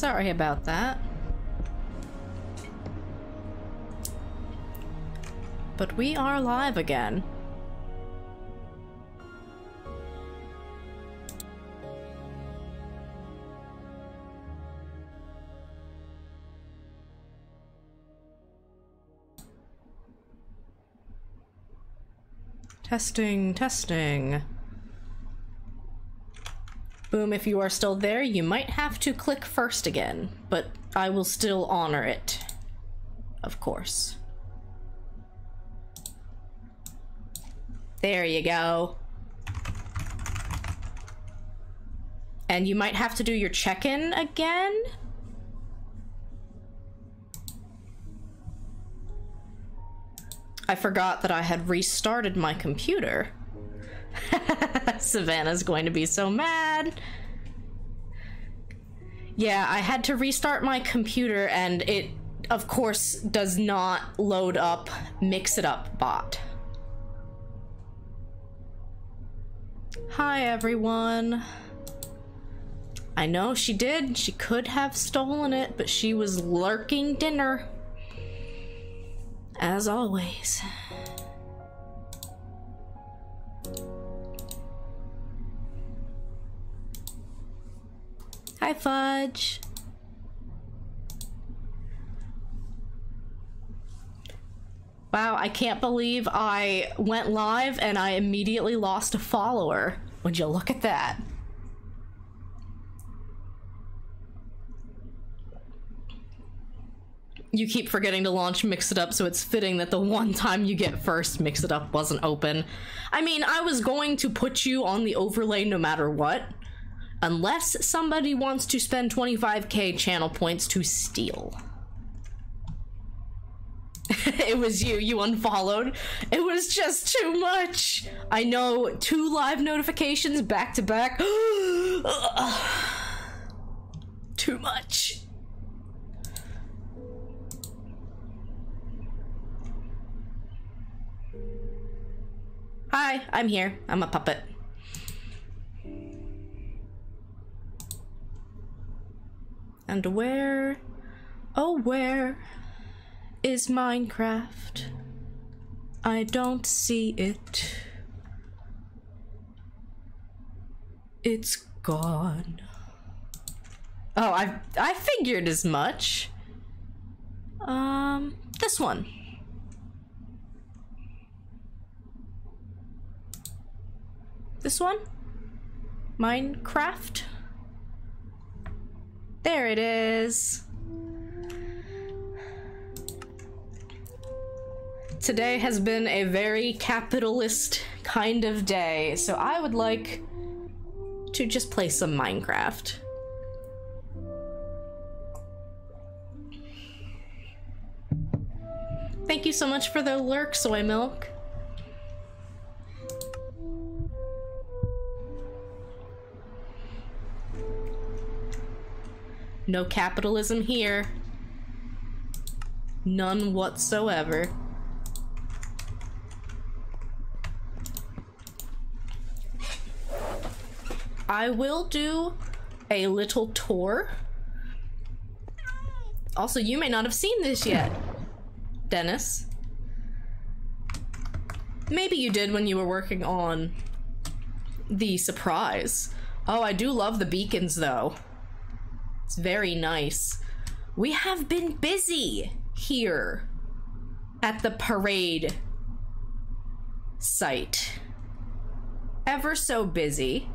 Sorry about that. But we are live again. Testing, testing. Boom, if you are still there, you might have to click first again, but I will still honor it. Of course. There you go. And you might have to do your check-in again? I forgot that I had restarted my computer. Savannah's going to be so mad. Yeah, I had to restart my computer and it, of course, does not load up Mix It Up bot. Hi, everyone. I know she did. She could have stolen it, but she was lurking dinner as always. Hi, Fudge. Wow, I can't believe I went live and I immediately lost a follower. Would you look at that? you keep forgetting to launch Mix It Up, so it's fitting that the one time you get first, Mix It Up wasn't open. I mean, I was going to put you on the overlay no matter what, unless somebody wants to spend 25k channel points to steal. it was you, you unfollowed. It was just too much. I know, two live notifications back to back. too much. Hi, I'm here. I'm a puppet. And where, oh where is Minecraft? I don't see it. It's gone. Oh, I I figured as much. Um, this one. This one? Minecraft? There it is. Today has been a very capitalist kind of day, so I would like to just play some Minecraft. Thank you so much for the lurk, Soy Milk. No capitalism here. None whatsoever. I will do a little tour. Also, you may not have seen this yet, Dennis. Maybe you did when you were working on the surprise. Oh, I do love the beacons, though. It's very nice. We have been busy here at the parade site. Ever so busy.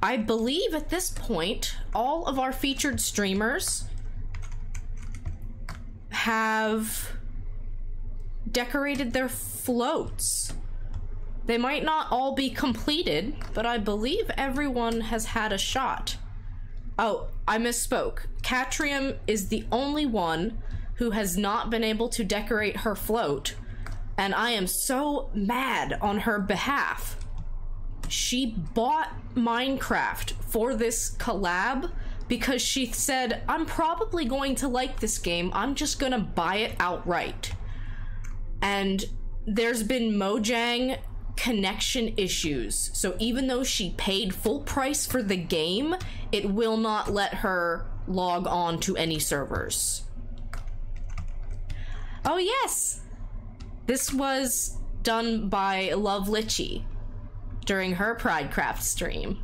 I believe at this point, all of our featured streamers have decorated their floats. They might not all be completed, but I believe everyone has had a shot. Oh, I misspoke. Catrium is the only one who has not been able to decorate her float, and I am so mad on her behalf. She bought Minecraft for this collab because she said, I'm probably going to like this game, I'm just gonna buy it outright. And there's been Mojang connection issues. So even though she paid full price for the game, it will not let her log on to any servers. Oh, yes! This was done by Love Litchi during her Pridecraft stream.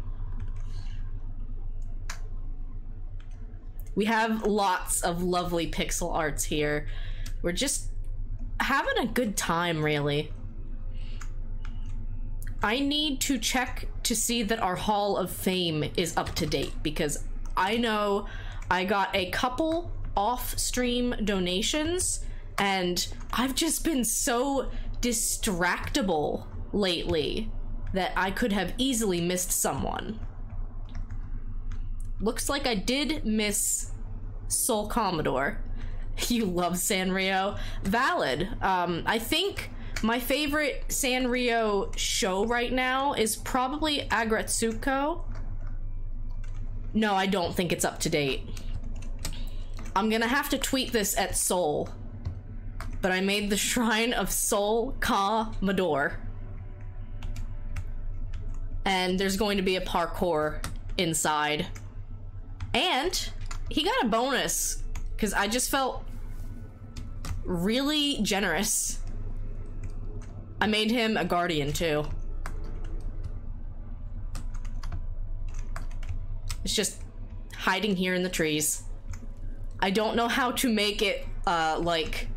We have lots of lovely pixel arts here. We're just having a good time, really. I need to check to see that our Hall of Fame is up to date because I know I got a couple off stream donations and I've just been so distractible lately that I could have easily missed someone. Looks like I did miss Soul Commodore. You love Sanrio. Valid. Um, I think my favorite Sanrio show right now is probably Aggretsuko. No, I don't think it's up to date. I'm gonna have to tweet this at Soul. But I made the Shrine of Soul Commodore. And there's going to be a parkour inside. And he got a bonus because I just felt really generous. I made him a guardian too. It's just hiding here in the trees. I don't know how to make it, uh, like...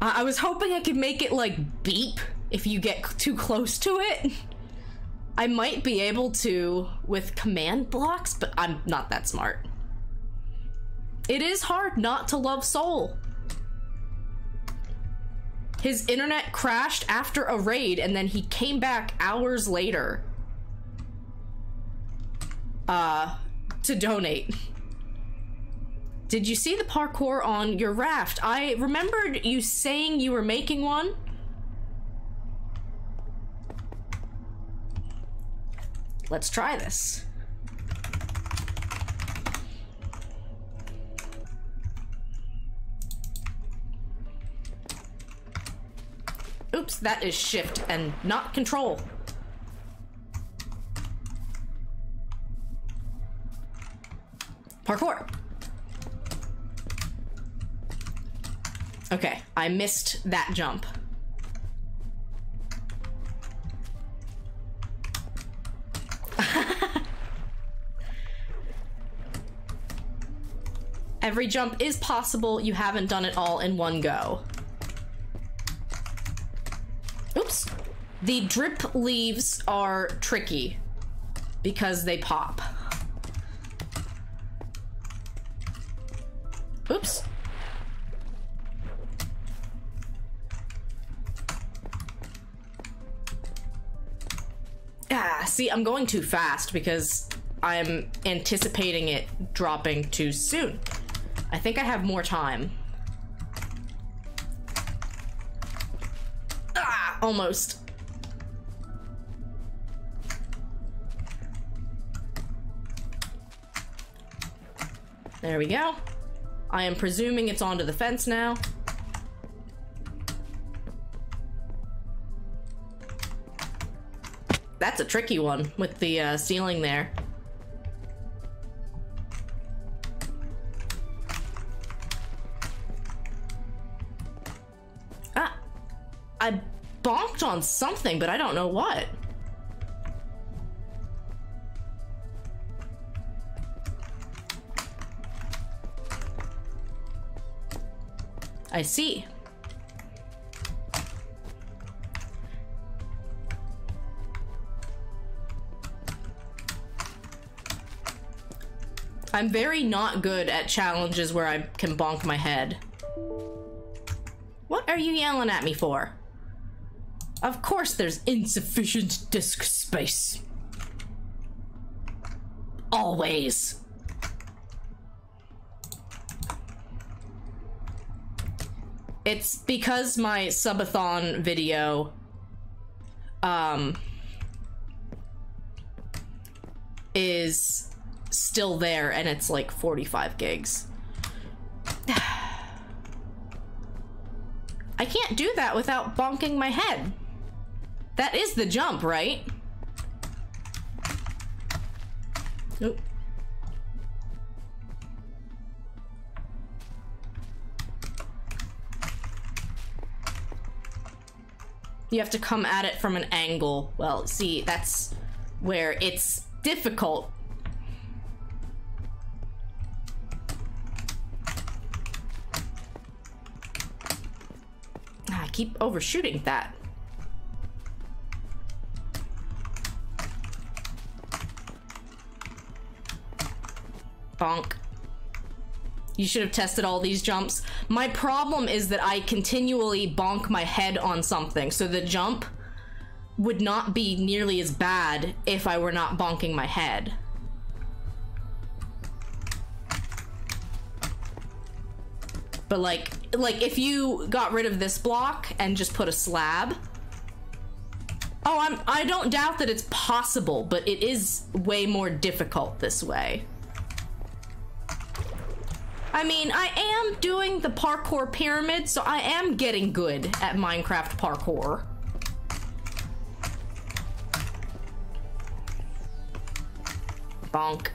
I, I was hoping I could make it, like, beep if you get too close to it. I might be able to with command blocks, but I'm not that smart. It is hard not to love Soul. His internet crashed after a raid and then he came back hours later uh, to donate. Did you see the parkour on your raft? I remembered you saying you were making one. Let's try this. Oops, that is shift and not control. Parkour. Okay, I missed that jump. Every jump is possible, you haven't done it all in one go. Oops. The drip leaves are tricky because they pop. Oops. Ah, see, I'm going too fast because I'm anticipating it dropping too soon. I think I have more time. Ah, almost. There we go. I am presuming it's onto the fence now. That's a tricky one with the uh, ceiling there. I bonked on something, but I don't know what. I see. I'm very not good at challenges where I can bonk my head. What are you yelling at me for? Of course there's insufficient disk space. Always. It's because my subathon video um is still there and it's like 45 gigs. I can't do that without bonking my head. That is the jump, right? Oop. You have to come at it from an angle. Well, see, that's where it's difficult. Ah, I keep overshooting that. Bonk. You should have tested all these jumps. My problem is that I continually bonk my head on something, so the jump would not be nearly as bad if I were not bonking my head. But like, like if you got rid of this block and just put a slab, oh, I'm, I don't doubt that it's possible, but it is way more difficult this way. I mean, I am doing the parkour pyramid, so I am getting good at Minecraft parkour. Bonk.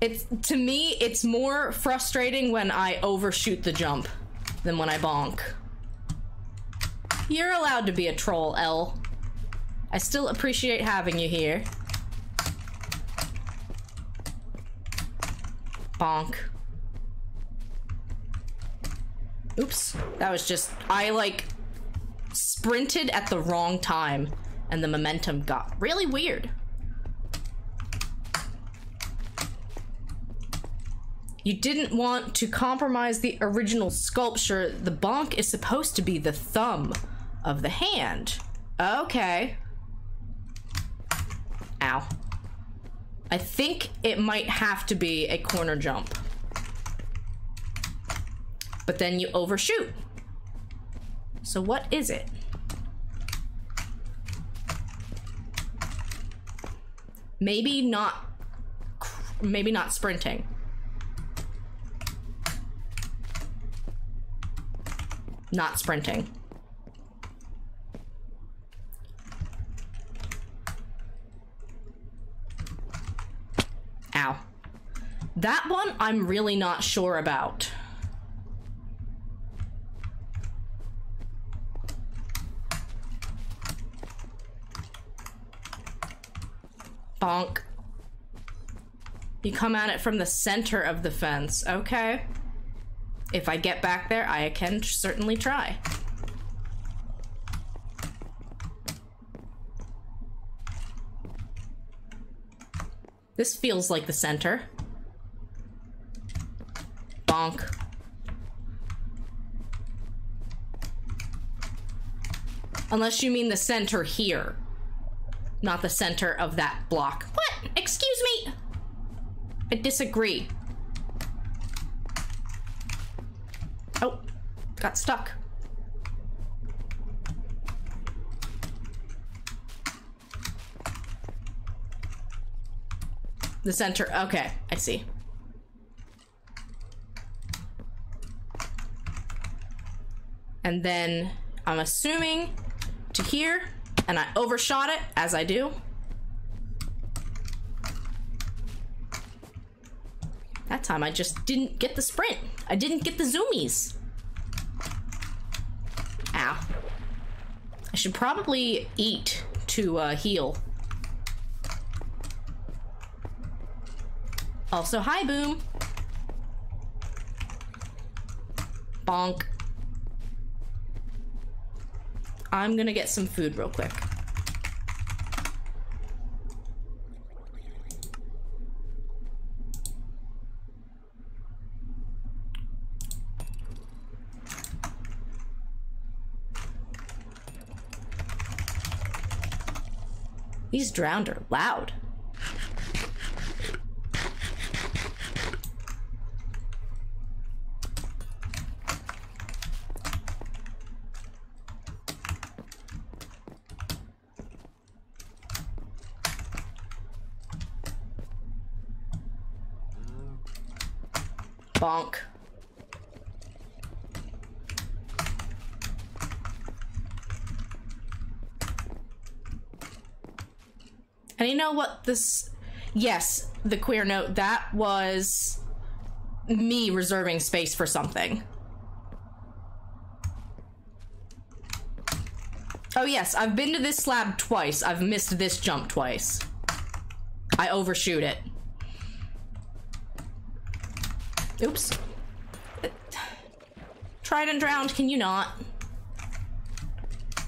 It's to me, it's more frustrating when I overshoot the jump than when I bonk. You're allowed to be a troll, L. I still appreciate having you here. Bonk. Oops. That was just... I, like, sprinted at the wrong time, and the momentum got really weird. You didn't want to compromise the original sculpture. The bonk is supposed to be the thumb of the hand. Okay. Ow. I think it might have to be a corner jump. But then you overshoot. So what is it? Maybe not maybe not sprinting. Not sprinting. Ow. That one I'm really not sure about. Bonk. You come at it from the center of the fence. Okay. If I get back there, I can certainly try. This feels like the center. Bonk. Unless you mean the center here. Not the center of that block. What? Excuse me? I disagree. Oh, got stuck. The center. Okay, I see. And then I'm assuming to here, and I overshot it, as I do. That time I just didn't get the sprint. I didn't get the zoomies. Ow. I should probably eat to uh, heal. Also, hi, Boom. Bonk. I'm gonna get some food real quick. These drowned are loud. Bonk. And you know what this yes, the queer note that was me reserving space for something. Oh yes, I've been to this slab twice. I've missed this jump twice. I overshoot it. Oops. Trident drowned, can you not?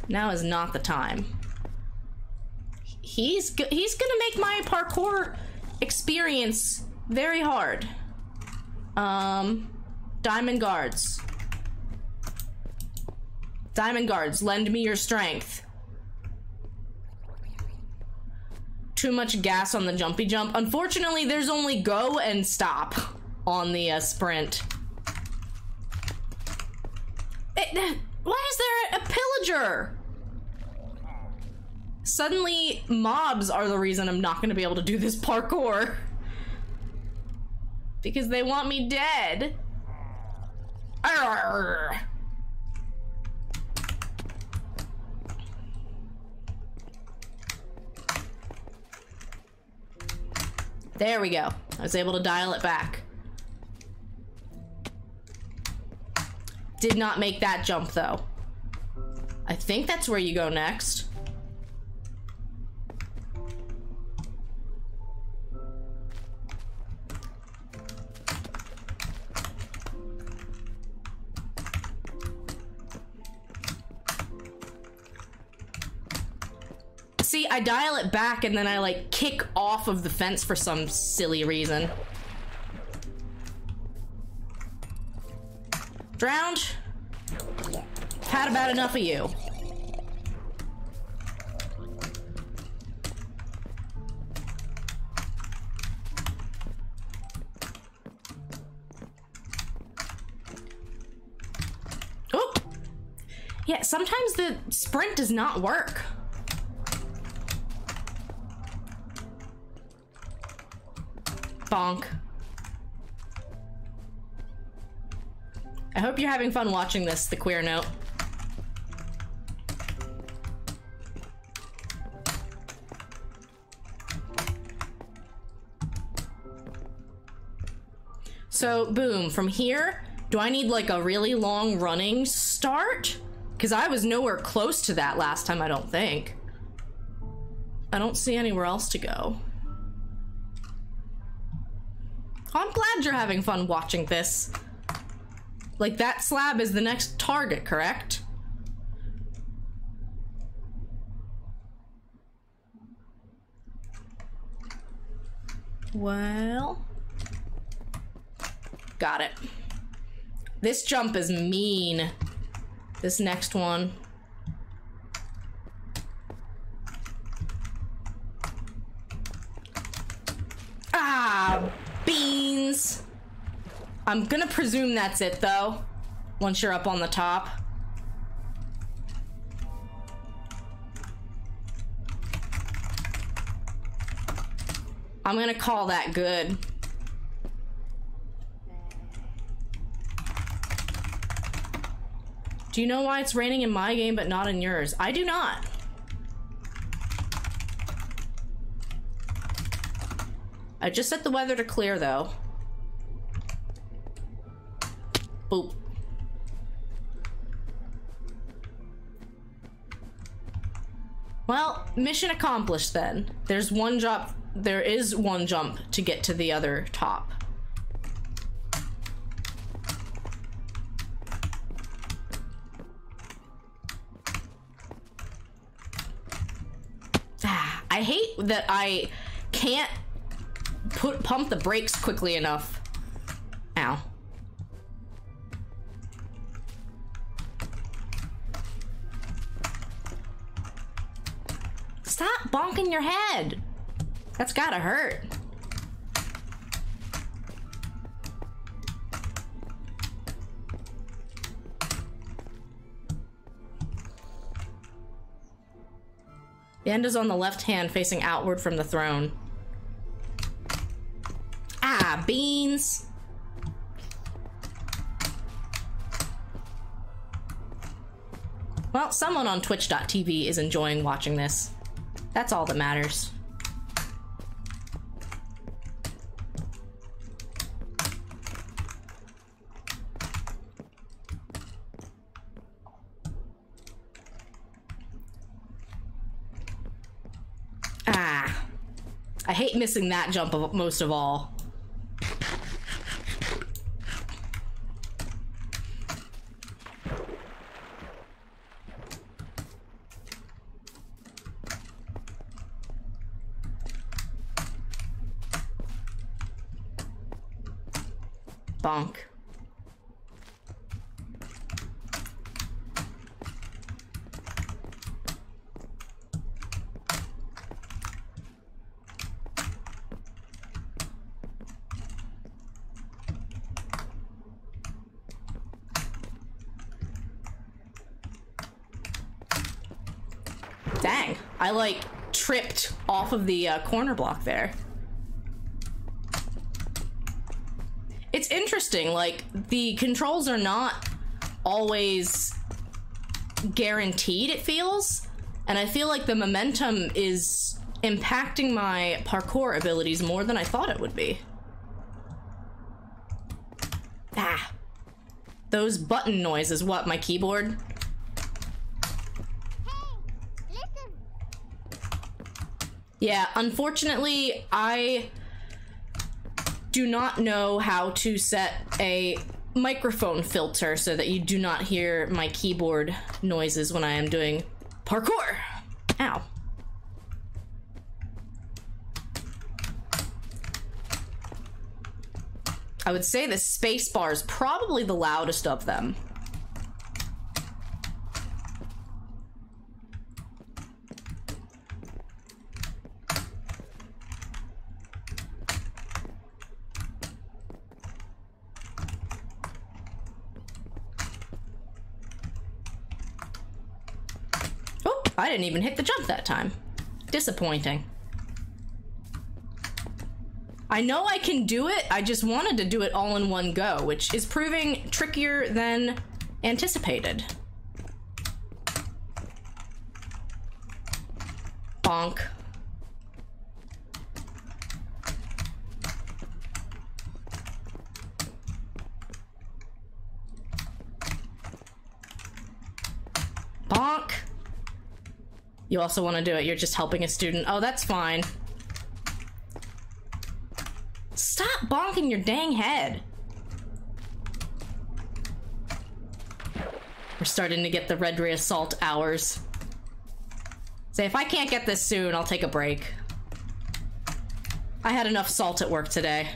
Now is not the time. He's he's gonna make my parkour experience very hard. Um, diamond guards. Diamond guards, lend me your strength. Too much gas on the jumpy jump. Unfortunately, there's only go and stop on the uh, sprint. It, why is there a pillager? Suddenly, mobs are the reason I'm not going to be able to do this parkour. Because they want me dead. There we go. I was able to dial it back. Did not make that jump though. I think that's where you go next. See, I dial it back and then I like kick off of the fence for some silly reason. Drowned? Had about enough of you. Oh! Yeah, sometimes the sprint does not work. Bonk. I hope you're having fun watching this, the queer note. So, boom, from here, do I need like a really long running start? Because I was nowhere close to that last time, I don't think. I don't see anywhere else to go. Oh, I'm glad you're having fun watching this. Like, that slab is the next target, correct? Well... Got it. This jump is mean. This next one. Ah, beans. I'm gonna presume that's it though. Once you're up on the top. I'm gonna call that good. Do you know why it's raining in my game but not in yours? I do not. I just set the weather to clear though. Boop. Well, mission accomplished then. There's one jump, there is one jump to get to the other top. Ah, I hate that I can't put pump the brakes quickly enough. Ow. Stop bonking your head. That's gotta hurt. The end is on the left hand facing outward from the throne. Ah, beans! Well, someone on twitch.tv is enjoying watching this. That's all that matters. Ah. I hate missing that jump most of all. Bonk. Dang, I like tripped off of the uh, corner block there. It's interesting, like, the controls are not always guaranteed, it feels. And I feel like the momentum is impacting my parkour abilities more than I thought it would be. Ah. Those button noises, what, my keyboard? Yeah, unfortunately, I do not know how to set a microphone filter so that you do not hear my keyboard noises when I am doing parkour. Ow. I would say the space bar is probably the loudest of them. Oh, I didn't even hit the jump that time. Disappointing. I know I can do it, I just wanted to do it all in one go, which is proving trickier than anticipated. Bonk. Bonk. You also want to do it, you're just helping a student. Oh, that's fine. Stop bonking your dang head. We're starting to get the Red Assault hours. Say, if I can't get this soon, I'll take a break. I had enough salt at work today.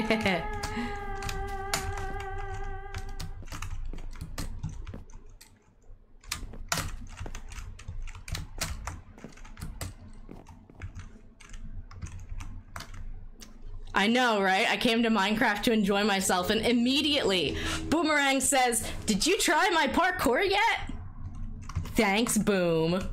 I know, right? I came to Minecraft to enjoy myself, and immediately Boomerang says, Did you try my parkour yet? Thanks, Boom.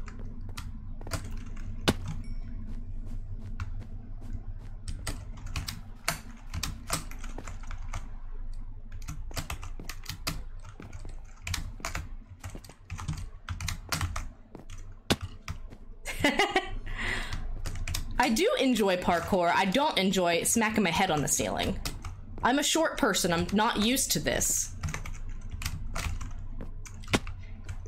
I do enjoy parkour. I don't enjoy smacking my head on the ceiling. I'm a short person. I'm not used to this.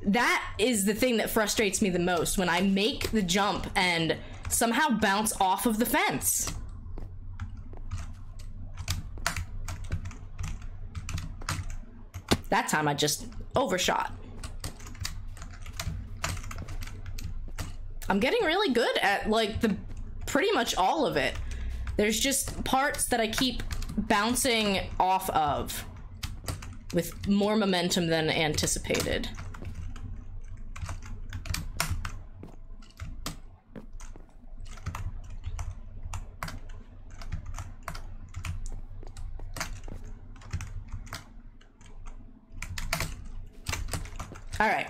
That is the thing that frustrates me the most when I make the jump and somehow bounce off of the fence. That time I just overshot. I'm getting really good at like the pretty much all of it. There's just parts that I keep bouncing off of with more momentum than anticipated. All right.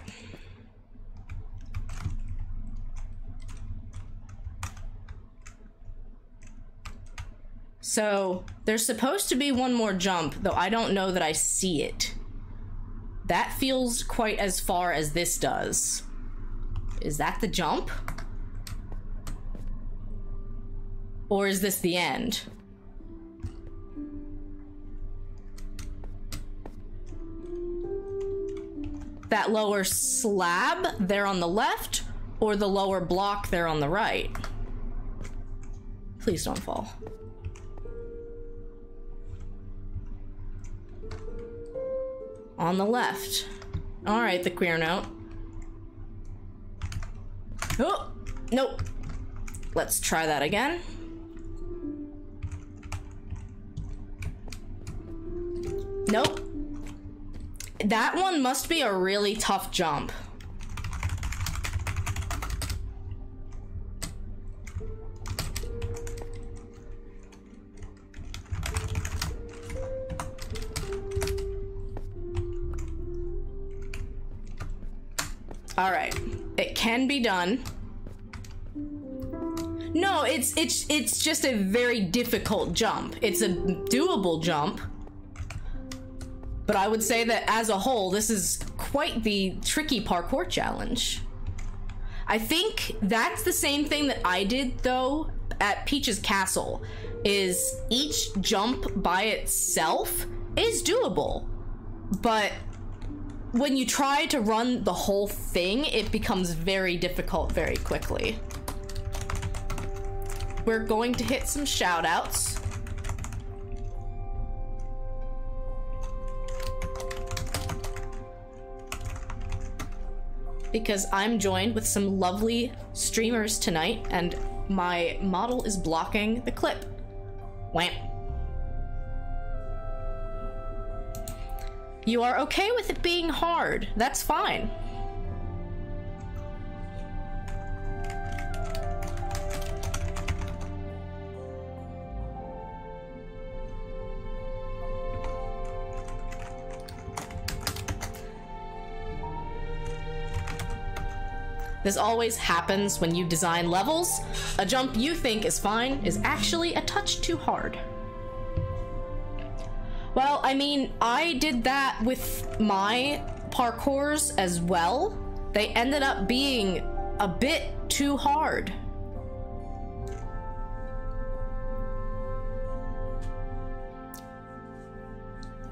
So there's supposed to be one more jump, though I don't know that I see it. That feels quite as far as this does. Is that the jump? Or is this the end? That lower slab there on the left, or the lower block there on the right? Please don't fall. On the left. Alright, the queer note. Oh! Nope. Let's try that again. Nope. That one must be a really tough jump. All right. It can be done. No, it's it's it's just a very difficult jump. It's a doable jump. But I would say that as a whole, this is quite the tricky parkour challenge. I think that's the same thing that I did though at Peach's Castle is each jump by itself is doable. But when you try to run the whole thing, it becomes very difficult very quickly. We're going to hit some shoutouts. Because I'm joined with some lovely streamers tonight, and my model is blocking the clip. Wham. You are okay with it being hard. That's fine. This always happens when you design levels. A jump you think is fine is actually a touch too hard. Well, I mean, I did that with my parkours as well. They ended up being a bit too hard.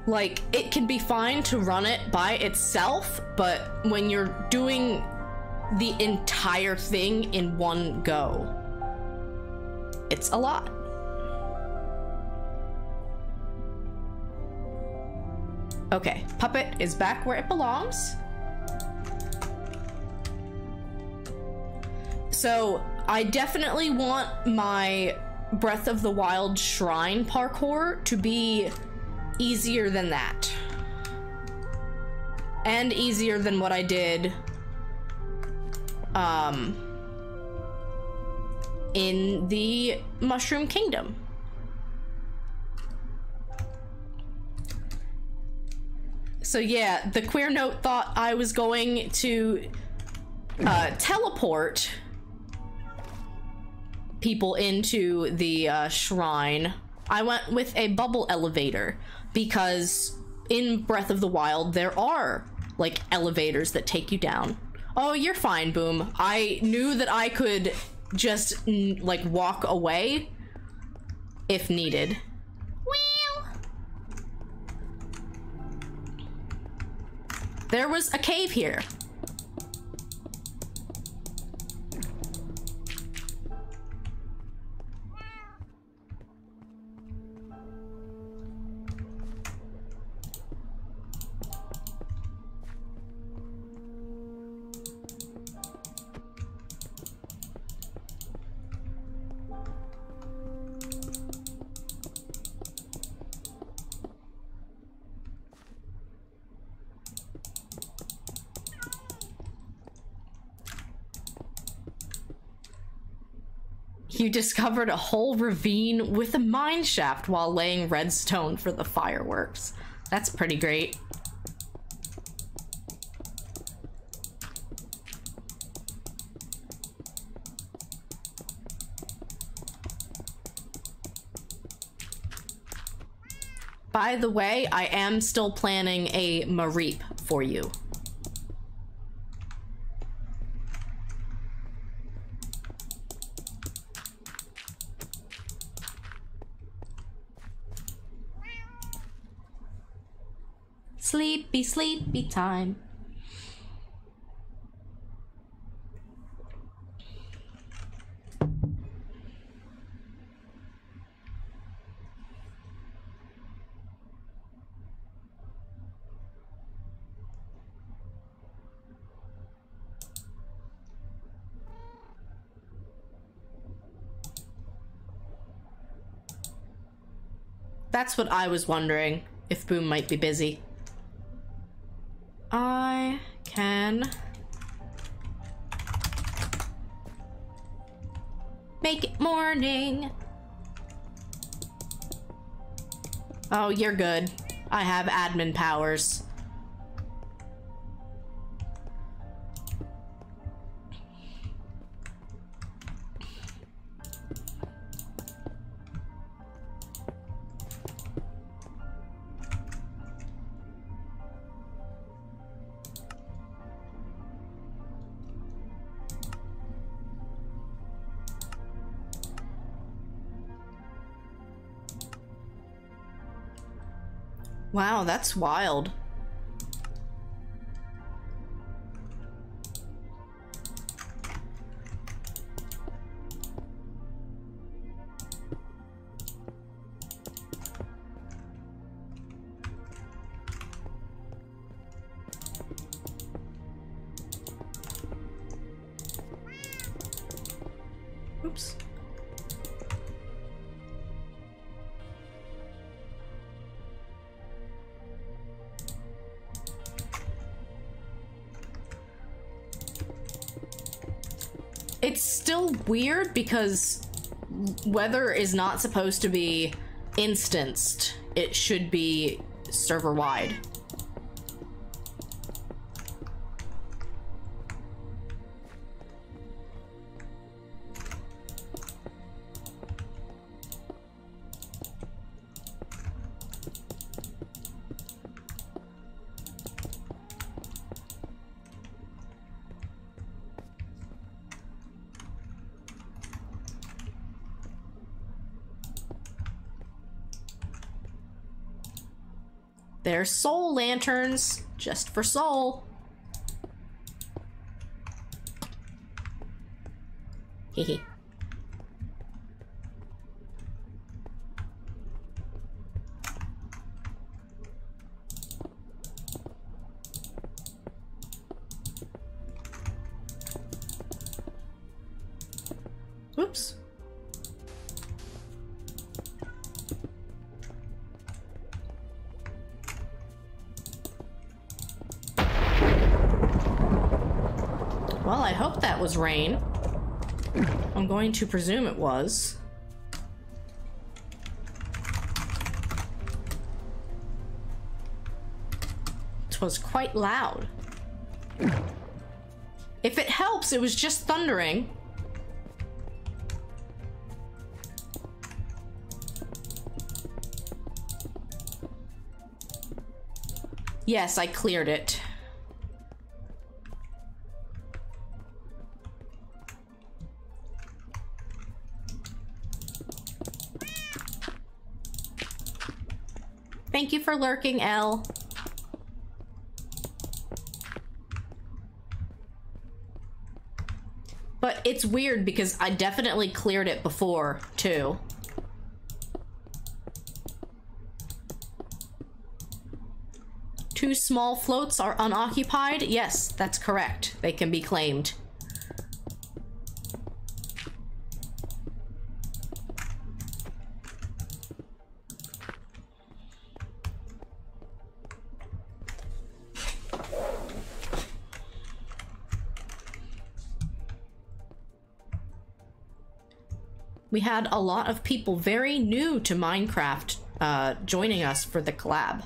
Like, it can be fine to run it by itself, but when you're doing the entire thing in one go, it's a lot. Okay, Puppet is back where it belongs. So, I definitely want my Breath of the Wild shrine parkour to be easier than that. And easier than what I did um, in the Mushroom Kingdom. So yeah, the queer note thought I was going to uh, teleport people into the uh, shrine. I went with a bubble elevator because in Breath of the Wild there are like elevators that take you down. Oh, you're fine, Boom. I knew that I could just like walk away if needed. There was a cave here. You discovered a whole ravine with a mine shaft while laying redstone for the fireworks. That's pretty great. By the way, I am still planning a Mareep for you. Sleepy, time. That's what I was wondering, if Boom might be busy. Can make it morning. Oh, you're good. I have admin powers. Wow, that's wild. Because weather is not supposed to be instanced. It should be server wide. They're soul lanterns, just for soul. Hehe. Was rain. I'm going to presume it was. It was quite loud. If it helps, it was just thundering. Yes, I cleared it. For lurking, L. But it's weird because I definitely cleared it before, too. Two small floats are unoccupied? Yes, that's correct. They can be claimed. We had a lot of people very new to Minecraft uh, joining us for the collab.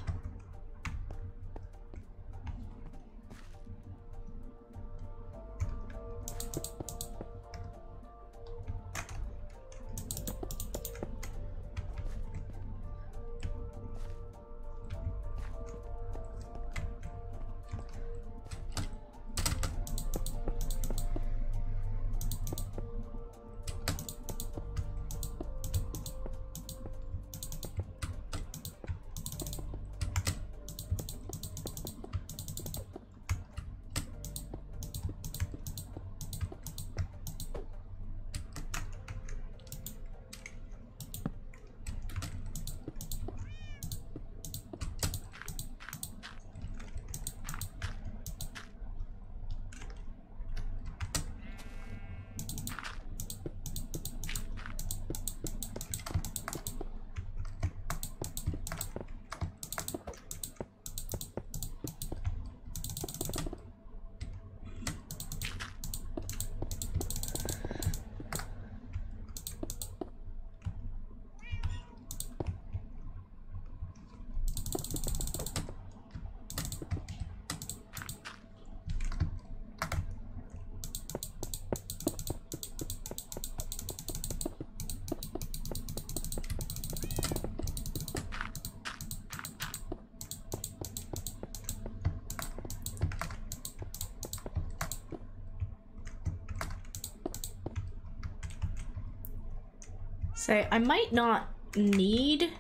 Say, I might not need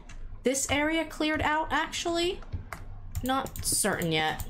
this area cleared out, actually. Not certain yet.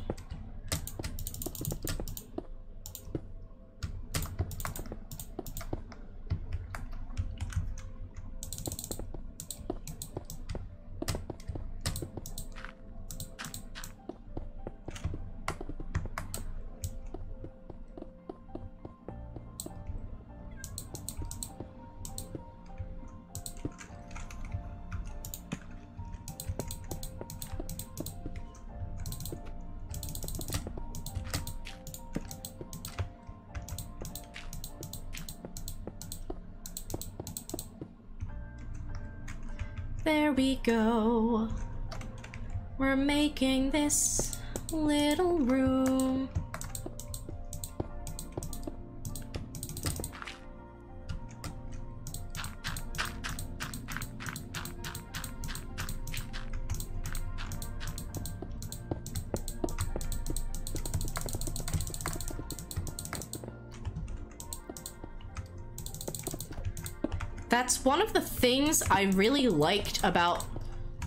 That's one of the things I really liked about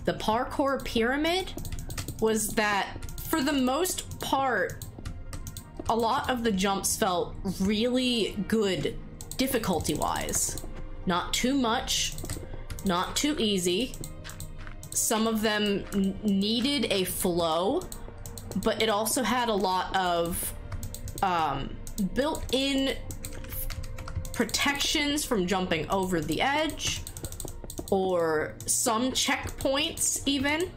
the parkour pyramid was that for the most part a lot of the jumps felt really good difficulty wise. Not too much, not too easy. Some of them needed a flow, but it also had a lot of um, built in protections from jumping over the edge, or some checkpoints, even.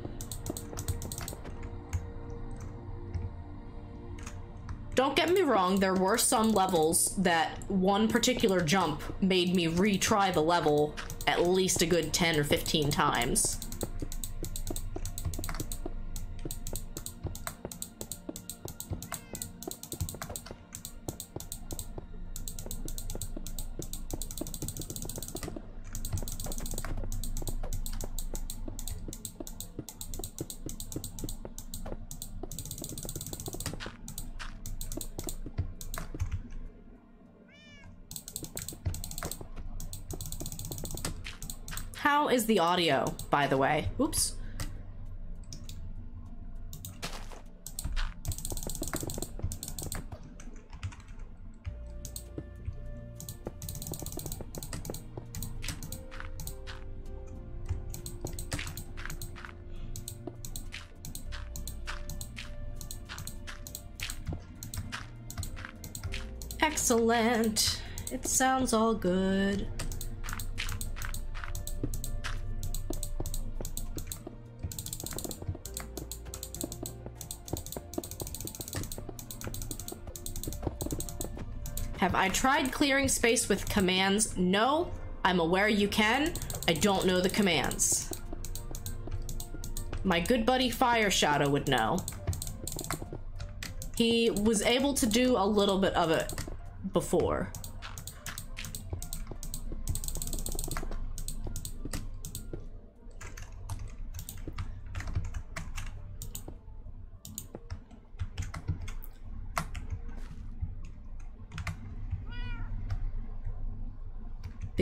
Don't get me wrong, there were some levels that one particular jump made me retry the level at least a good 10 or 15 times. The audio, by the way? Oops. Excellent. It sounds all good. Have I tried clearing space with commands? No. I'm aware you can. I don't know the commands. My good buddy Fire Shadow would know. He was able to do a little bit of it before.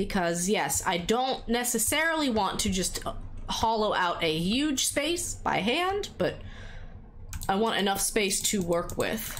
Because yes, I don't necessarily want to just hollow out a huge space by hand, but I want enough space to work with.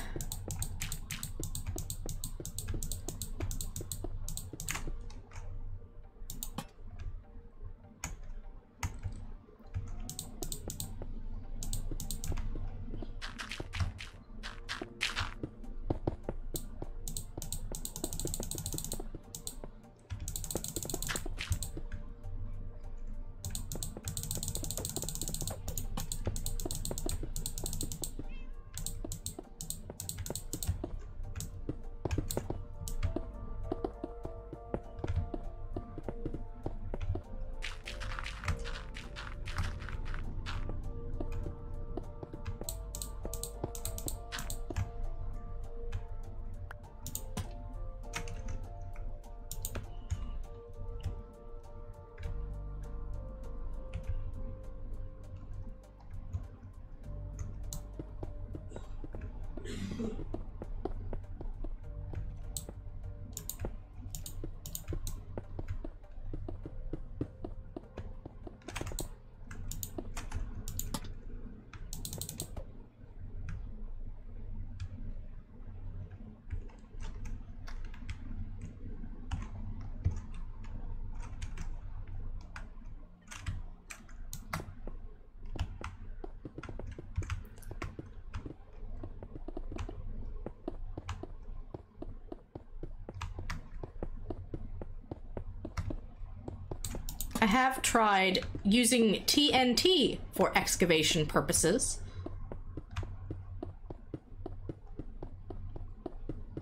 I have tried using TNT for excavation purposes.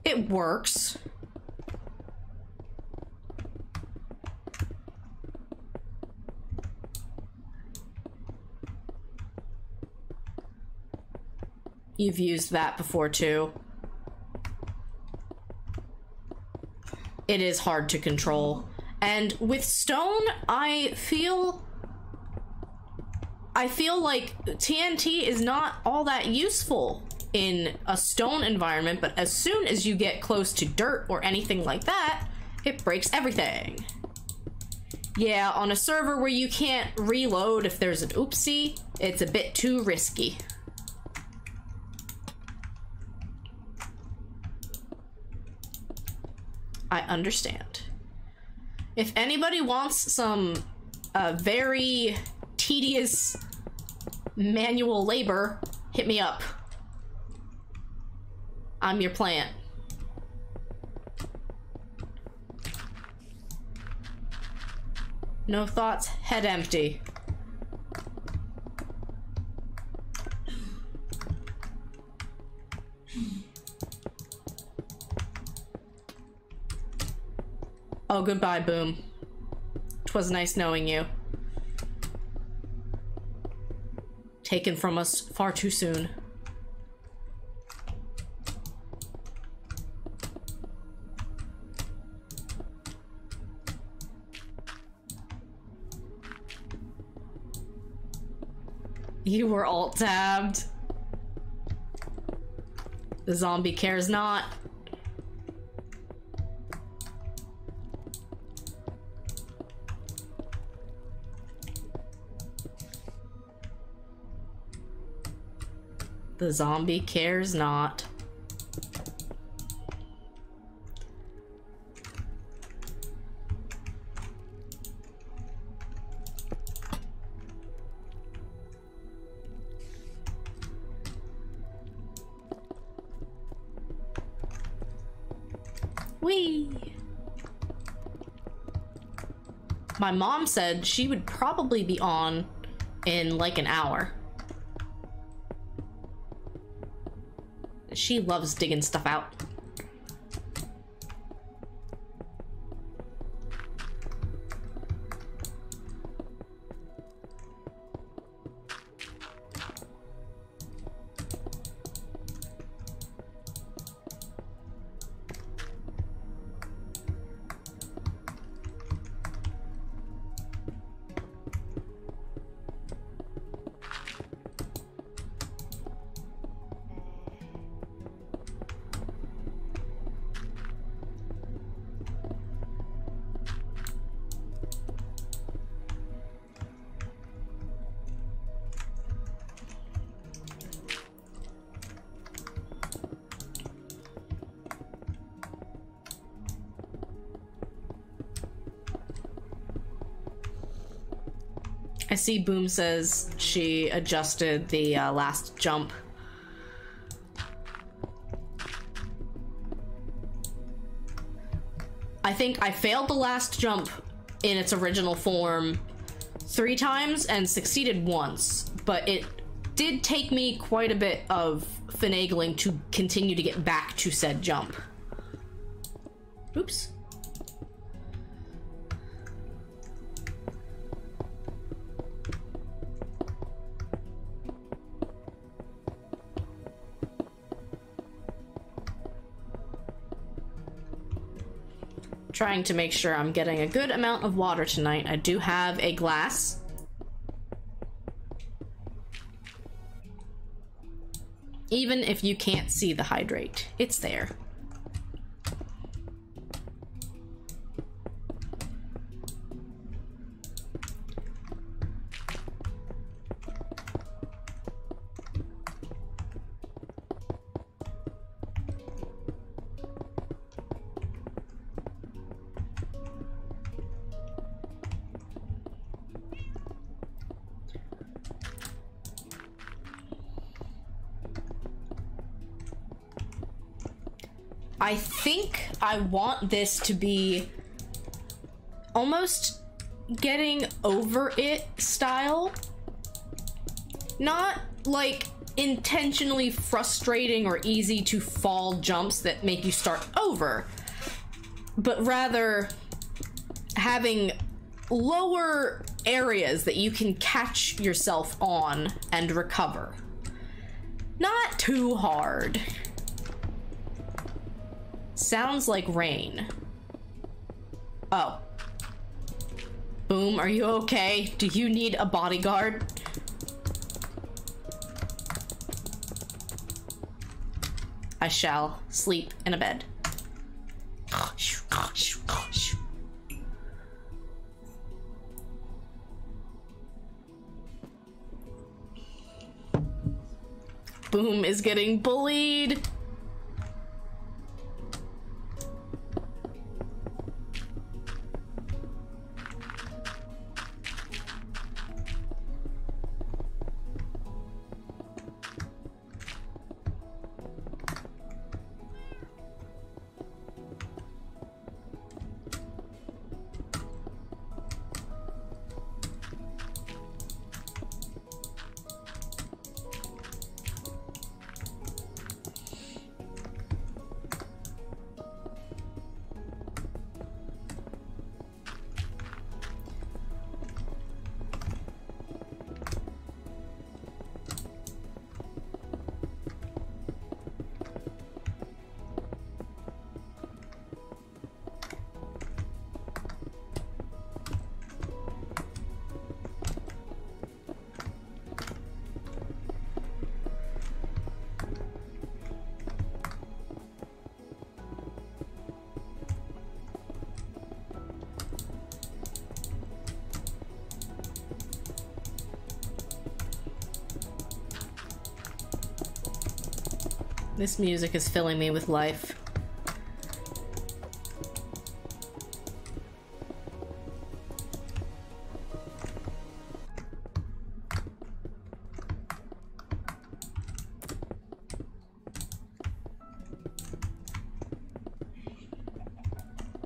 It works. You've used that before too. It is hard to control. And with stone, I feel I feel like TNT is not all that useful in a stone environment, but as soon as you get close to dirt or anything like that, it breaks everything. Yeah, on a server where you can't reload if there's an oopsie, it's a bit too risky. I understand. If anybody wants some uh, very tedious manual labor, hit me up. I'm your plant. No thoughts, head empty. Oh, goodbye, Boom. Twas nice knowing you. Taken from us far too soon. You were alt tabbed. The zombie cares not. The zombie cares not. My mom said she would probably be on in like an hour. She loves digging stuff out. See Boom says she adjusted the uh, last jump. I think I failed the last jump in its original form three times and succeeded once, but it did take me quite a bit of finagling to continue to get back to said jump. Trying to make sure I'm getting a good amount of water tonight. I do have a glass. Even if you can't see the hydrate, it's there. I want this to be almost getting over it style. Not like intentionally frustrating or easy to fall jumps that make you start over, but rather having lower areas that you can catch yourself on and recover. Not too hard. Sounds like rain. Oh. Boom, are you okay? Do you need a bodyguard? I shall sleep in a bed. Boom is getting bullied. This music is filling me with life.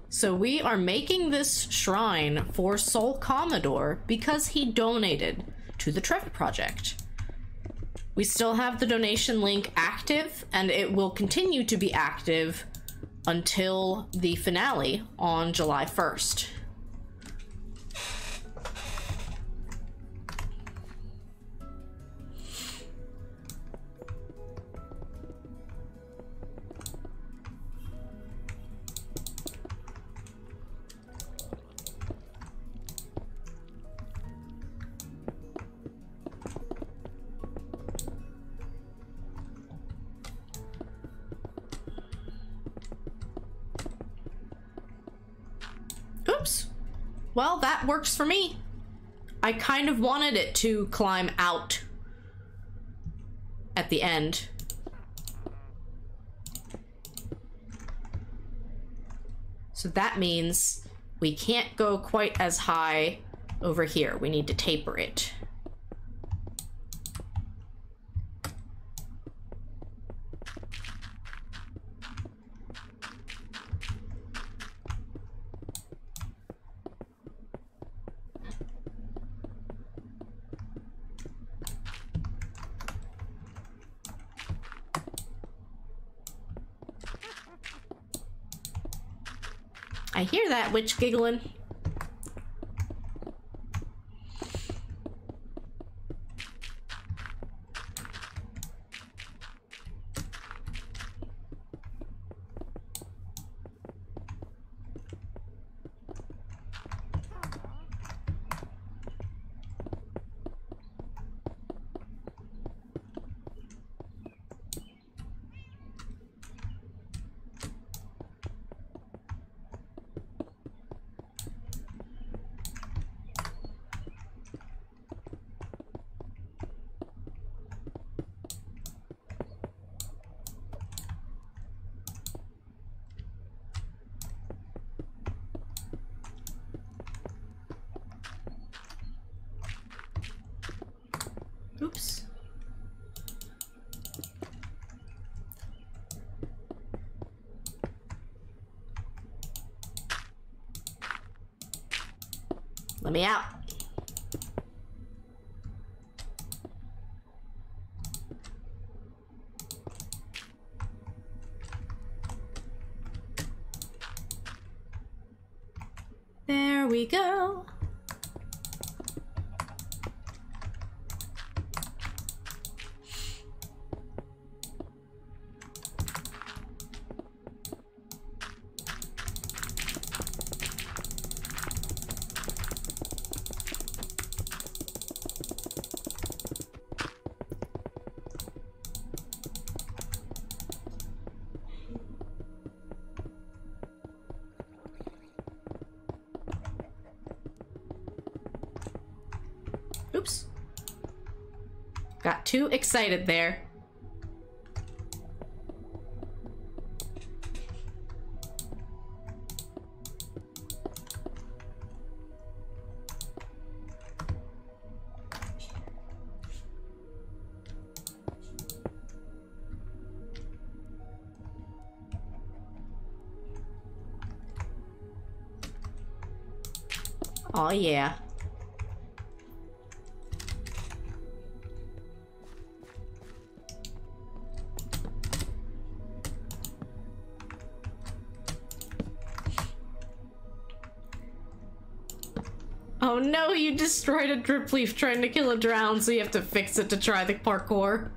So we are making this shrine for Soul Commodore because he donated to the Trevor Project. We still have the donation link active, and it will continue to be active until the finale on July 1st. That works for me. I kind of wanted it to climb out at the end. So that means we can't go quite as high over here. We need to taper it. I hear that witch giggling. Too excited there. Oh yeah. Destroyed a drip leaf trying to kill a drown, so you have to fix it to try the parkour.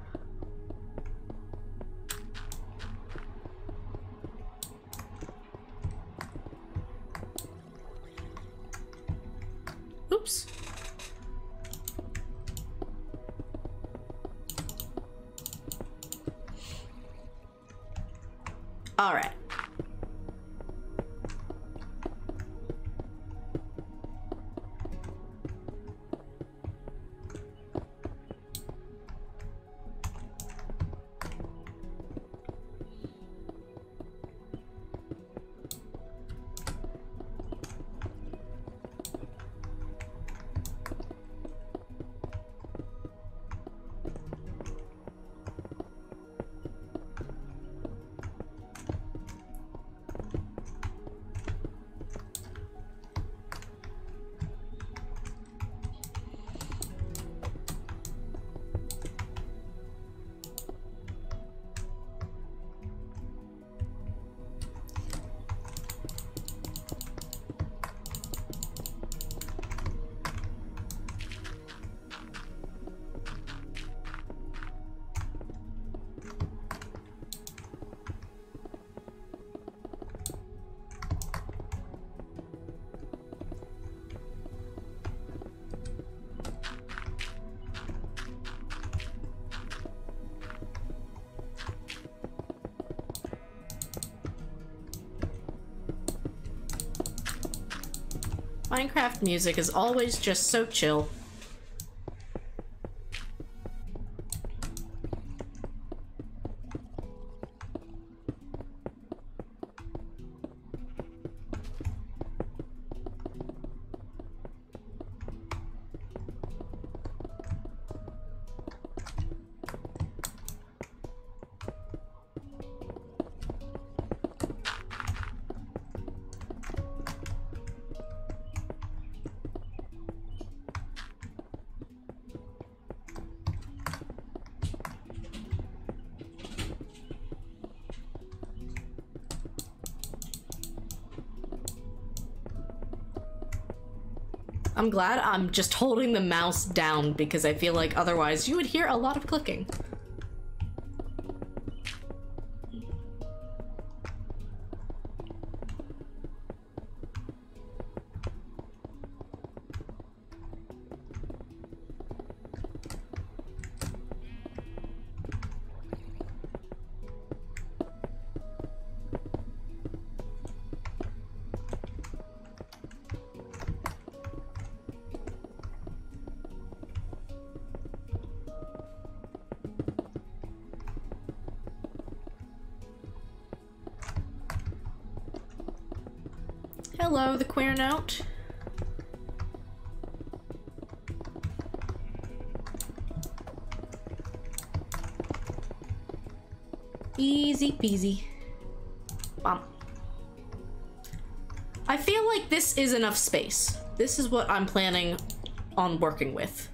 Minecraft music is always just so chill. I'm glad I'm just holding the mouse down because I feel like otherwise you would hear a lot of clicking. Peasy. Bum. I feel like this is enough space. this is what I'm planning on working with.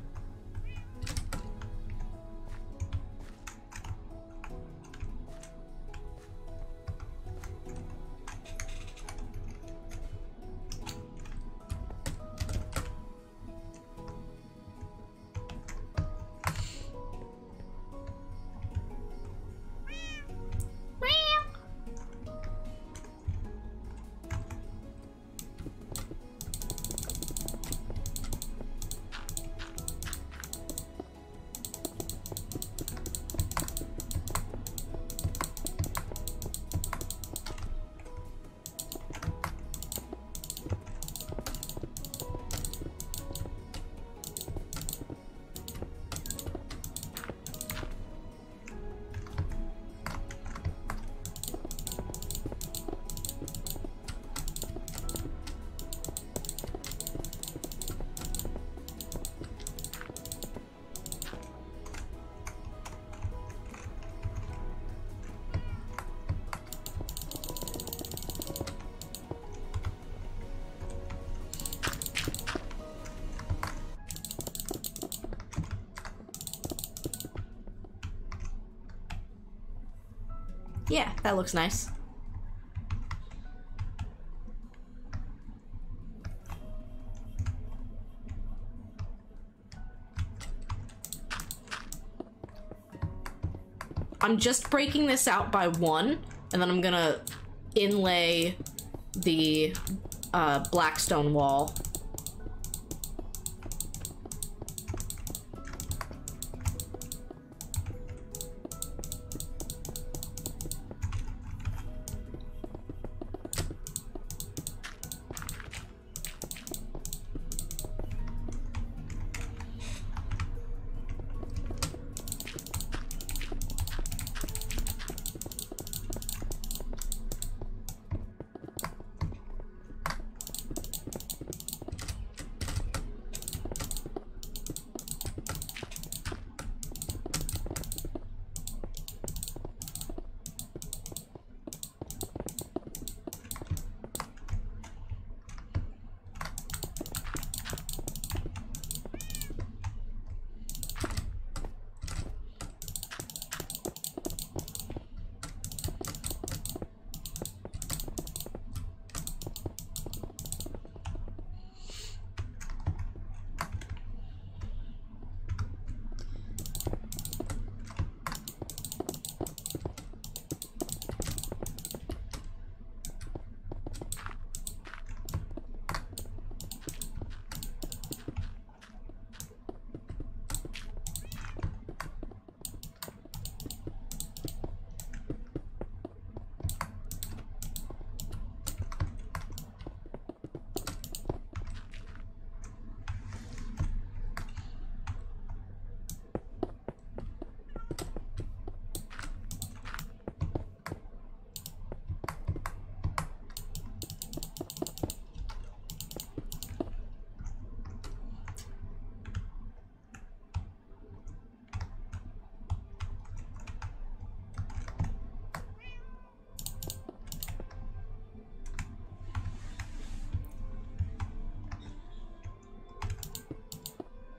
That looks nice. I'm just breaking this out by one, and then I'm gonna inlay the uh, blackstone wall.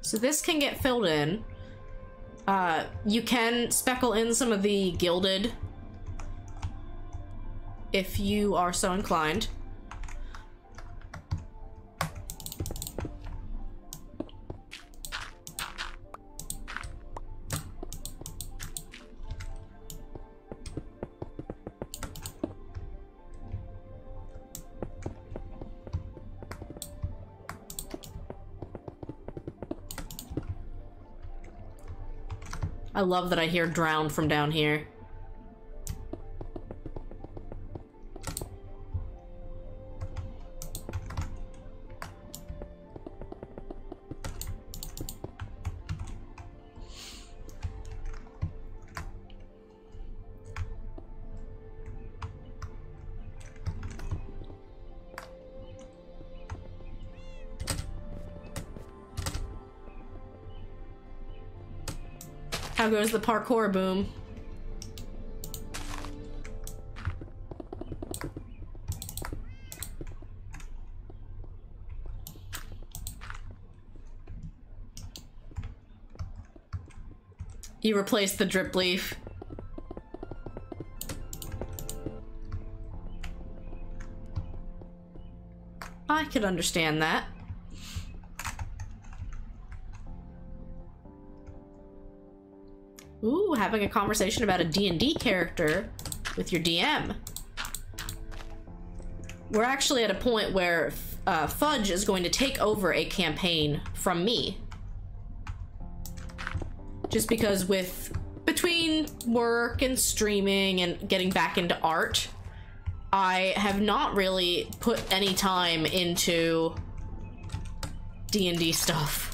So this can get filled in. Uh, you can speckle in some of the gilded if you are so inclined. I love that I hear drowned from down here. Goes the parkour boom. You replace the drip leaf. I could understand that. Having a conversation about a D&D character with your DM. We're actually at a point where uh, Fudge is going to take over a campaign from me. Just because with between work and streaming and getting back into art, I have not really put any time into D&D stuff.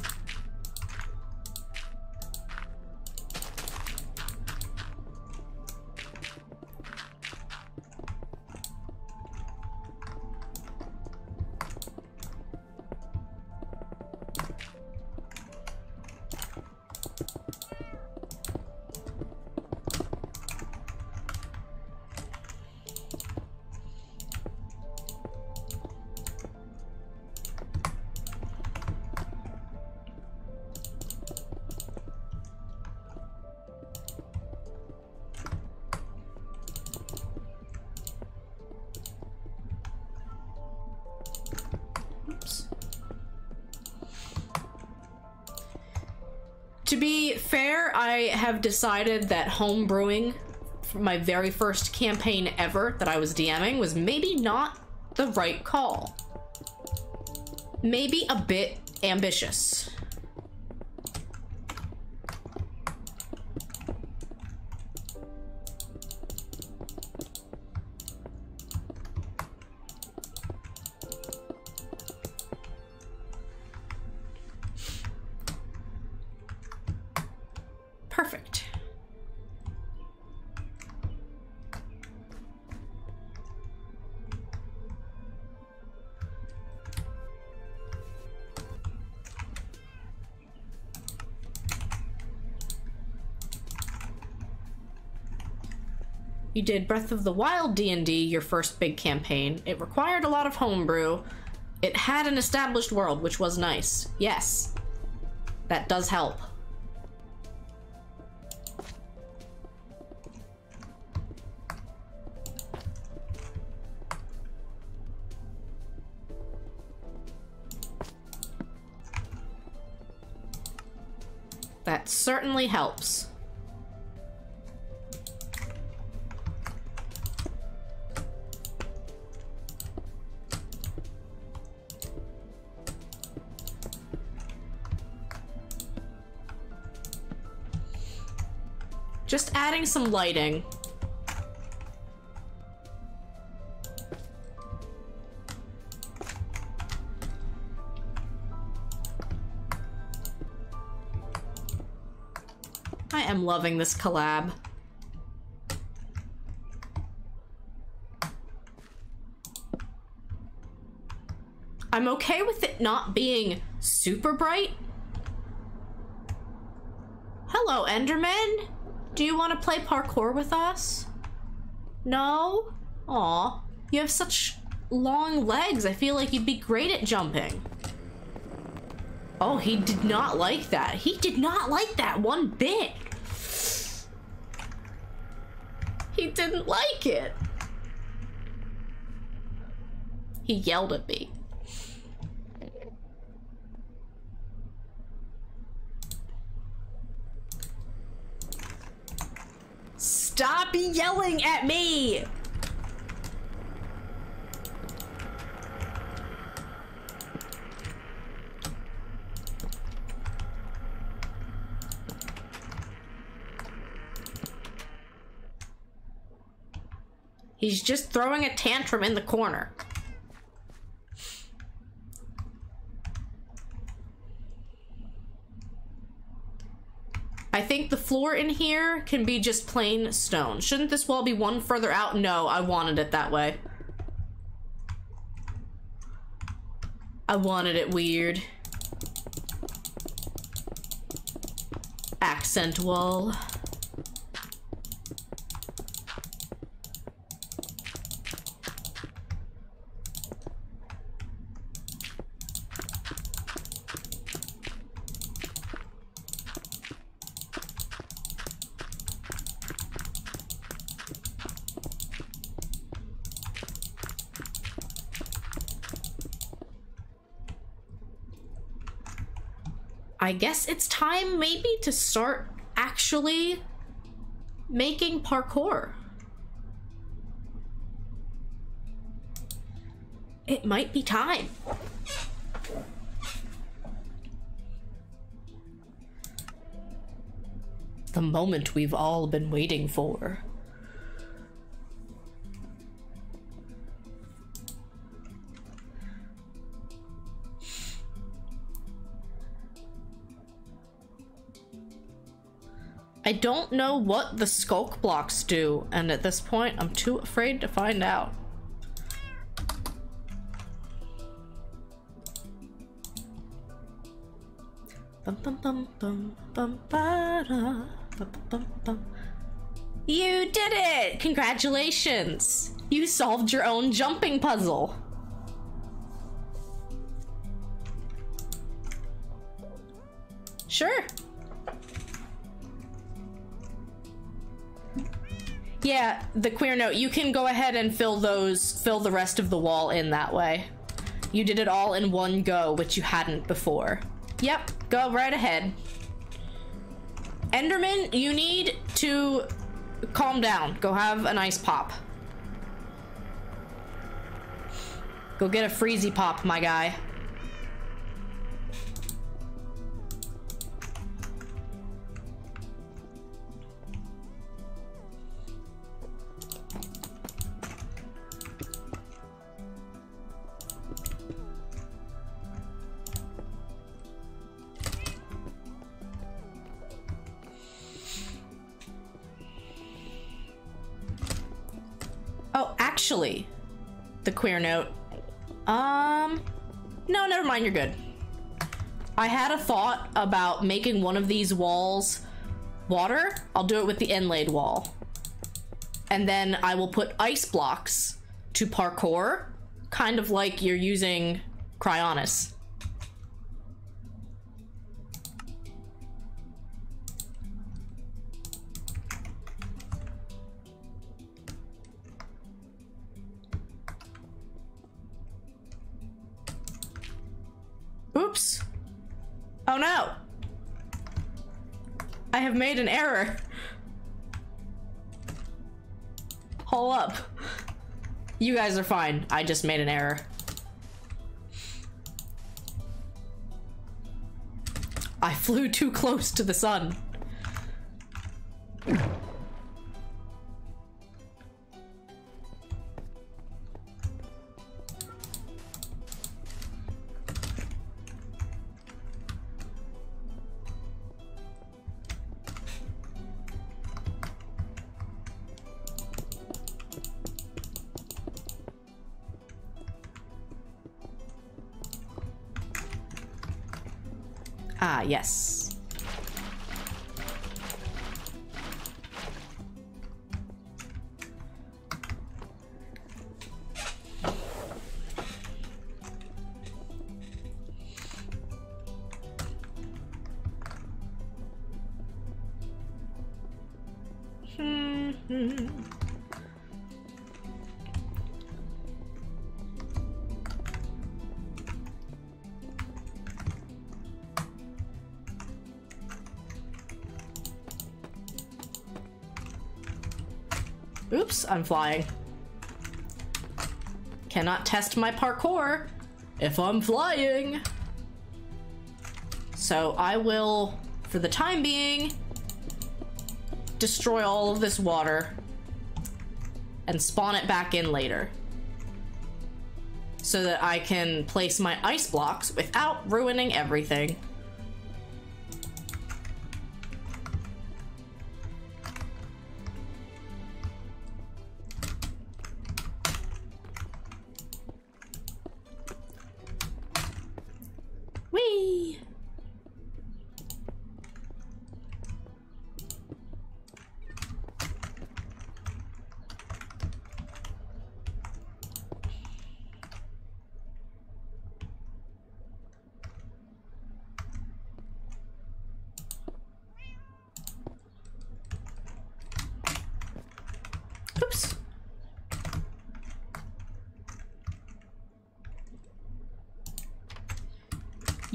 Decided that home brewing my very first campaign ever that I was DMing was maybe not the right call. Maybe a bit ambitious. Did Breath of the Wild D&D, your first big campaign. It required a lot of homebrew. It had an established world, which was nice. Yes. That does help. Adding some lighting. I am loving this collab. I'm okay with it not being super bright. Hello, Enderman. Do you want to play parkour with us? No? Aw, you have such long legs. I feel like you'd be great at jumping. Oh, he did not like that. He did not like that one bit. He didn't like it. He yelled at me. Yelling at me! He's just throwing a tantrum in the corner. I think the floor in here can be just plain stone. Shouldn't this wall be one further out? No, I wanted it that way. I wanted it weird. Accent wall. I guess it's time maybe to start actually making parkour. It might be time. The moment we've all been waiting for. I don't know what the sculk blocks do, and at this point, I'm too afraid to find out. You did it! Congratulations! You solved your own jumping puzzle. Sure. Yeah, the queer note. You can go ahead and fill those, fill the rest of the wall in that way. You did it all in one go, which you hadn't before. Yep, go right ahead. Enderman, you need to calm down. Go have a nice pop. Go get a freezy pop, my guy. Queer note. Um, no, never mind, you're good. I had a thought about making one of these walls water. I'll do it with the inlaid wall. And then I will put ice blocks to parkour, kind of like you're using Cryonis. Oops. Oh no. I have made an error. Hold up. You guys are fine. I just made an error. I flew too close to the sun. Ah, yes. I'm flying. Cannot test my parkour if I'm flying. So I will, for the time being, destroy all of this water and spawn it back in later. So that I can place my ice blocks without ruining everything.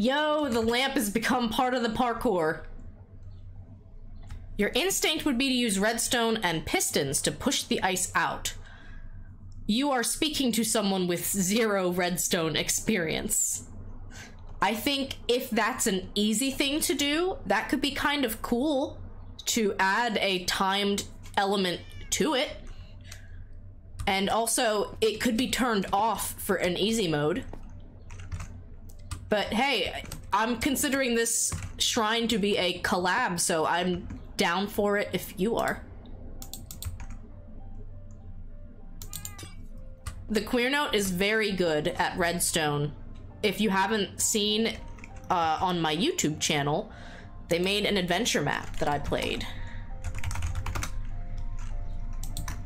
Yo, the lamp has become part of the parkour. Your instinct would be to use redstone and pistons to push the ice out. You are speaking to someone with zero redstone experience. I think if that's an easy thing to do, that could be kind of cool to add a timed element to it. And also, it could be turned off for an easy mode. But hey, I'm considering this shrine to be a collab, so I'm down for it if you are. The Queer Note is very good at Redstone. If you haven't seen uh, on my YouTube channel, they made an adventure map that I played.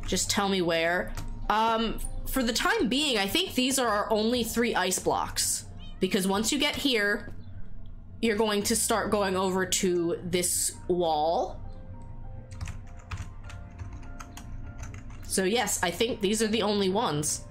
Just tell me where. Um, for the time being, I think these are our only three ice blocks. Because once you get here, you're going to start going over to this wall. So yes, I think these are the only ones.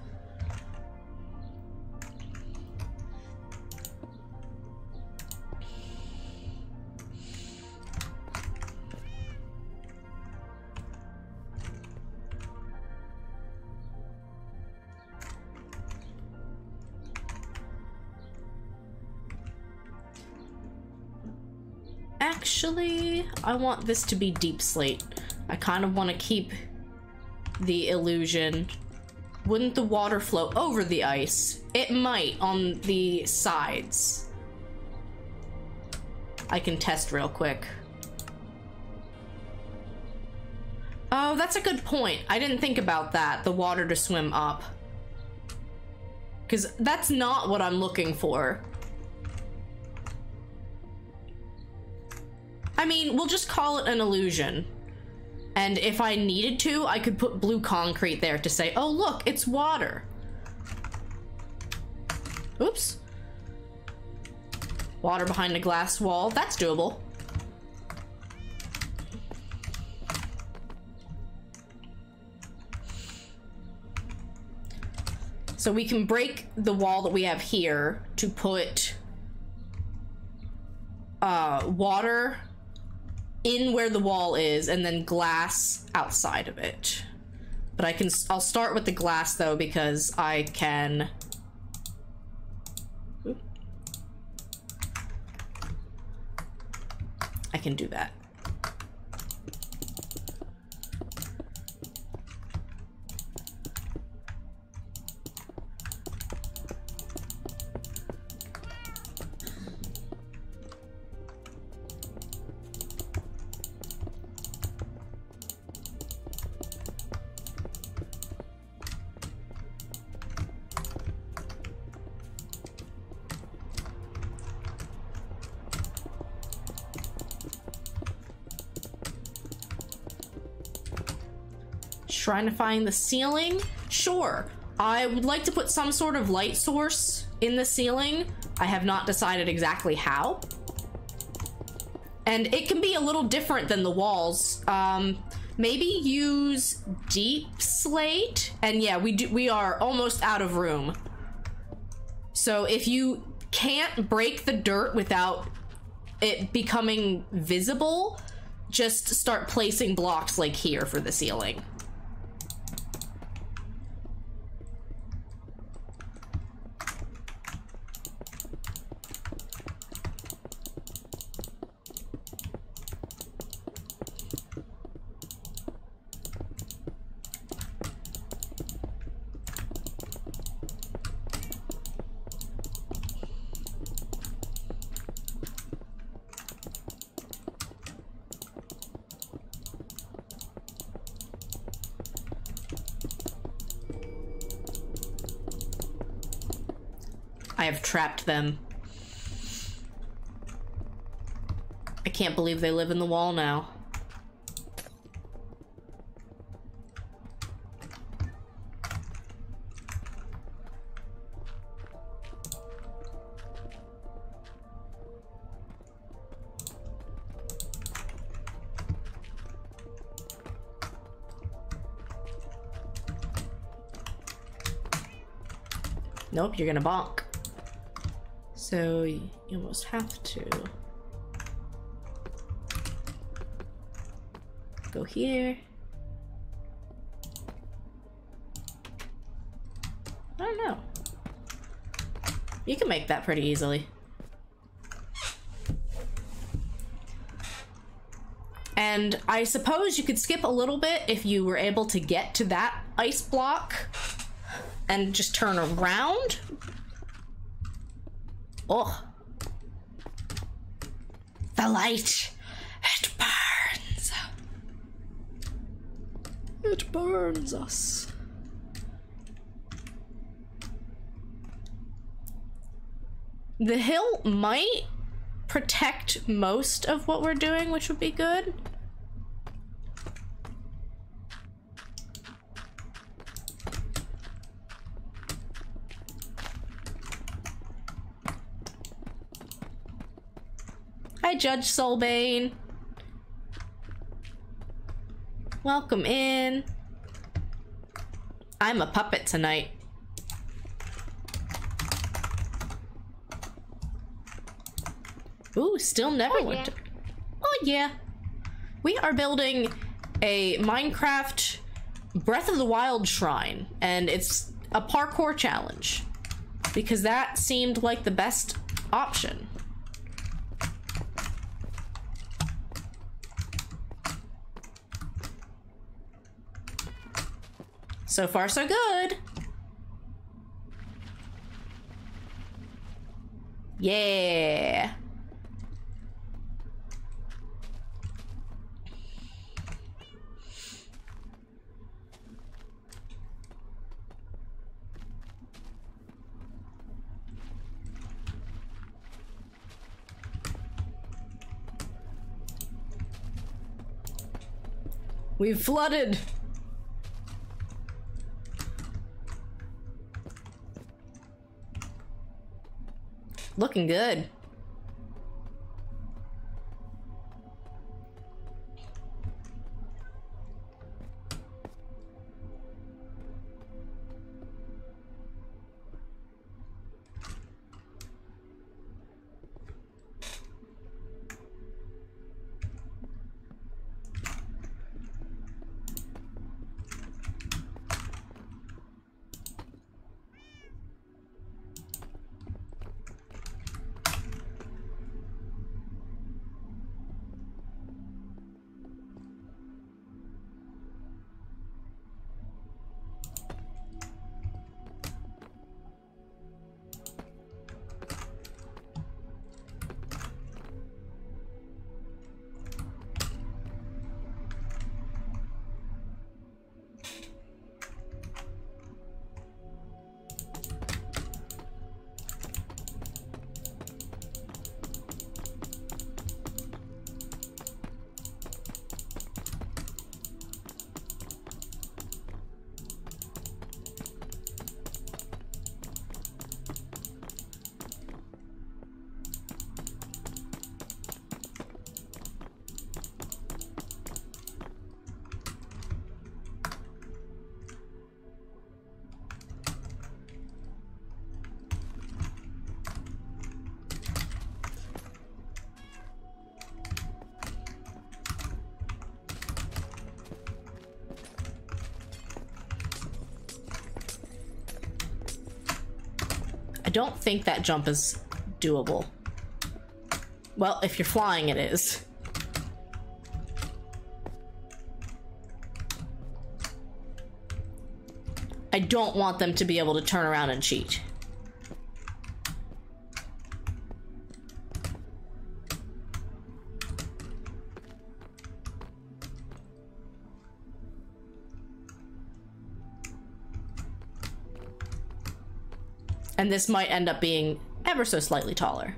Actually, I want this to be deepslate. I kind of want to keep the illusion. Wouldn't the water flow over the ice? It might on the sides. I can test real quick. Oh, that's a good point. I didn't think about that, the water to swim up. Because that's not what I'm looking for. I mean, we'll just call it an illusion. And if I needed to, I could put blue concrete there to say, oh, look, it's water. Oops. Water behind a glass wall. That's doable. So we can break the wall that we have here to put uh, water in where the wall is and then glass outside of it. But I can, I'll start with the glass though because I can... I can do that. Trying to find the ceiling? Sure. I would like to put some sort of light source in the ceiling. I have not decided exactly how. And it can be a little different than the walls. Um, maybe use deepslate. And yeah, we do, we are almost out of room. So if you can't break the dirt without it becoming visible, just start placing blocks like here for the ceiling. I have trapped them. I can't believe they live in the wall now. Nope, you're gonna bonk. So you almost have to go here. I don't know. You can make that pretty easily. And I suppose you could skip a little bit if you were able to get to that ice block and just turn around. Oh. The light. It burns. It burns us. The hill might protect most of what we're doing, which would be good. Hi, Judge Soulbane. Welcome in. I'm a puppet tonight. Ooh, still never Oh, yeah. Oh yeah. We are building a Minecraft Breath of the Wild shrine, and it's a parkour challenge because that seemed like the best option. So far, so good. Yeah. We've flooded. Looking good. Don't think that jump is doable. Well, if you're flying, it is. I don't want them to be able to turn around and cheat. And this might end up being ever so slightly taller.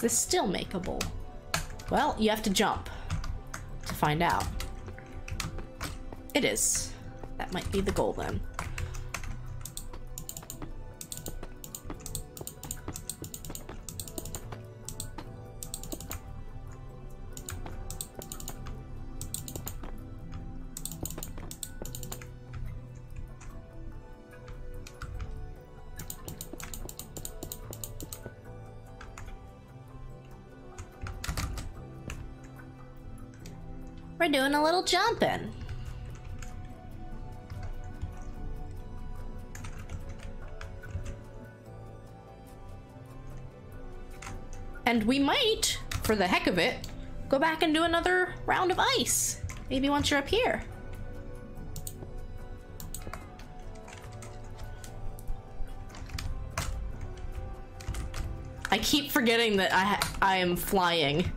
Is this still makeable? Well, you have to jump to find out. It is. That might be the goal then. Jumping. And we might, for the heck of it, go back and do another round of ice. Maybe once you're up here. I keep forgetting that I I am flying.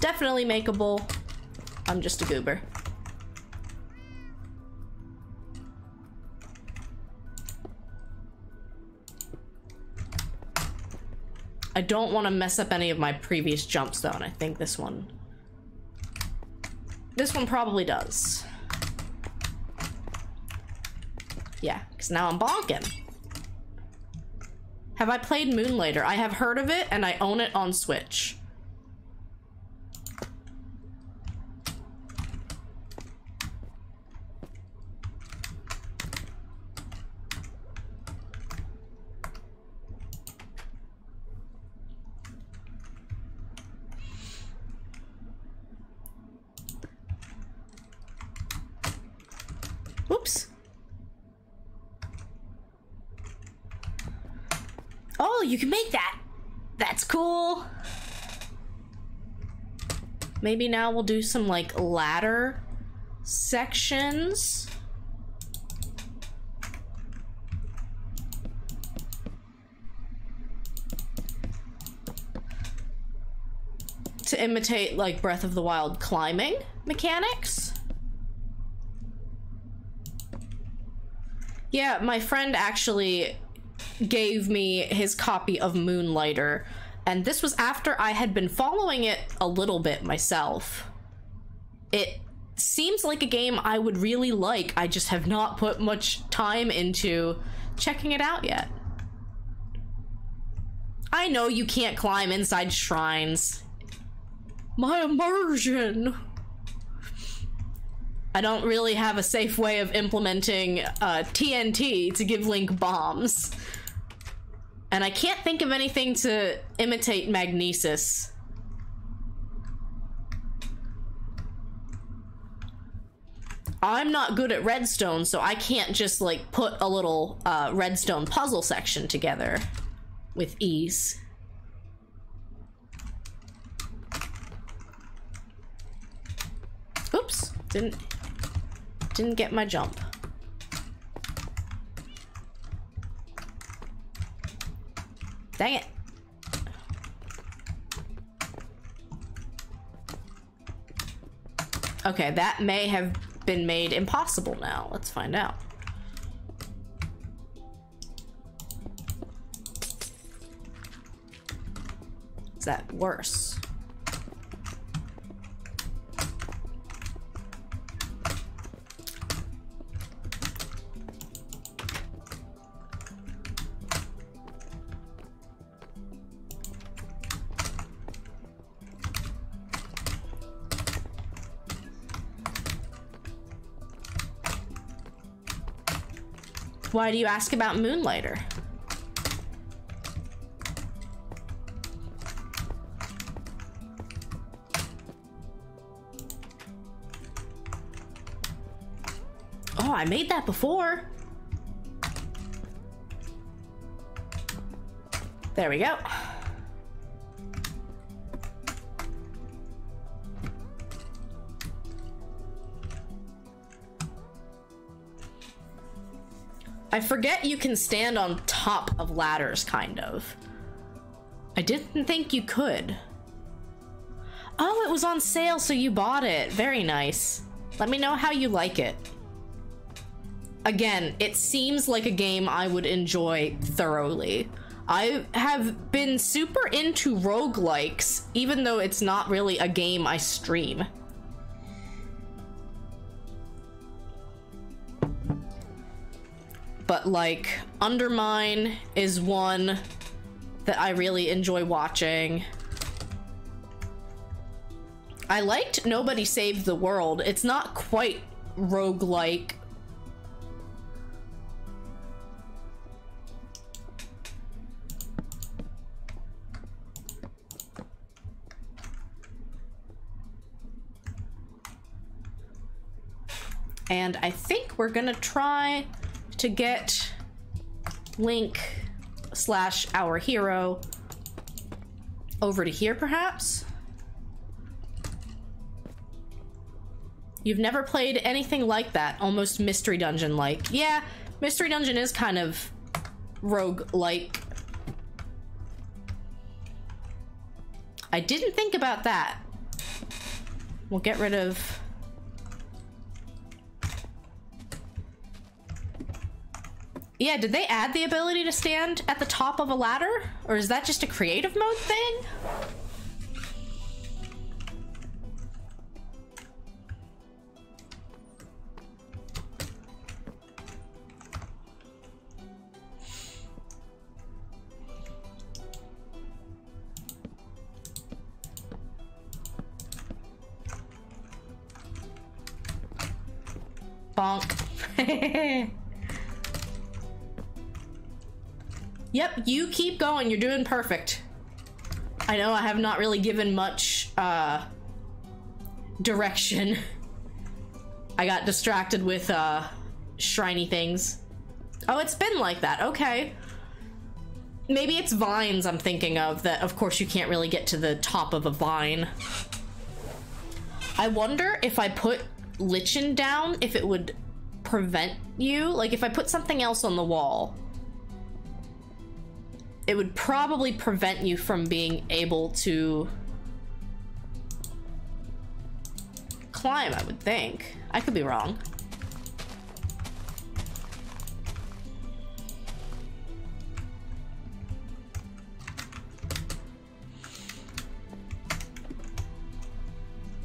Definitely makeable. I'm just a goober. I don't want to mess up any of my previous jumps though, and I think this one... This one probably does. Yeah, because now I'm bonking. Have I played Moonlighter? I have heard of it, and I own it on Switch. Oops. Oh, you can make that. That's cool. Maybe now we'll do some like ladder sections. To imitate like Breath of the Wild climbing mechanics. Yeah, my friend actually gave me his copy of Moonlighter, and this was after I had been following it a little bit myself. It seems like a game I would really like, I just have not put much time into checking it out yet. I know you can't climb inside shrines. My immersion! I don't really have a safe way of implementing uh, TNT to give Link bombs. And I can't think of anything to imitate Magnesis. I'm not good at redstone, so I can't just like put a little uh, redstone puzzle section together with ease. Oops, didn't didn't get my jump. Dang it. Okay, that may have been made impossible now. Let's find out. Is that worse? Why do you ask about Moonlighter? Oh, I made that before. There we go. I forget you can stand on top of ladders, kind of. I didn't think you could. Oh, it was on sale, so you bought it. Very nice. Let me know how you like it. again, it seems like a game I would enjoy thoroughly. I have been super into roguelikes, even though it's not really a game I stream. But like, Undermine is one that I really enjoy watching. I liked Nobody Saved the World. It's not quite roguelike. And I think we're gonna try to get Link slash our hero over to here, perhaps? You've never played anything like that, almost Mystery Dungeon like. Yeah, Mystery Dungeon is kind of rogue like. I didn't think about that. We'll get rid of Yeah, did they add the ability to stand at the top of a ladder? Or is that just a creative mode thing? Bonk. Yep, you keep going. You're doing perfect. I know I have not really given much uh, direction. I got distracted with uh, shriny things. Oh, it's been like that. Okay. Maybe it's vines I'm thinking of that, of course, you can't really get to the top of a vine. I wonder if I put lichen down, if it would prevent you. Like, if I put something else on the wall it would probably prevent you from being able to climb, I would think. I could be wrong.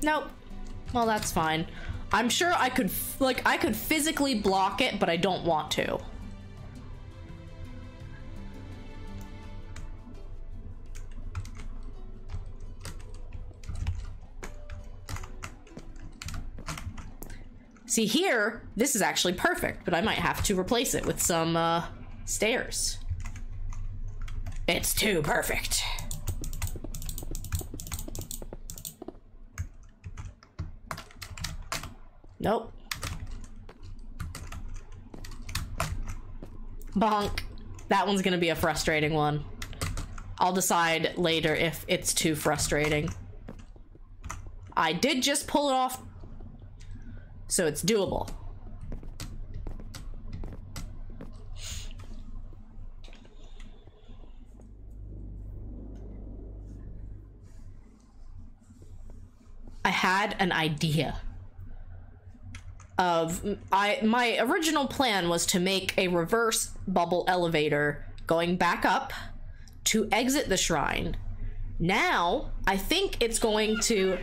Nope. Well, that's fine. I'm sure I could, like, I could physically block it, but I don't want to. See here, this is actually perfect, but I might have to replace it with some uh, stairs. It's too perfect. Nope. Bonk. That one's gonna be a frustrating one. I'll decide later if it's too frustrating. I did just pull it off so it's doable. I had an idea of I my original plan was to make a reverse bubble elevator going back up to exit the shrine. Now, I think it's going to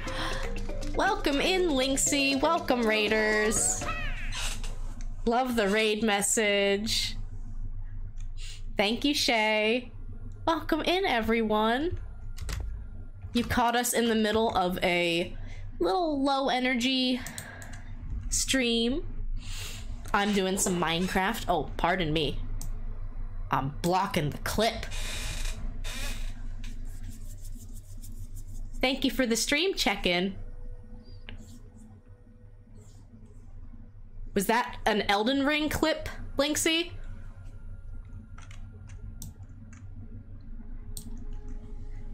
Welcome in, Linksy. Welcome, Raiders. Love the raid message. Thank you, Shay. Welcome in, everyone. You caught us in the middle of a little low energy stream. I'm doing some Minecraft. Oh, pardon me. I'm blocking the clip. Thank you for the stream check-in. Was that an Elden Ring clip, Linksy?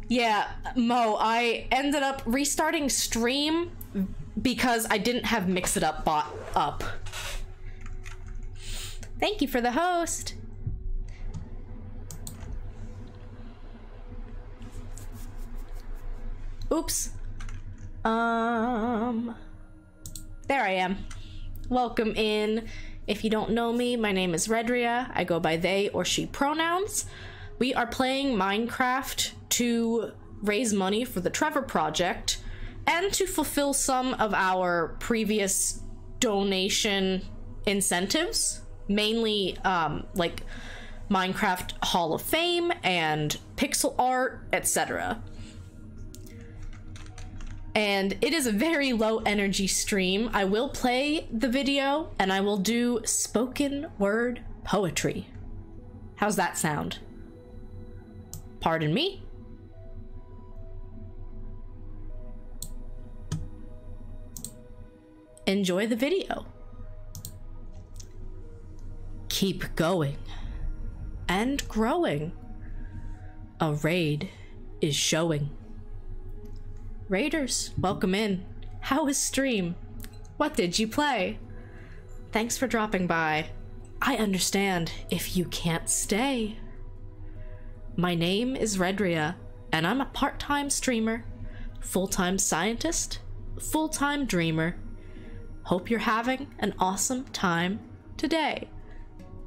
Yeah, Mo, I ended up restarting stream because I didn't have Mix It Up bought up. Thank you for the host. Oops. Um, there I am welcome in. If you don't know me, my name is Redria. I go by they or she pronouns. We are playing Minecraft to raise money for the Trevor Project and to fulfill some of our previous donation incentives, mainly um, like Minecraft Hall of Fame and pixel art, etc. And it is a very low energy stream. I will play the video and I will do spoken word poetry. How's that sound? Pardon me? Enjoy the video. Keep going and growing. A raid is showing. Raiders, welcome in. How was stream? What did you play? Thanks for dropping by. I understand if you can't stay. My name is Redria, and I'm a part time streamer, full time scientist, full time dreamer. Hope you're having an awesome time today.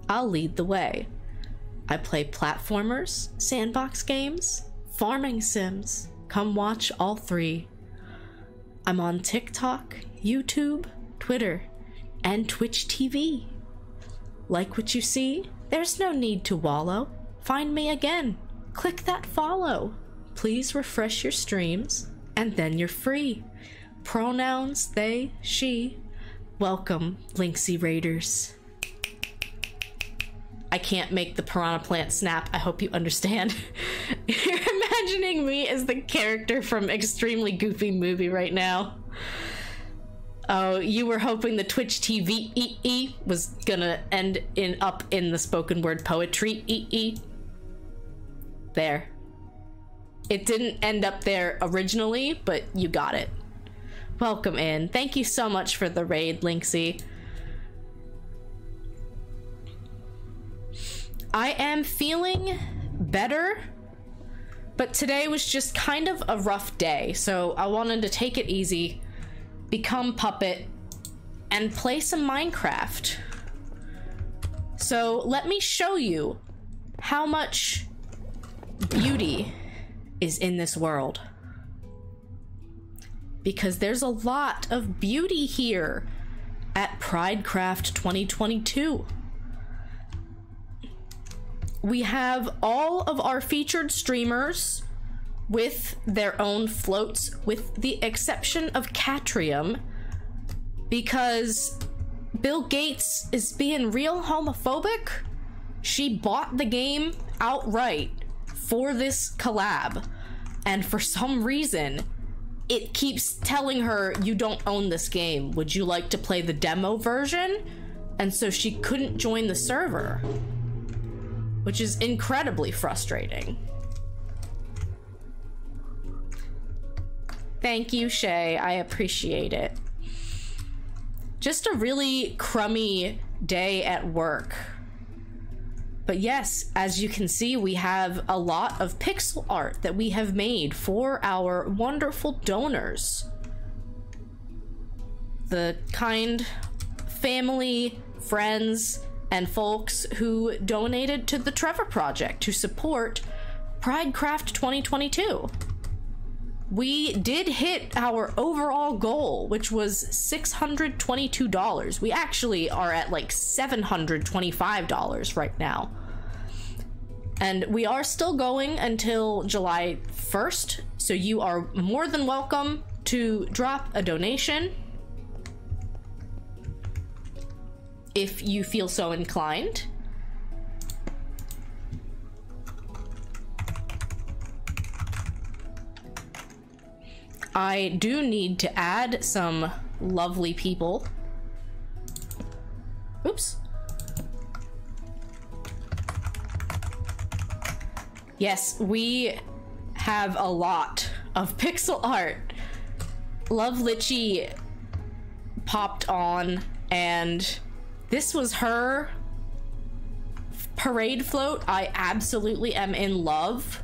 I'll lead the way. I play platformers, sandbox games, farming sims. Come watch all three. I'm on TikTok, YouTube, Twitter, and Twitch TV. Like what you see? There's no need to wallow. Find me again. Click that follow. Please refresh your streams, and then you're free. Pronouns they, she. Welcome, Linksy Raiders. I can't make the piranha plant snap. I hope you understand. You're imagining me as the character from extremely goofy movie right now. Oh, you were hoping the Twitch TV -e e was gonna end in up in the spoken word poetry -e. There. It didn't end up there originally, but you got it. Welcome in. Thank you so much for the raid, Linksy. I am feeling better, but today was just kind of a rough day, so I wanted to take it easy, become Puppet, and play some Minecraft. So let me show you how much beauty is in this world. Because there's a lot of beauty here at Pridecraft 2022 we have all of our featured streamers with their own floats, with the exception of Catrium, because Bill Gates is being real homophobic. She bought the game outright for this collab, and for some reason, it keeps telling her, You don't own this game. Would you like to play the demo version? And so she couldn't join the server which is incredibly frustrating. Thank you, Shay. I appreciate it. Just a really crummy day at work. But yes, as you can see, we have a lot of pixel art that we have made for our wonderful donors. The kind family, friends, and folks who donated to the Trevor Project to support Pridecraft 2022. We did hit our overall goal, which was $622. We actually are at like $725 right now. And we are still going until July 1st, so you are more than welcome to drop a donation if you feel so inclined. I do need to add some lovely people. Oops. Yes, we have a lot of pixel art. Love Litchi popped on and this was her parade float. I absolutely am in love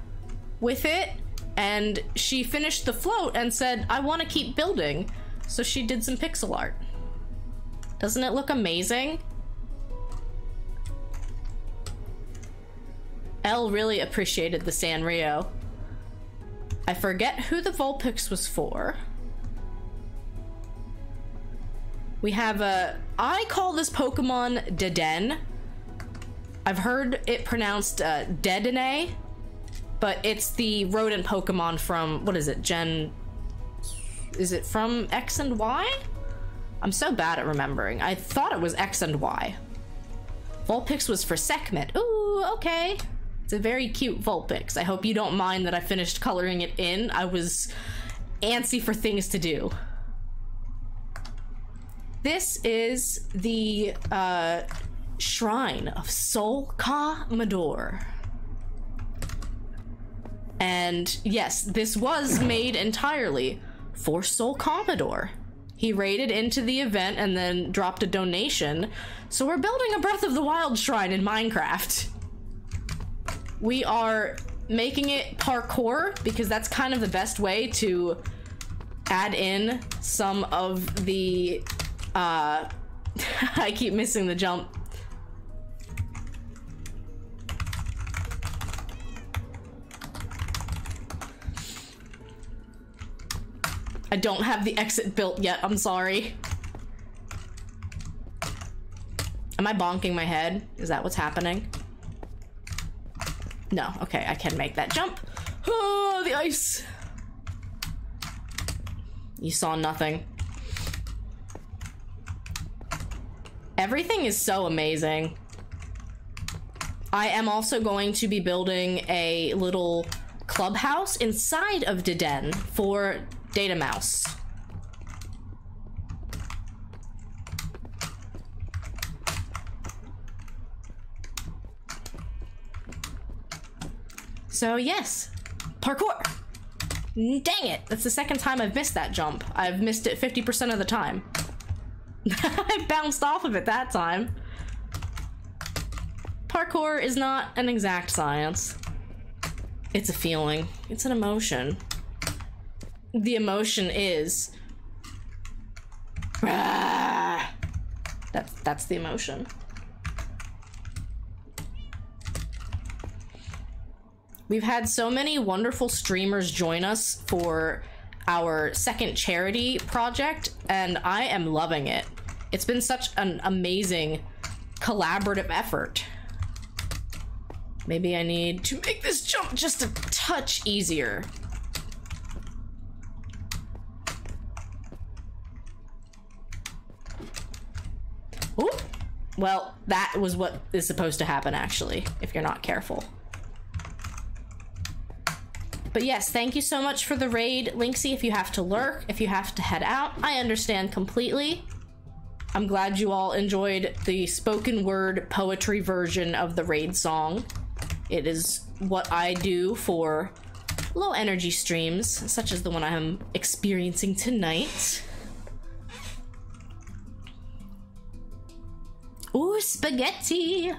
with it. And she finished the float and said, I want to keep building. So she did some pixel art. Doesn't it look amazing? Elle really appreciated the Sanrio. I forget who the Vulpix was for. We have a. I call this Pokemon Dedenne. I've heard it pronounced uh, but it's the rodent Pokemon from. What is it? Gen. Is it from X and Y? I'm so bad at remembering. I thought it was X and Y. Vulpix was for Sekhmet. Ooh, okay. It's a very cute Vulpix. I hope you don't mind that I finished coloring it in. I was antsy for things to do. This is the uh, shrine of Sol Ka. And yes, this was made entirely for Soul Commodore. He raided into the event and then dropped a donation. So we're building a Breath of the Wild shrine in Minecraft. We are making it parkour because that's kind of the best way to add in some of the uh I keep missing the jump. I don't have the exit built yet, I'm sorry. Am I bonking my head? Is that what's happening? No, okay, I can make that jump. Oh, the ice. You saw nothing. Everything is so amazing. I am also going to be building a little clubhouse inside of Dedenne for Data Mouse. So yes, parkour. Dang it, that's the second time I've missed that jump. I've missed it 50% of the time. I bounced off of it that time. Parkour is not an exact science. It's a feeling. It's an emotion. The emotion is... That's, that's the emotion. We've had so many wonderful streamers join us for our second charity project, and I am loving it. It's been such an amazing collaborative effort. Maybe I need to make this jump just a touch easier. Ooh. Well, that was what is supposed to happen, actually, if you're not careful. But yes, thank you so much for the raid, Linksy. If you have to lurk, if you have to head out, I understand completely. I'm glad you all enjoyed the spoken word poetry version of the raid song. It is what I do for low energy streams, such as the one I'm experiencing tonight. Ooh, spaghetti!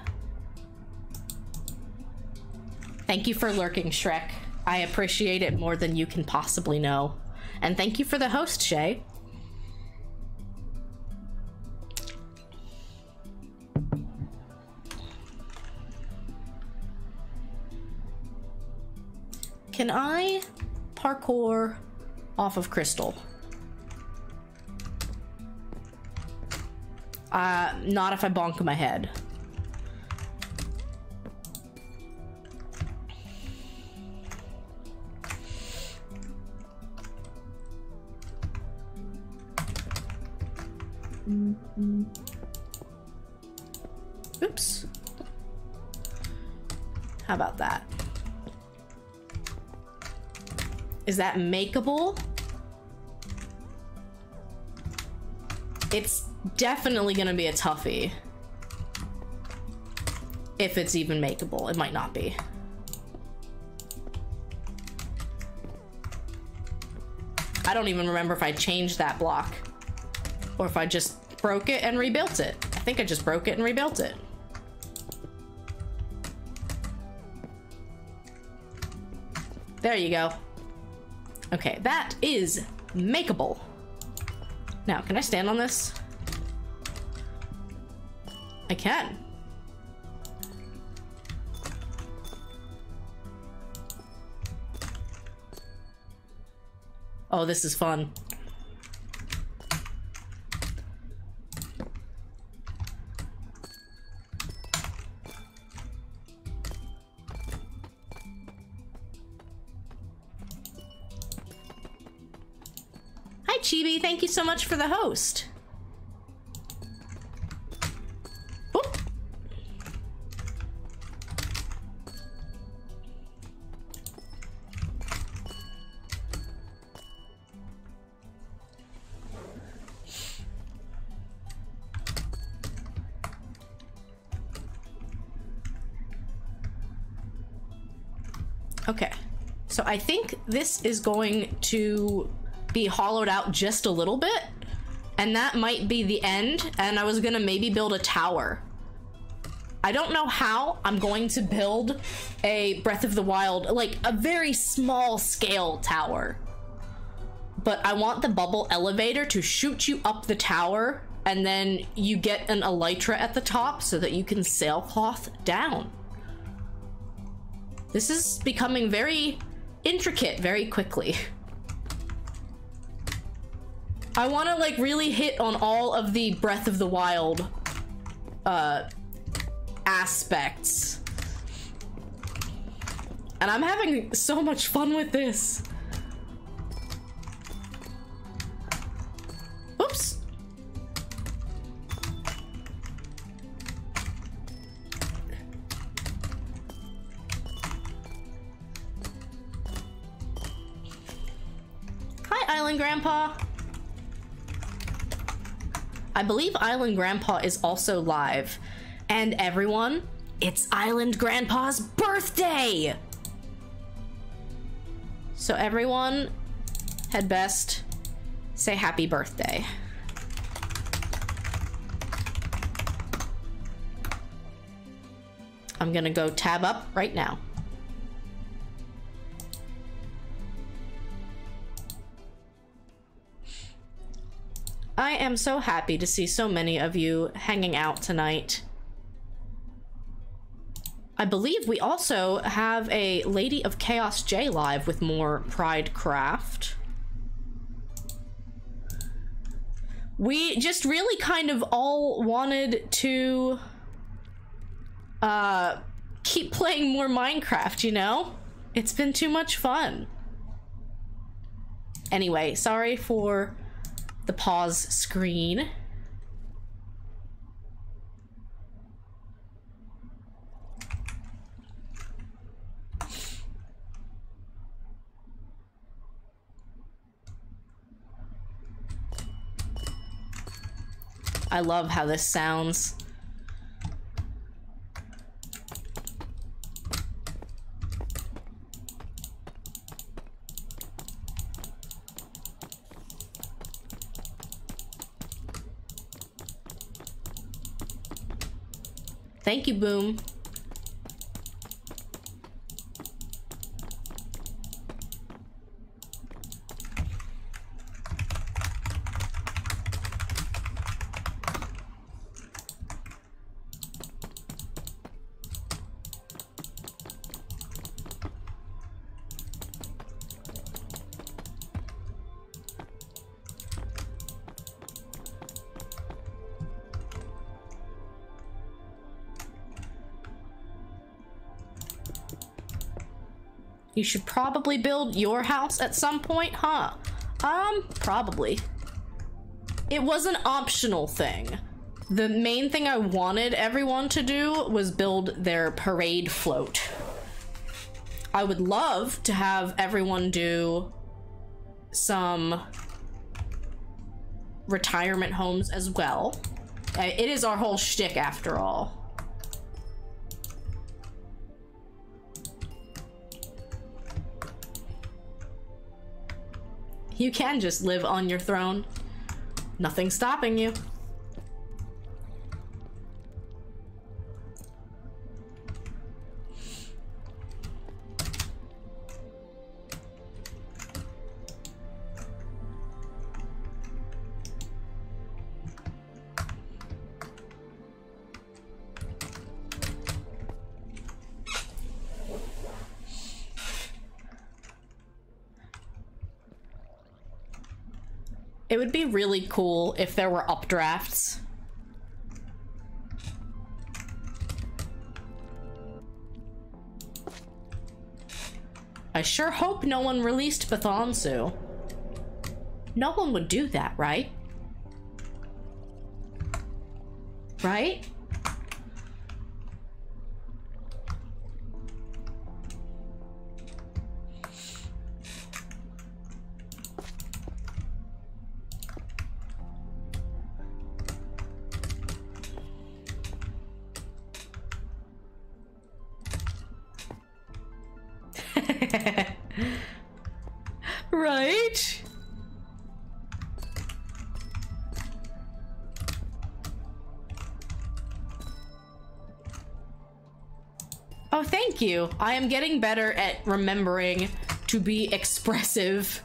Thank you for lurking, Shrek. I appreciate it more than you can possibly know. And thank you for the host, Shay. Can I parkour off of Crystal? Uh, not if I bonk my head. Oops. How about that? Is that makeable? It's definitely gonna be a toughie. If it's even makeable. It might not be. I don't even remember if I changed that block or if I just broke it and rebuilt it. I think I just broke it and rebuilt it. There you go. Okay, that is makeable. Now, can I stand on this? I can. Oh, this is fun. Chibi. Thank you so much for the host. Okay. So I think this is going to be hollowed out just a little bit. And that might be the end. And I was gonna maybe build a tower. I don't know how I'm going to build a Breath of the Wild, like a very small scale tower. But I want the bubble elevator to shoot you up the tower and then you get an elytra at the top so that you can sailcloth down. This is becoming very intricate very quickly. I want to like really hit on all of the Breath of the Wild uh aspects. And I'm having so much fun with this. Oops. Hi, Island Grandpa. I believe Island Grandpa is also live. And everyone, it's Island Grandpa's birthday! So everyone had best say happy birthday. I'm gonna go tab up right now. I am so happy to see so many of you hanging out tonight. I believe we also have a Lady of Chaos J live with more Pride Craft. We just really kind of all wanted to uh, keep playing more Minecraft, you know? It's been too much fun. Anyway, sorry for the pause screen. I love how this sounds. Thank you, Boom. You should probably build your house at some point, huh? Um, probably. It was an optional thing. The main thing I wanted everyone to do was build their parade float. I would love to have everyone do some retirement homes as well. It is our whole shtick after all. You can just live on your throne. Nothing's stopping you. It would be really cool if there were updrafts. I sure hope no one released Bathonsu. No one would do that, right? Right? right? Oh, thank you. I am getting better at remembering to be expressive.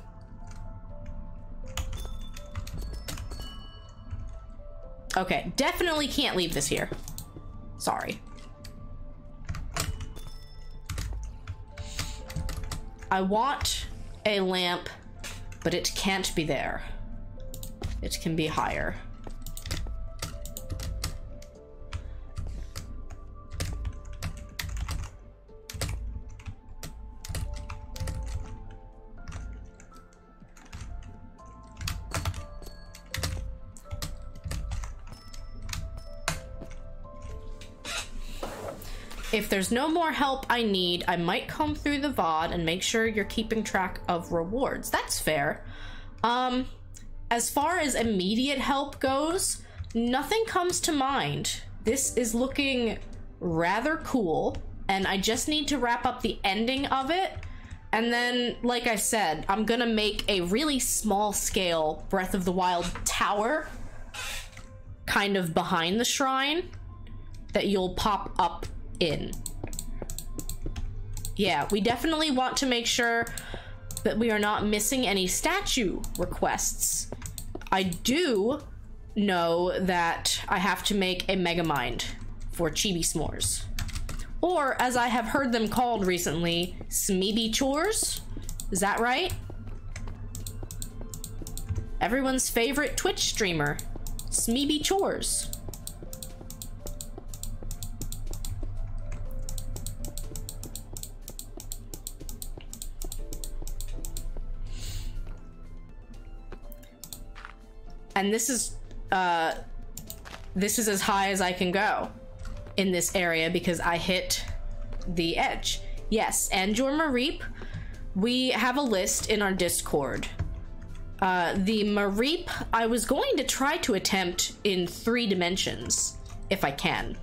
Okay, definitely can't leave this here. Sorry. I want a lamp, but it can't be there. It can be higher. If there's no more help I need, I might comb through the VOD and make sure you're keeping track of rewards. That's fair. Um, as far as immediate help goes, nothing comes to mind. This is looking rather cool, and I just need to wrap up the ending of it. And then, like I said, I'm gonna make a really small scale Breath of the Wild tower kind of behind the shrine that you'll pop up in. Yeah, we definitely want to make sure that we are not missing any statue requests. I do know that I have to make a Megamind for Chibi S'mores. Or, as I have heard them called recently, Smeeby Chores. Is that right? Everyone's favorite Twitch streamer, Smeeby Chores. And this is uh this is as high as I can go in this area because I hit the edge. Yes, and your Mareep, we have a list in our Discord. Uh, the Mareep, I was going to try to attempt in three dimensions, if I can.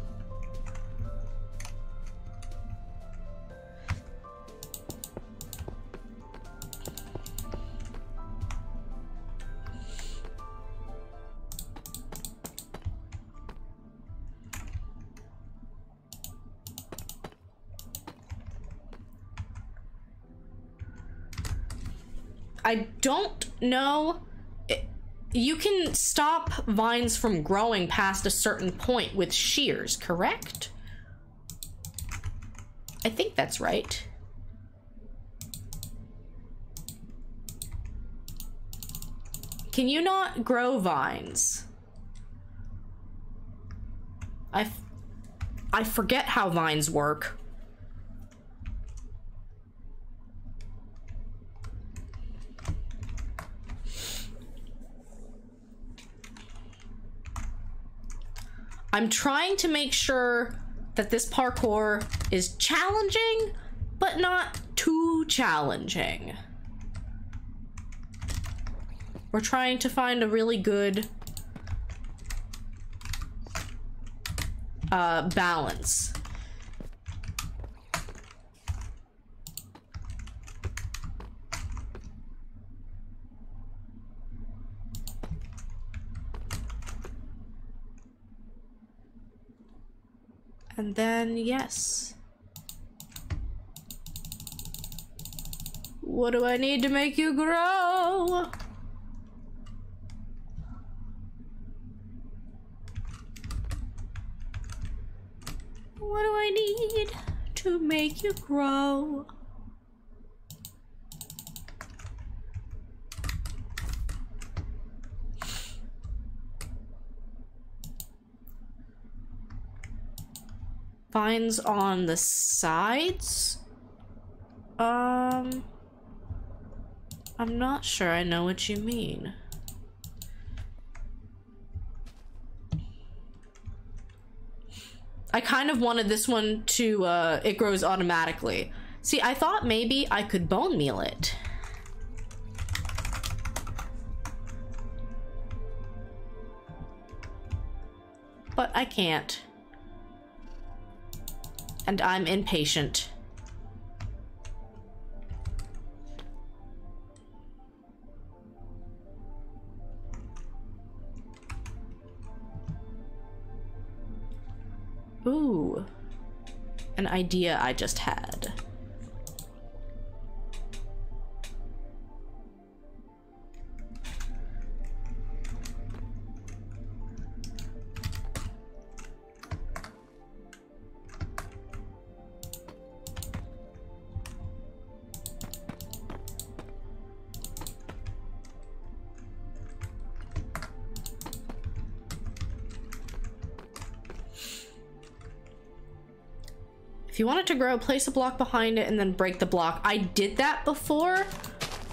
I don't know. You can stop vines from growing past a certain point with shears, correct? I think that's right. Can you not grow vines? I, I forget how vines work. I'm trying to make sure that this parkour is challenging, but not too challenging. We're trying to find a really good uh, balance. And then, yes. What do I need to make you grow? What do I need to make you grow? Vines on the sides? Um... I'm not sure I know what you mean. I kind of wanted this one to, uh, it grows automatically. See, I thought maybe I could bone meal it. But I can't. And I'm impatient. Ooh. An idea I just had. You want it to grow, place a block behind it and then break the block. I did that before,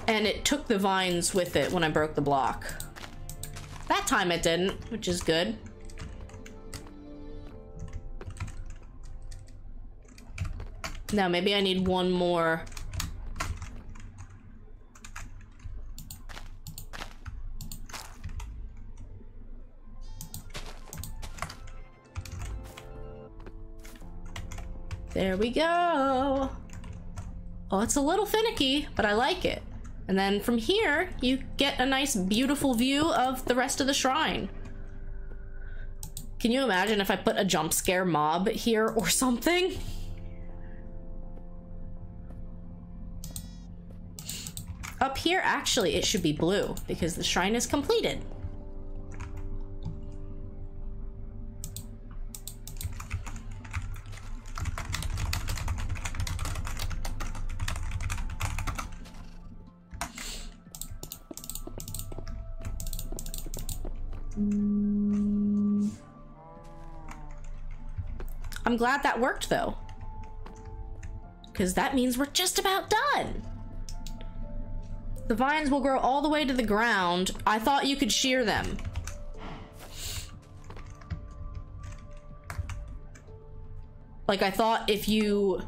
and it took the vines with it when I broke the block. That time it didn't, which is good. Now maybe I need one more There we go. Oh, it's a little finicky, but I like it. And then from here, you get a nice, beautiful view of the rest of the shrine. Can you imagine if I put a jump scare mob here or something? Up here, actually, it should be blue because the shrine is completed. I'm glad that worked though. Because that means we're just about done. The vines will grow all the way to the ground. I thought you could shear them. Like I thought if you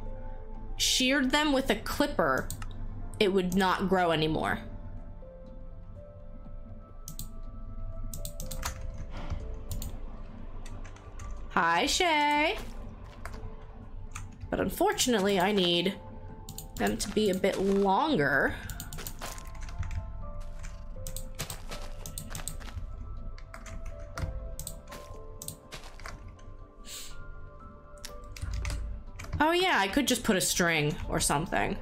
sheared them with a clipper, it would not grow anymore. Hi, Shay. But unfortunately, I need them to be a bit longer. Oh yeah, I could just put a string or something.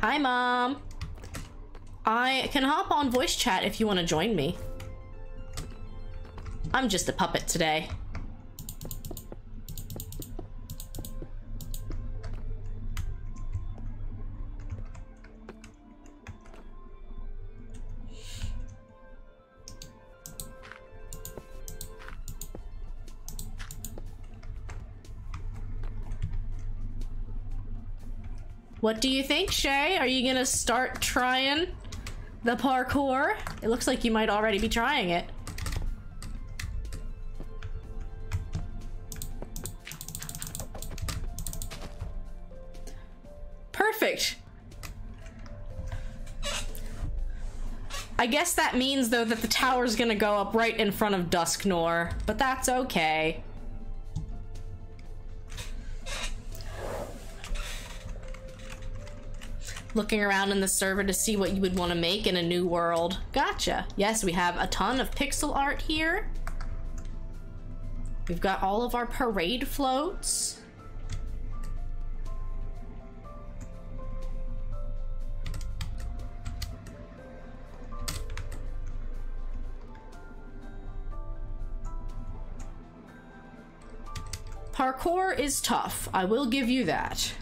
Hi, Mom. I can hop on voice chat if you want to join me. I'm just a puppet today. What do you think, Shay? Are you gonna start trying the parkour? It looks like you might already be trying it. Perfect. I guess that means, though, that the tower's gonna go up right in front of Dusknoir, but that's okay. Looking around in the server to see what you would want to make in a new world. Gotcha. Yes, we have a ton of pixel art here. We've got all of our parade floats. Parkour is tough, I will give you that.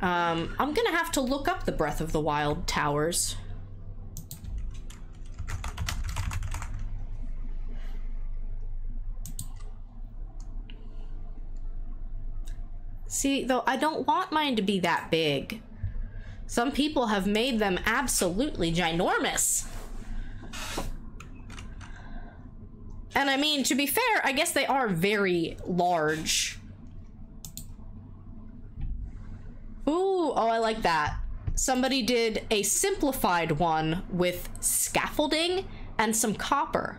Um, I'm gonna have to look up the Breath of the Wild towers. See, though, I don't want mine to be that big. Some people have made them absolutely ginormous. And I mean, to be fair, I guess they are very large. Ooh, oh, I like that. Somebody did a simplified one with scaffolding and some copper.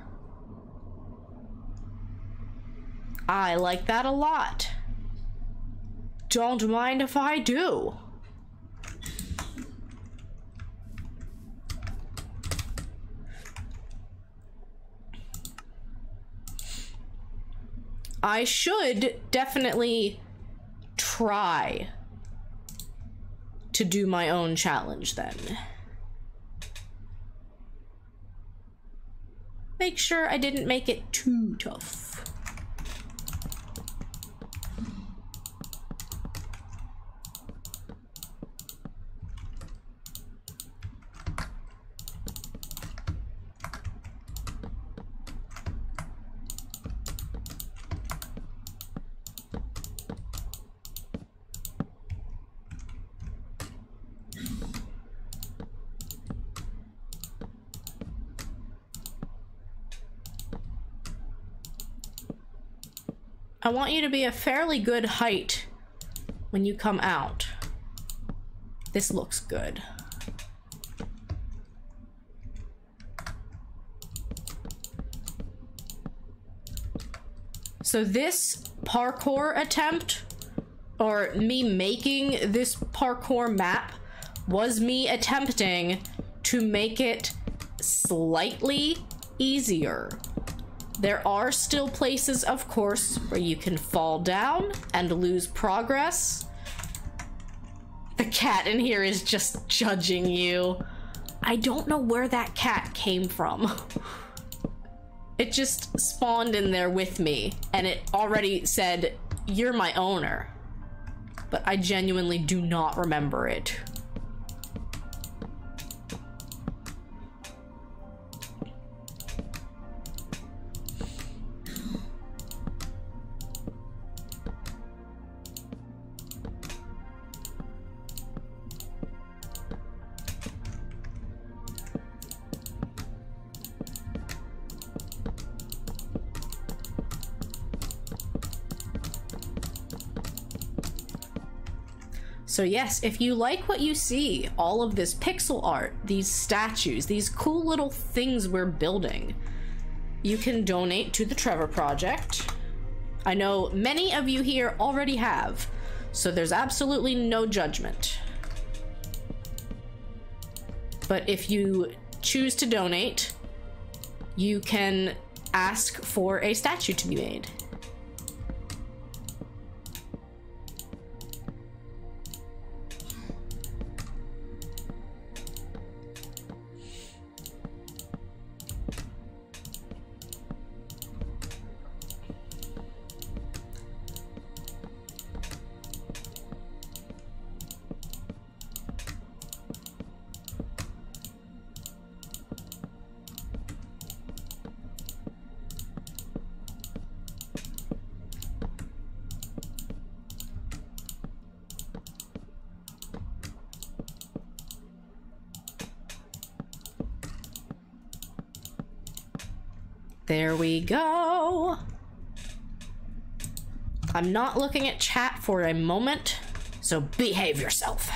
I like that a lot. Don't mind if I do. I should definitely try to do my own challenge then. Make sure I didn't make it too tough. I want you to be a fairly good height when you come out. This looks good. So this parkour attempt, or me making this parkour map, was me attempting to make it slightly easier there are still places, of course, where you can fall down and lose progress. The cat in here is just judging you. I don't know where that cat came from. it just spawned in there with me, and it already said, You're my owner. But I genuinely do not remember it. So yes, if you like what you see, all of this pixel art, these statues, these cool little things we're building, you can donate to the Trevor Project. I know many of you here already have, so there's absolutely no judgment. But if you choose to donate, you can ask for a statue to be made. We go. I'm not looking at chat for a moment, so behave yourself.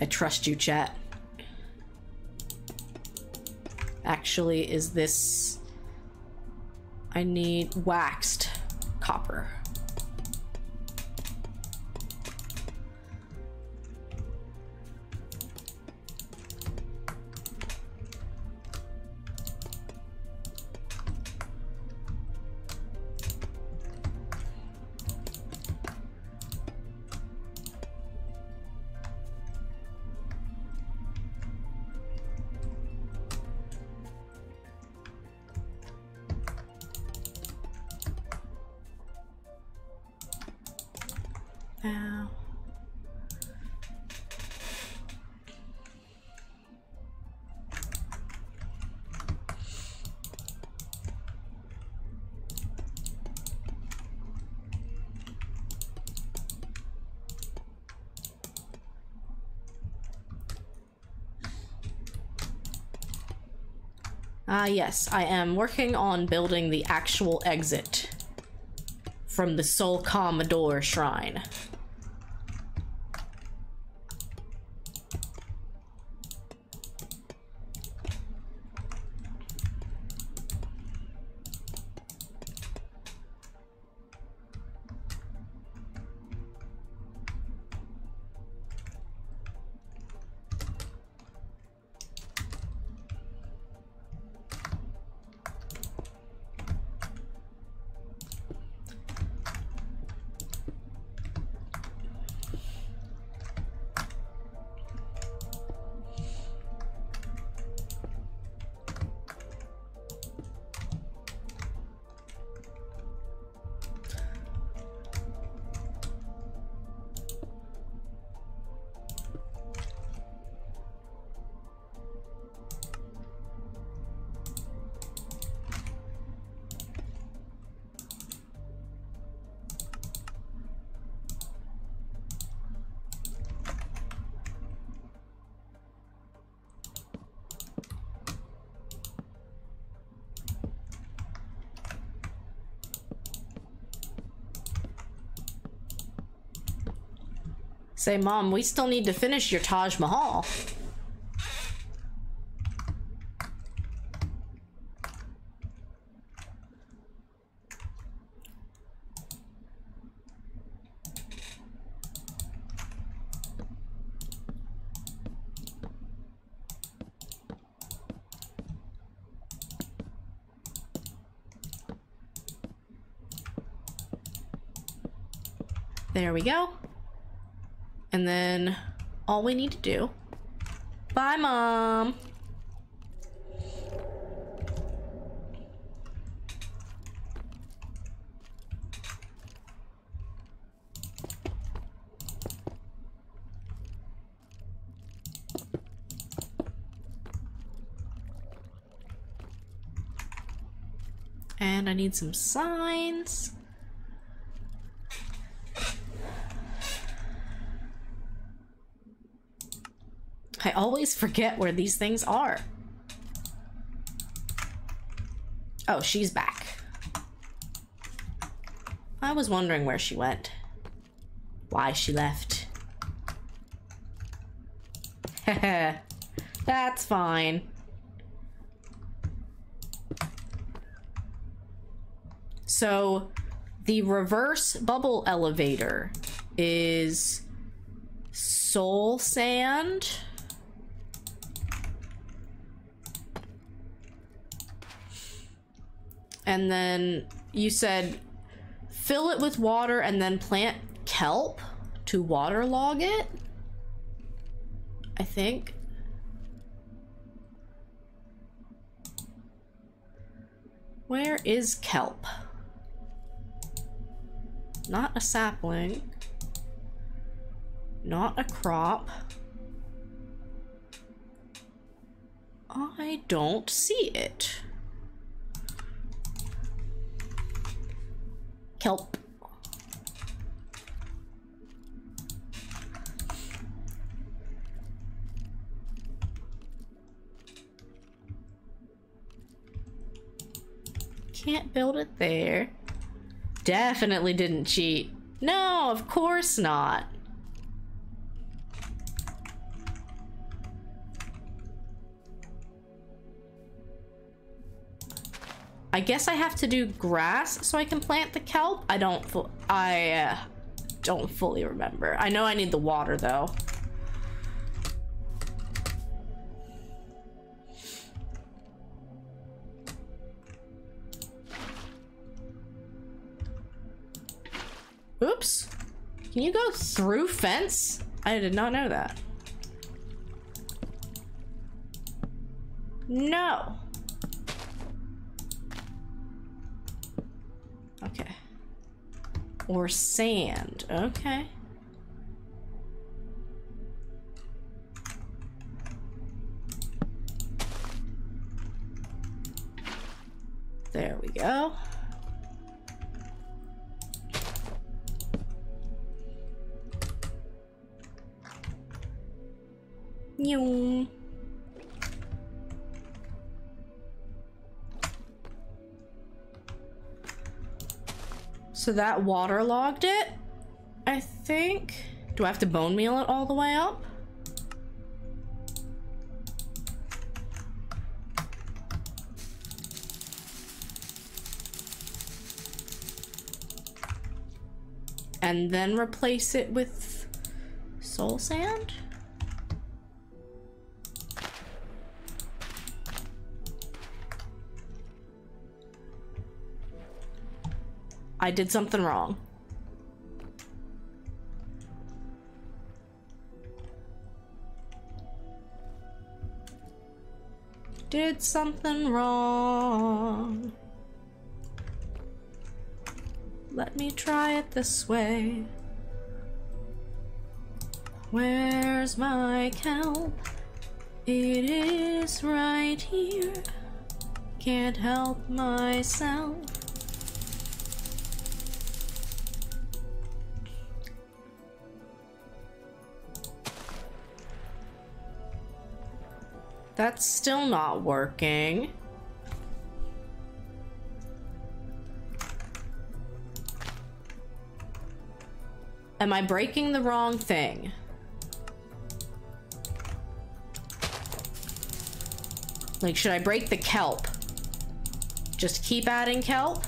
I trust you, chat. Actually, is this... I need waxed copper. Ah, yes, I am working on building the actual exit from the Soul Commodore Shrine. Say, Mom, we still need to finish your Taj Mahal. There we go. And then all we need to do. Bye, Mom. And I need some signs. I always forget where these things are. Oh, she's back. I was wondering where she went. Why she left. That's fine. So, the reverse bubble elevator is soul sand. And then you said fill it with water and then plant kelp to waterlog it. I think. Where is kelp? Not a sapling. Not a crop. I don't see it. Kelp. Can't build it there. Definitely didn't cheat. No, of course not. I guess I have to do grass so I can plant the kelp. I don't, I uh, don't fully remember. I know I need the water though. Oops. Can you go through fence? I did not know that. No. Okay. Or sand. Okay. There we go. Yung. So that waterlogged it, I think. Do I have to bone meal it all the way up? And then replace it with soul sand? I did something wrong. Did something wrong. Let me try it this way. Where's my kelp? It is right here. Can't help myself. That's still not working. Am I breaking the wrong thing? Like, should I break the kelp? Just keep adding kelp?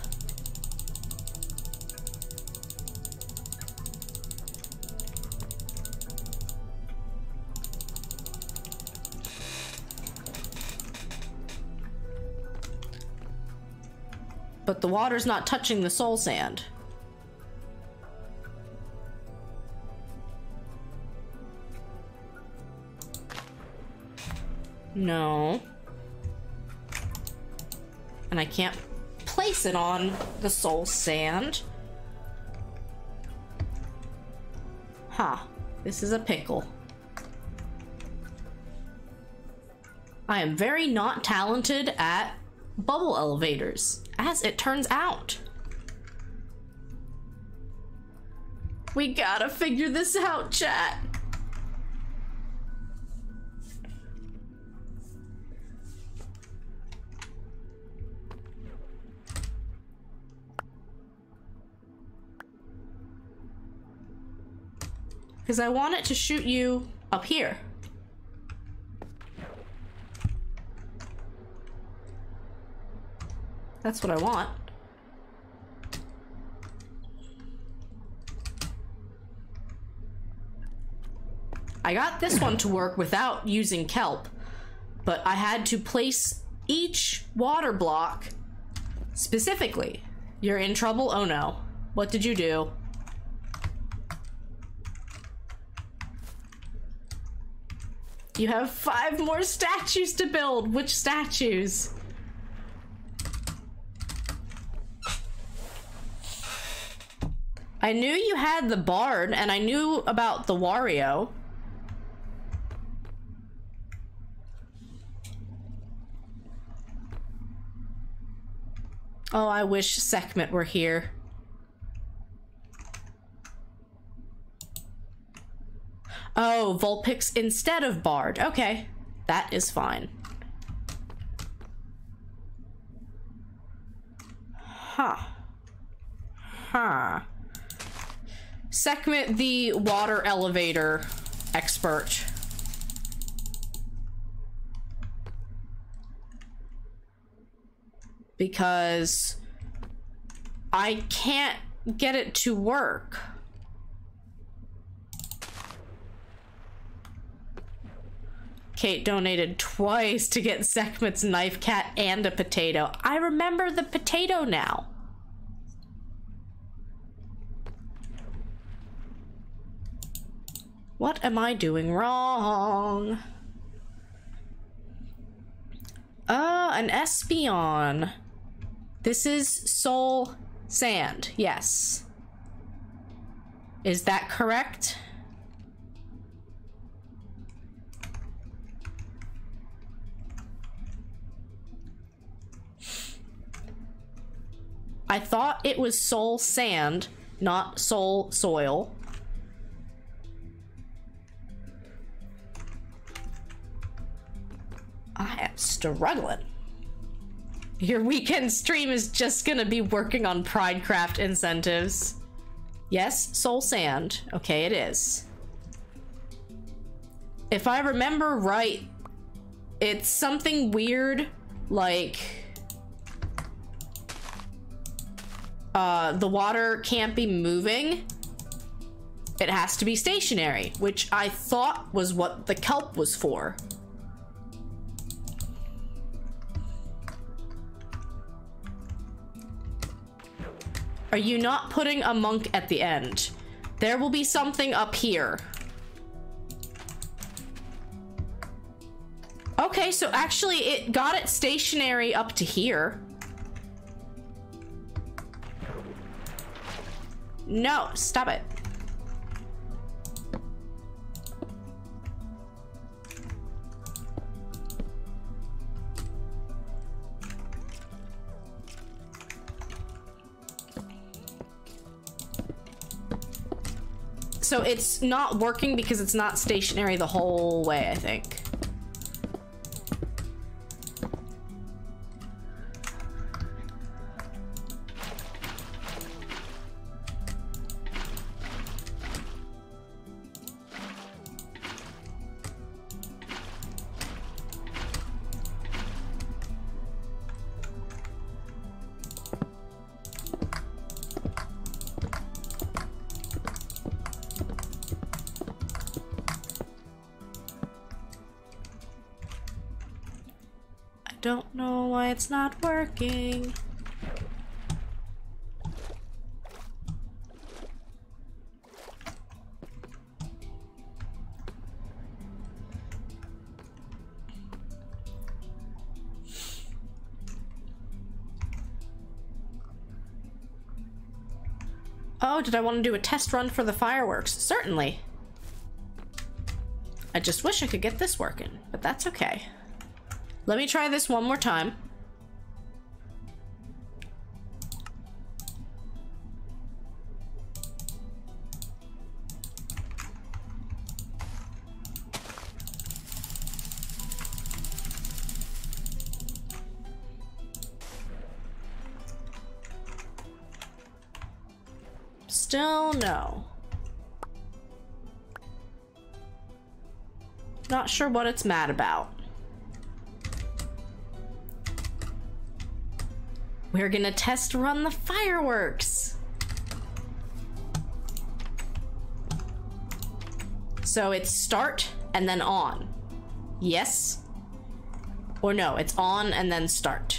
The water's not touching the soul sand. No. And I can't place it on the soul sand. Huh. This is a pickle. I am very not talented at bubble elevators, as it turns out. We gotta figure this out, chat. Because I want it to shoot you up here. That's what I want. I got this one to work without using kelp, but I had to place each water block specifically. You're in trouble? Oh no. What did you do? You have five more statues to build. Which statues? I knew you had the bard, and I knew about the Wario. Oh, I wish Sekhmet were here. Oh, Vulpix instead of Bard. Okay, that is fine. Huh. Huh. Sekhmet the water elevator expert. Because I can't get it to work. Kate donated twice to get Sekhmet's knife cat and a potato. I remember the potato now. What am I doing wrong? Uh, an Espeon. This is soul sand, yes. Is that correct? I thought it was soul sand, not soul soil. I am struggling. Your weekend stream is just gonna be working on Pridecraft incentives. Yes, Soul Sand. Okay, it is. If I remember right, it's something weird like uh, the water can't be moving. It has to be stationary, which I thought was what the kelp was for. Are you not putting a monk at the end? There will be something up here. Okay, so actually it got it stationary up to here. No, stop it. So it's not working because it's not stationary the whole way, I think. Did I want to do a test run for the fireworks? Certainly. I just wish I could get this working, but that's okay. Let me try this one more time. Sure what it's mad about. We're gonna test run the fireworks. So it's start and then on. Yes? Or no, it's on and then start.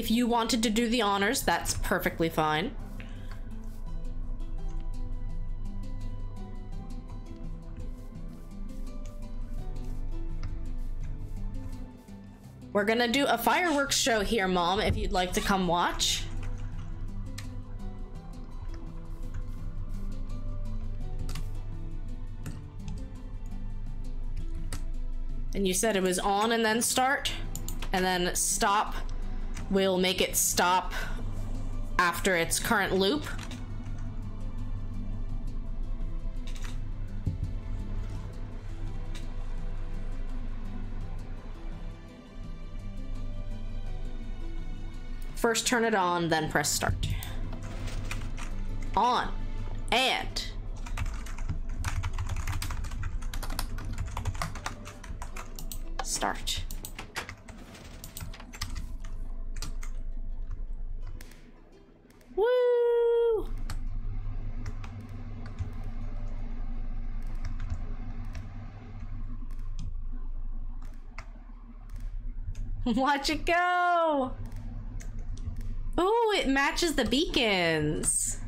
If you wanted to do the honors, that's perfectly fine. We're gonna do a fireworks show here, Mom, if you'd like to come watch. And you said it was on and then start, and then stop will make it stop after its current loop. First turn it on, then press start. On. And. Start. Woo! Watch it go! Oh, it matches the beacons.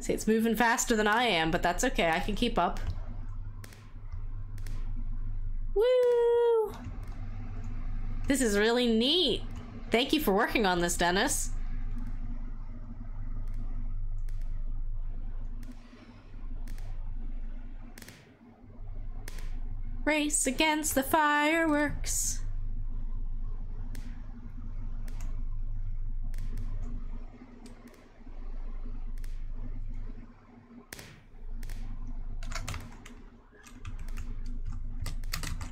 See, it's moving faster than I am, but that's okay. I can keep up. Woo! This is really neat. Thank you for working on this, Dennis. Race against the fireworks.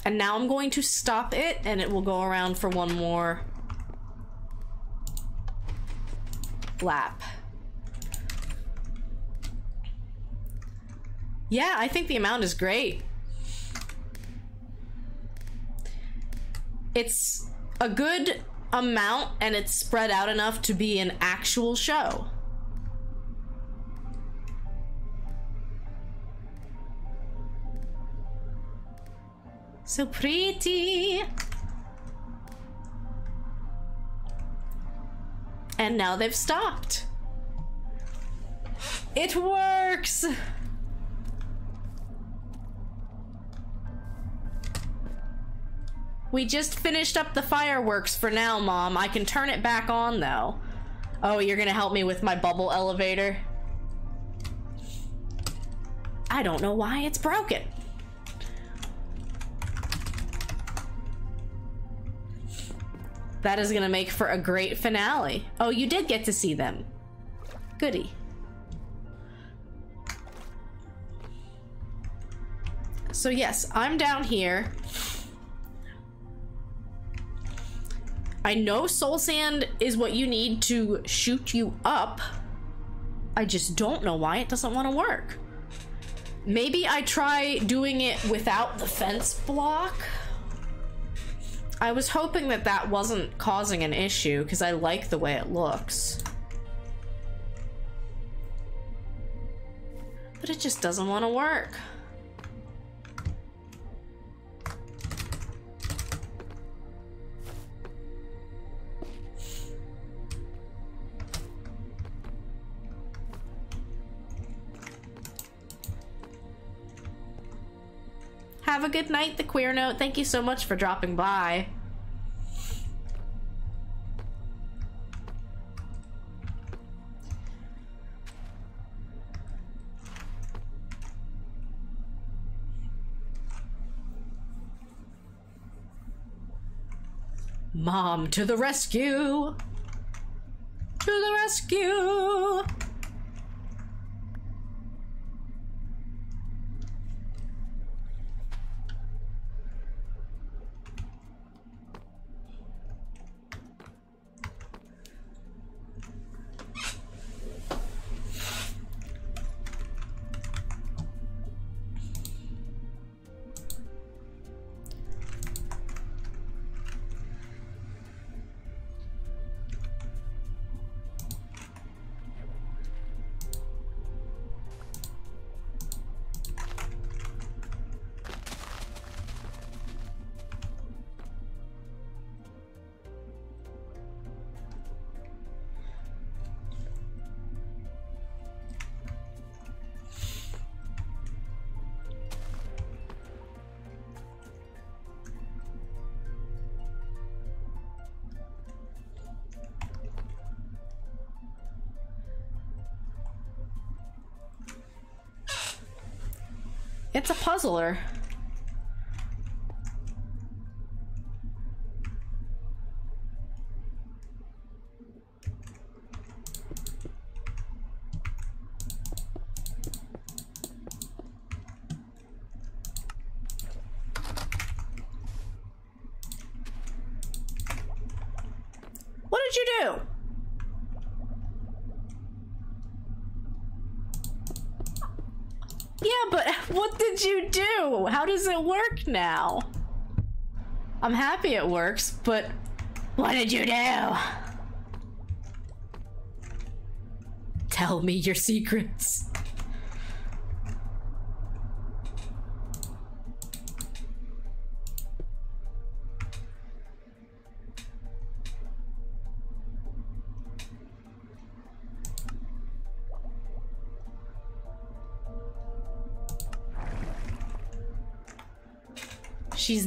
And now I'm going to stop it and it will go around for one more lap. Yeah, I think the amount is great. It's a good amount and it's spread out enough to be an actual show. So pretty. And now they've stopped. It works! We just finished up the fireworks for now, Mom. I can turn it back on, though. Oh, you're gonna help me with my bubble elevator? I don't know why it's broken. That is gonna make for a great finale. Oh, you did get to see them. Goody. So yes, I'm down here. I know soul sand is what you need to shoot you up. I just don't know why it doesn't want to work. Maybe I try doing it without the fence block. I was hoping that that wasn't causing an issue because I like the way it looks. But it just doesn't want to work. Have a good night, the queer note. Thank you so much for dropping by. Mom to the rescue! To the rescue! It's a puzzler. What did you do? Yeah, but what did you do? How does it work now? I'm happy it works, but what did you do? Tell me your secrets.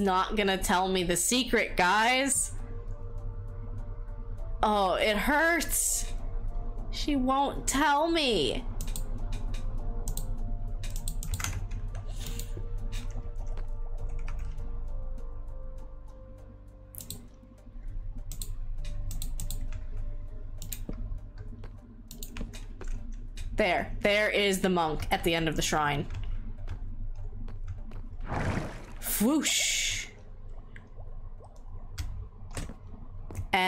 not gonna tell me the secret, guys. Oh, it hurts. She won't tell me. There. There is the monk at the end of the shrine. Whoosh.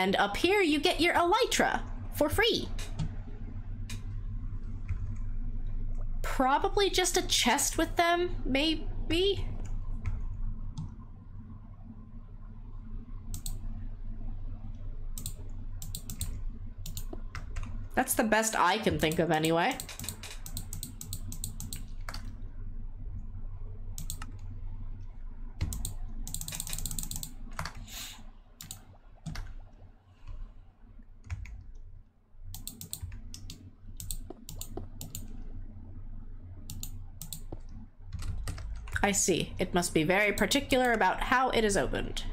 And up here you get your elytra for free. Probably just a chest with them, maybe? That's the best I can think of anyway. I see. It must be very particular about how it is opened.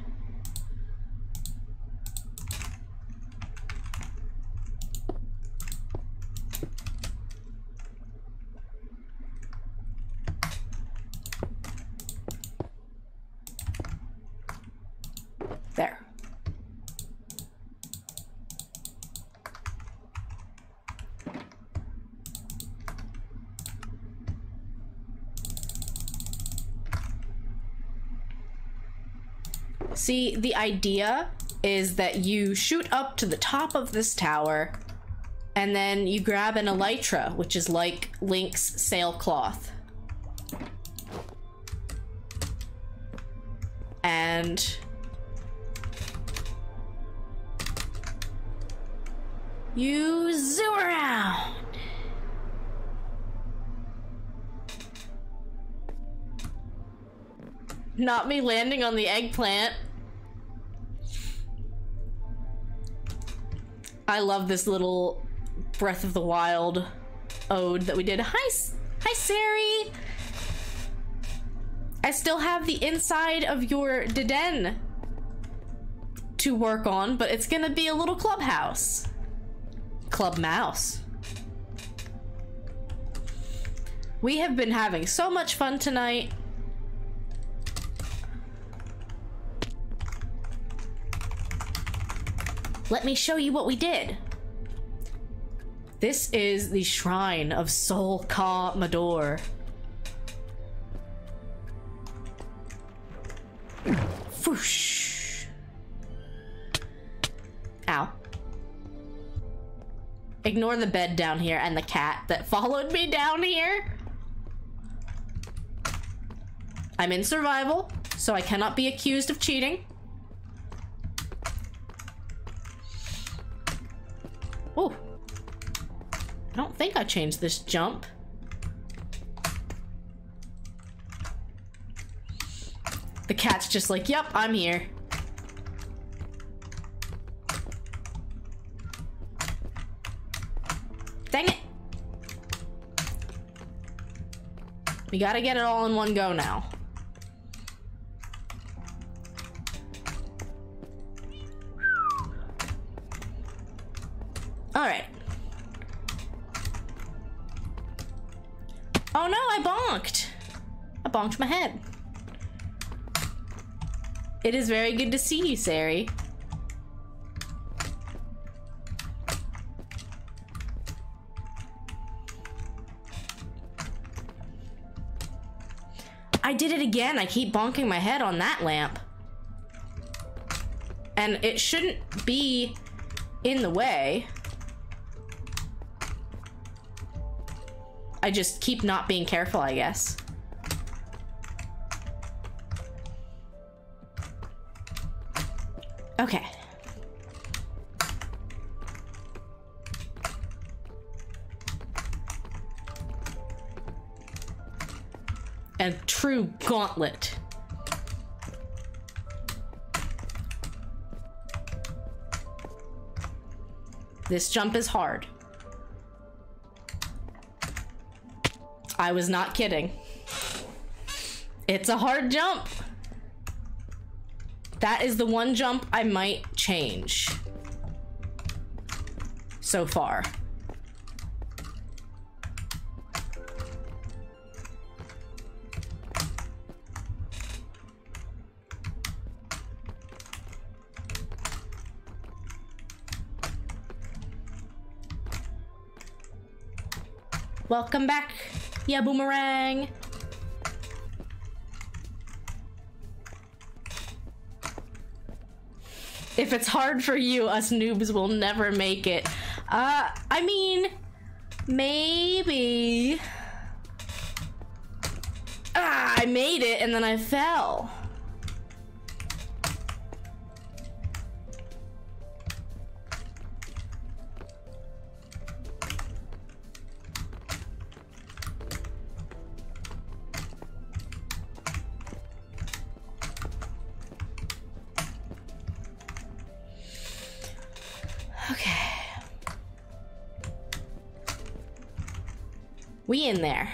There. See, the idea is that you shoot up to the top of this tower and then you grab an elytra, which is like Link's sailcloth. And you zoom around. Not me landing on the eggplant. I love this little Breath of the Wild ode that we did. Hi, hi, Sari. I still have the inside of your Dedenne to work on, but it's gonna be a little clubhouse. Club Mouse. We have been having so much fun tonight. Let me show you what we did. This is the shrine of Soul Commodore. Whoosh. Ow. Ignore the bed down here and the cat that followed me down here. I'm in survival, so I cannot be accused of cheating. Oh. I don't think I changed this jump. The cat's just like, yep, I'm here. Dang it. We gotta get it all in one go now. Bonked my head. It is very good to see you, Sari. I did it again. I keep bonking my head on that lamp. And it shouldn't be in the way. I just keep not being careful, I guess. Okay. A true gauntlet. This jump is hard. I was not kidding. It's a hard jump. That is the one jump I might change. So far. Welcome back, yeah, boomerang. If it's hard for you, us noobs will never make it. Uh, I mean, maybe. Ah, I made it and then I fell. In there.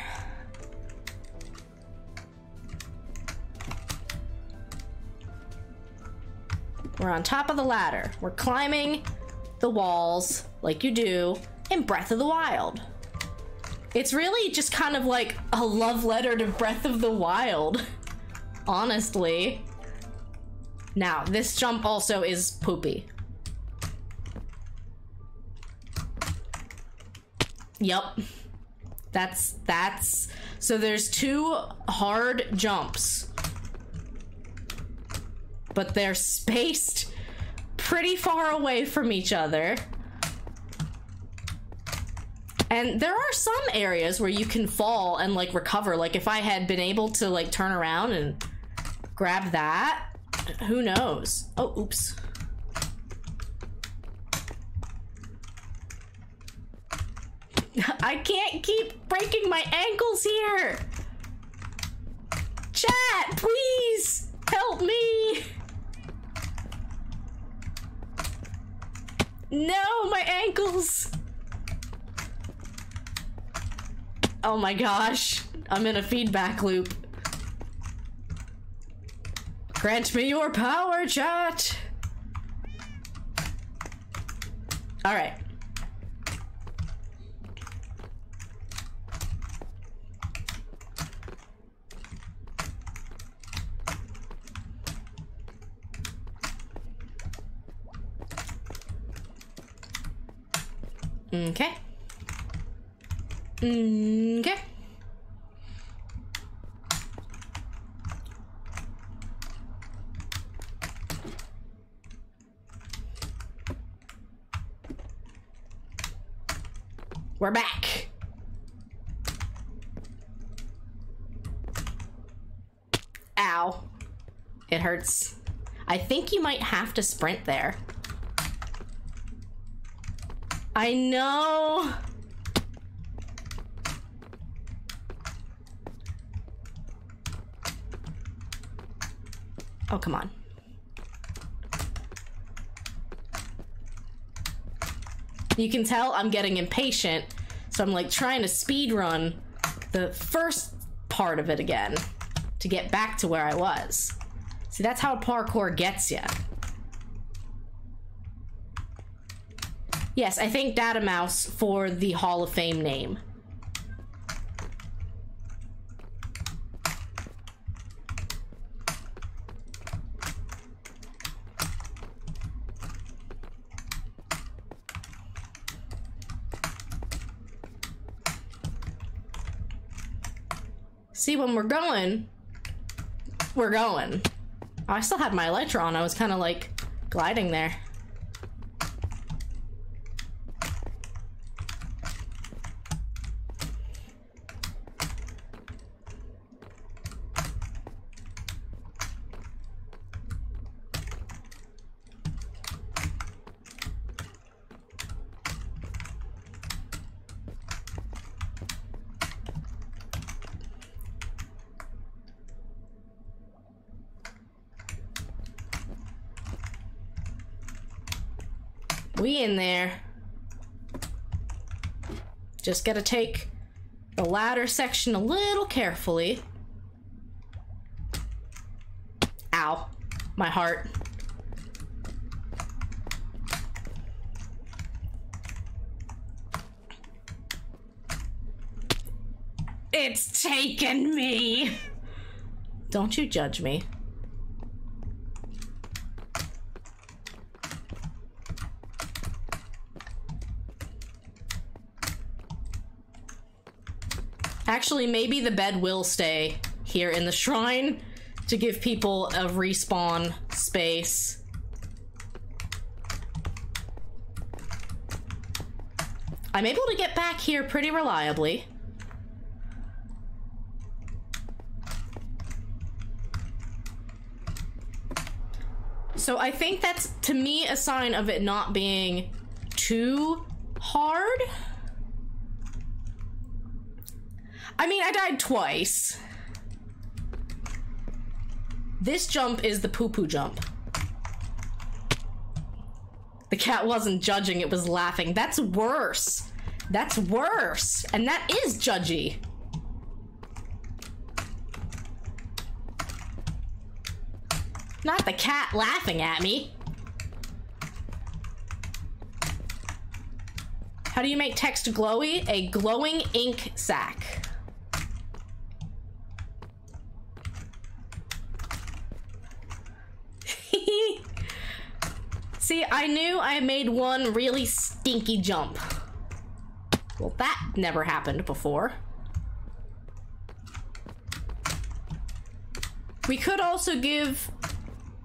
We're on top of the ladder. We're climbing the walls like you do in Breath of the Wild. It's really just kind of like a love letter to Breath of the Wild, honestly. Now, this jump also is poopy. Yup. That's that's so there's two hard jumps. But they're spaced pretty far away from each other. And there are some areas where you can fall and like recover. Like if I had been able to like turn around and grab that, who knows? Oh, oops. I can't keep breaking my ankles here. Chat, please help me. No, my ankles. Oh my gosh. I'm in a feedback loop. Grant me your power, chat. All right. Okay. Okay. We're back. Ow. It hurts. I think you might have to sprint there. I know. Oh, come on. You can tell I'm getting impatient, so I'm like trying to speed run the first part of it again to get back to where I was. See, that's how parkour gets you. Yes, I think Data Mouse for the Hall of Fame name. See, when we're going, we're going. Oh, I still had my elytra on. I was kind of like gliding there. We in there. Just gotta take the ladder section a little carefully. Ow. My heart. It's taken me! Don't you judge me. Actually, maybe the bed will stay here in the shrine to give people a respawn space. I'm able to get back here pretty reliably. So I think that's, to me, a sign of it not being too hard. I mean, I died twice. This jump is the poo-poo jump. The cat wasn't judging, it was laughing. That's worse. That's worse. And that is judgy. Not the cat laughing at me. How do you make text glowy? A glowing ink sac. See, I knew I made one really stinky jump. Well, that never happened before. We could also give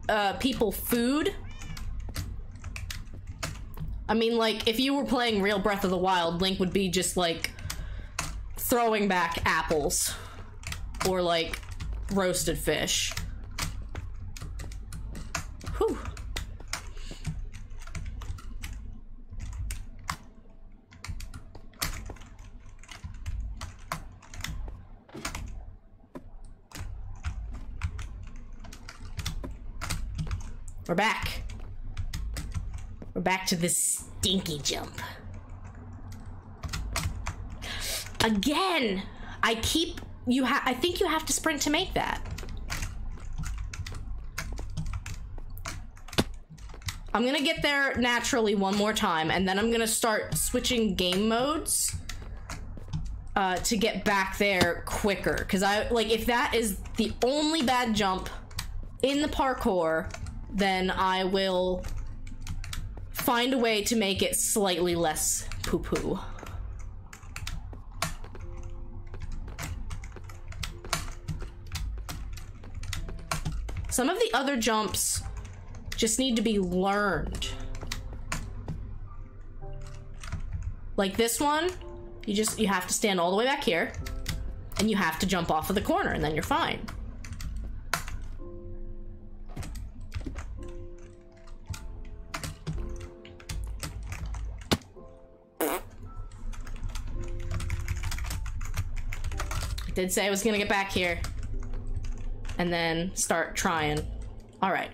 uh, people food. I mean, like, if you were playing real Breath of the Wild, Link would be just, like, throwing back apples. Or, like, roasted fish. Whew. We're back. We're back to this stinky jump. Again! I keep you have I think you have to sprint to make that. I'm gonna get there naturally one more time, and then I'm gonna start switching game modes uh, to get back there quicker. Because I like if that is the only bad jump in the parkour, then I will find a way to make it slightly less poo-poo. Some of the other jumps just need to be learned. Like this one, you just, you have to stand all the way back here and you have to jump off of the corner and then you're fine. Did say I was gonna get back here. And then start trying. Alright.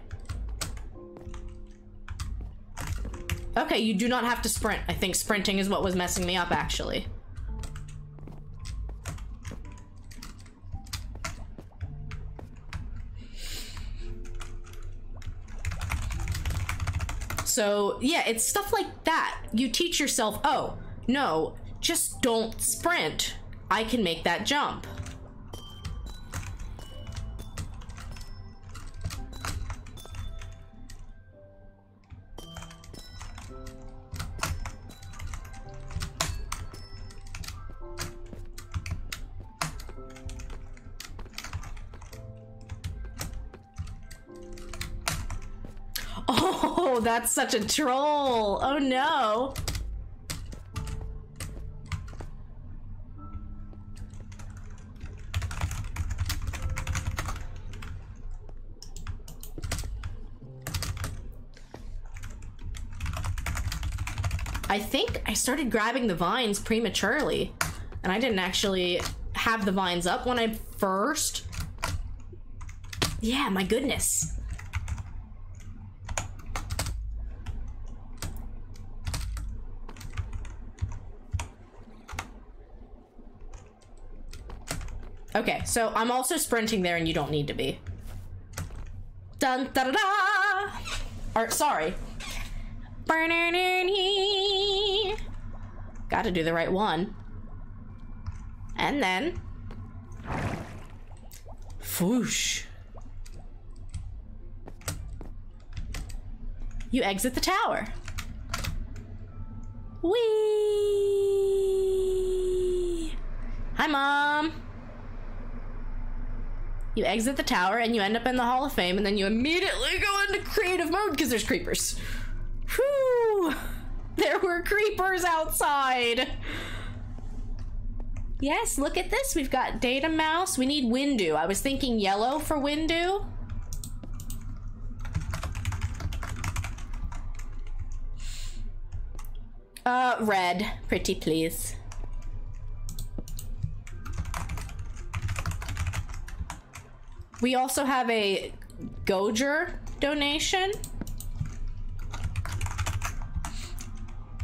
Okay, you do not have to sprint. I think sprinting is what was messing me up, actually. So, yeah, it's stuff like that. You teach yourself, oh, no, just don't sprint. I can make that jump. Oh, that's such a troll. Oh no. I think I started grabbing the vines prematurely, and I didn't actually have the vines up when I first. Yeah, my goodness. Okay, so I'm also sprinting there and you don't need to be. Dun da da da! Or, sorry. Gotta do the right one. And then. Foosh. You exit the tower. Whee! Hi, Mom. You exit the tower and you end up in the Hall of Fame, and then you immediately go into creative mode because there's creepers. Whew! There were creepers outside. Yes, look at this. We've got Data Mouse. We need Windu. I was thinking yellow for Windu. Uh, red. Pretty please. We also have a Gojer donation.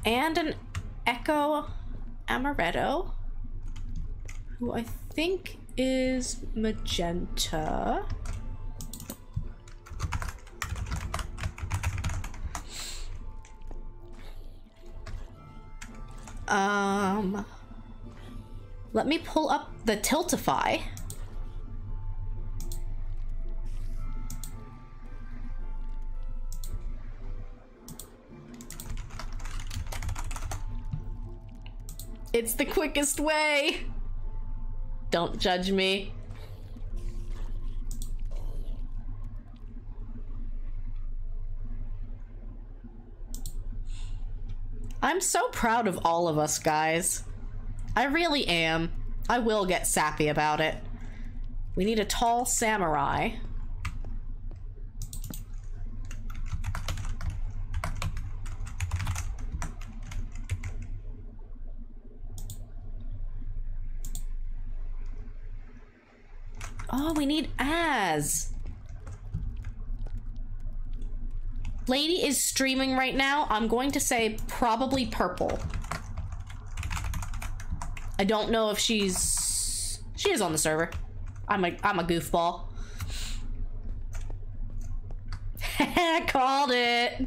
And an Echo Amaretto, who I think is magenta. Um, let me pull up the Tiltify. It's the quickest way. Don't judge me. I'm so proud of all of us, guys. I really am. I will get sappy about it. We need a tall samurai. Oh, we need Az. Lady is streaming right now. I'm going to say probably purple. I don't know if she's she is on the server. I'm a I'm a goofball. Called it.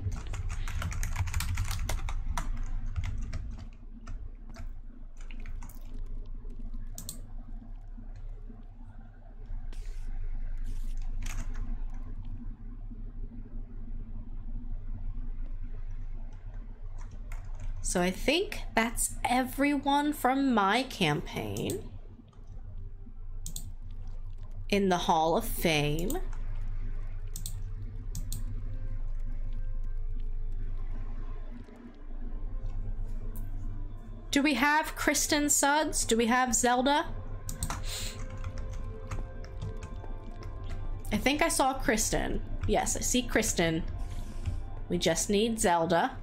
So I think that's everyone from my campaign in the Hall of Fame. Do we have Kristen Suds? Do we have Zelda? I think I saw Kristen. Yes, I see Kristen. We just need Zelda.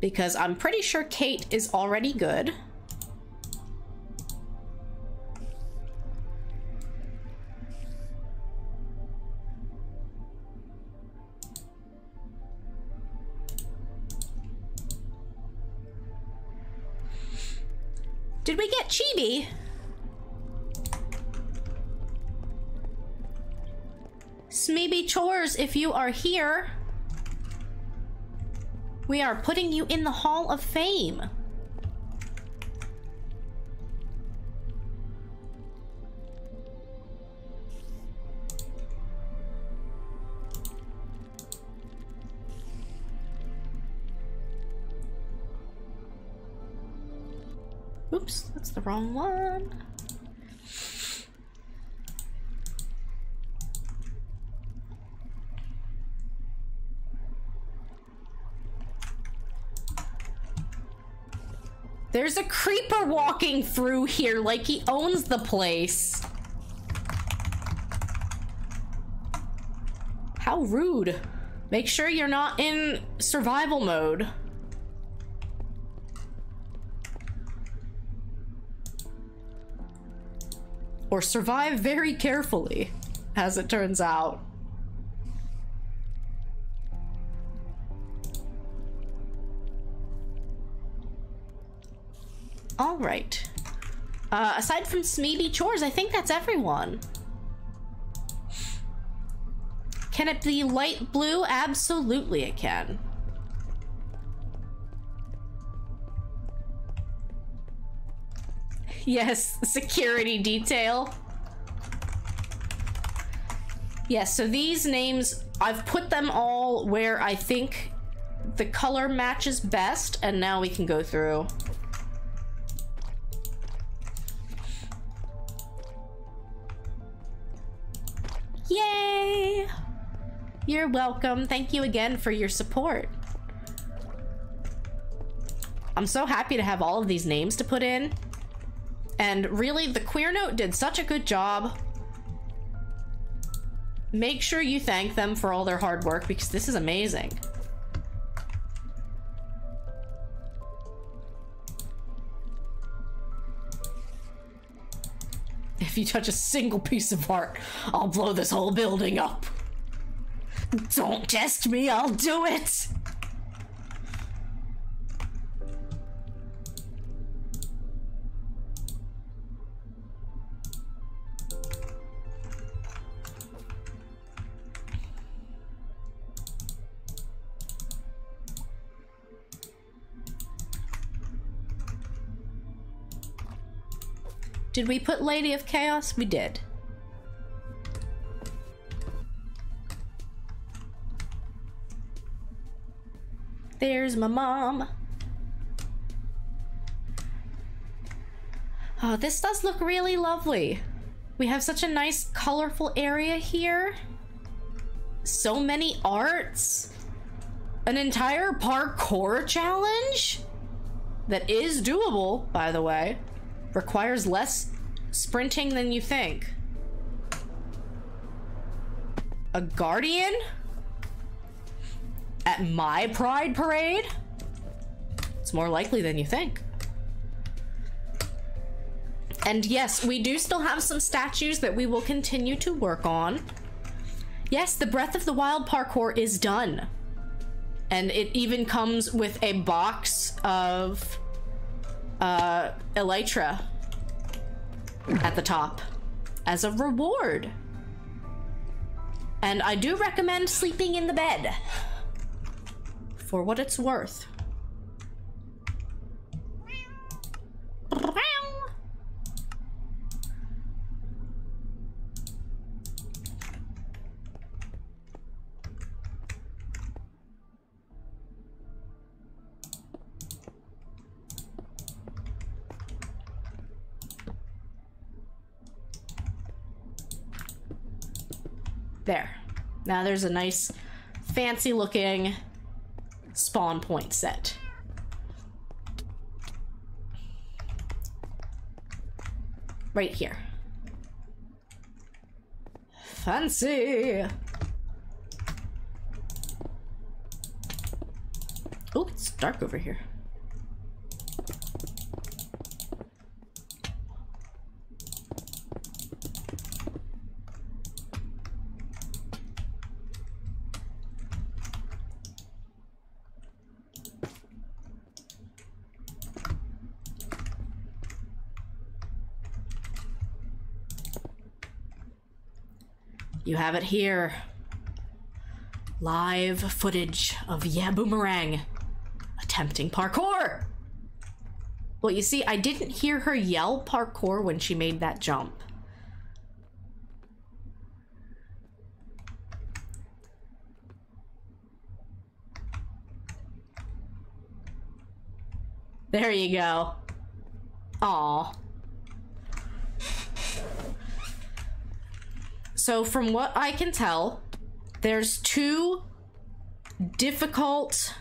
Because I'm pretty sure Kate is already good. Did we get Chibi? Smeeby Chores, if you are here. We are putting you in the Hall of Fame. Oops, that's the wrong one. There's a creeper walking through here like he owns the place. How rude. Make sure you're not in survival mode. Or survive very carefully, as it turns out. All right. Uh, aside from Smeeby Chores, I think that's everyone. Can it be light blue? Absolutely it can. Yes, security detail. Yes, so these names I've put them all where I think the color matches best, and now we can go through. Yay! You're welcome. Thank you again for your support. I'm so happy to have all of these names to put in. And really, the Queer Note did such a good job. Make sure you thank them for all their hard work because this is amazing. If you touch a single piece of art, I'll blow this whole building up. Don't test me, I'll do it! Did we put Lady of Chaos? We did. There's my mom. Oh, this does look really lovely. We have such a nice colorful area here. So many arts. An entire parkour challenge that is doable, by the way. Requires less sprinting than you think. A guardian? At my pride parade? It's more likely than you think. And yes, we do still have some statues that we will continue to work on. Yes, the Breath of the Wild parkour is done. And it even comes with a box of uh, Elytra at the top as a reward. And I do recommend sleeping in the bed for what it's worth. There. Now there's a nice fancy looking spawn point set. Right here. Fancy! Oh, it's dark over here. You have it here. Live footage of Yeah Boomerang attempting parkour. Well, you see, I didn't hear her yell parkour when she made that jump. There you go. Aw. So from what I can tell, there's two difficult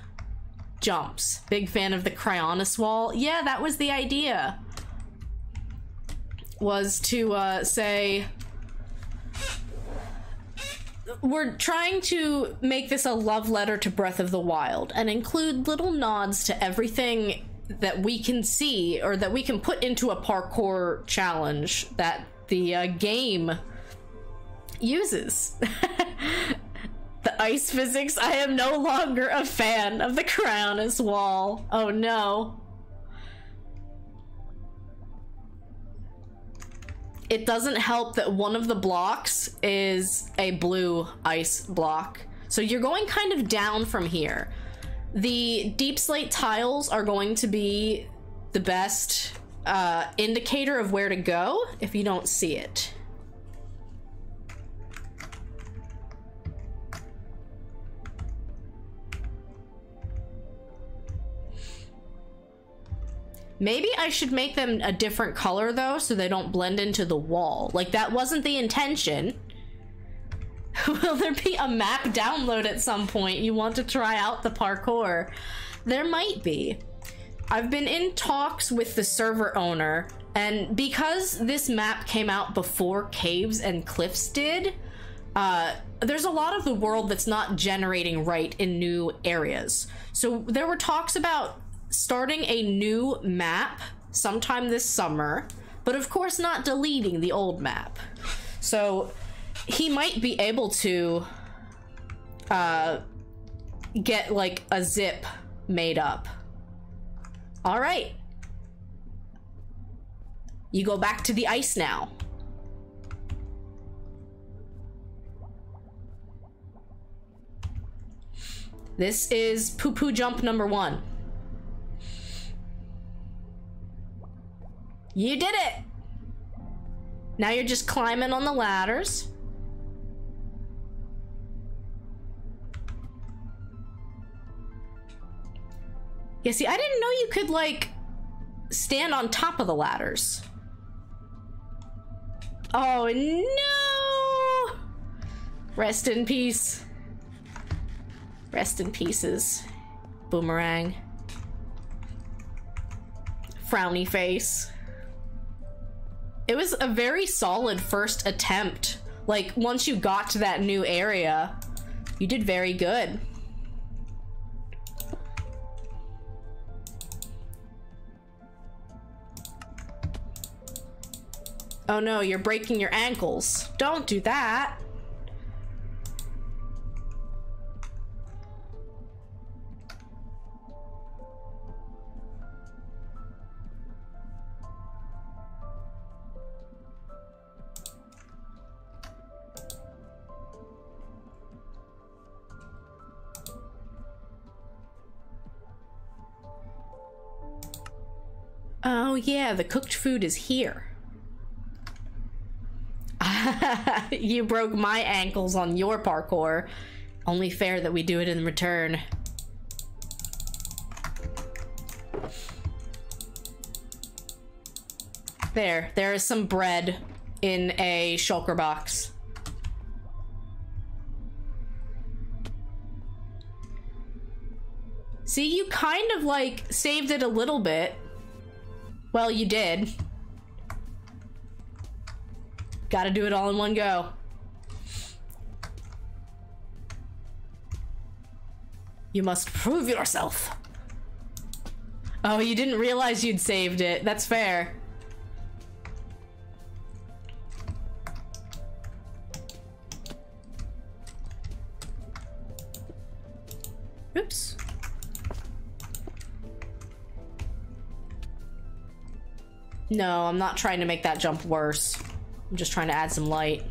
jumps. Big fan of the Cryonis wall. Yeah, that was the idea. Was to uh, say we're trying to make this a love letter to Breath of the Wild and include little nods to everything that we can see or that we can put into a parkour challenge that the uh, game uses. the ice physics, I am no longer a fan of the Cryonis wall. Oh no. It doesn't help that one of the blocks is a blue ice block. So you're going kind of down from here. The deepslate tiles are going to be the best uh, indicator of where to go if you don't see it. Maybe I should make them a different color though so they don't blend into the wall. Like that wasn't the intention. Will there be a map download at some point? You want to try out the parkour? There might be. I've been in talks with the server owner, and because this map came out before Caves and Cliffs did, uh, there's a lot of the world that's not generating right in new areas. So there were talks about starting a new map sometime this summer, but of course not deleting the old map. So he might be able to uh, get like a zip made up. All right. You go back to the ice now. This is poo poo jump number one. You did it! Now you're just climbing on the ladders. Yeah, see, I didn't know you could, like, stand on top of the ladders. Oh, no! Rest in peace. Rest in pieces. Boomerang. Frowny face. It was a very solid first attempt. Like, once you got to that new area, you did very good. Oh no, you're breaking your ankles. Don't do that. Oh yeah, the cooked food is here. you broke my ankles on your parkour. Only fair that we do it in return. There, there is some bread in a shulker box. See, you kind of like saved it a little bit. Well, you did. Gotta do it all in one go. You must prove yourself. Oh, you didn't realize you'd saved it. That's fair. No, I'm not trying to make that jump worse. I'm just trying to add some light.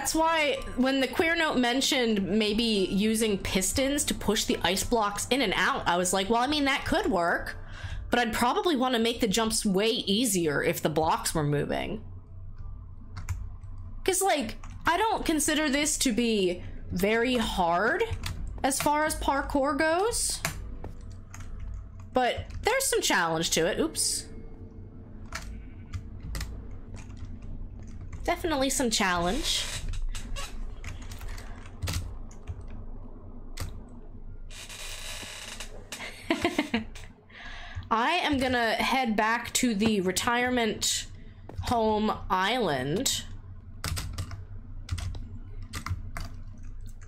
That's why when the queer note mentioned maybe using pistons to push the ice blocks in and out, I was like, well, I mean, that could work. But I'd probably want to make the jumps way easier if the blocks were moving. Because, like, I don't consider this to be very hard as far as parkour goes. But there's some challenge to it. Oops. Definitely some challenge. I am gonna head back to the retirement home island.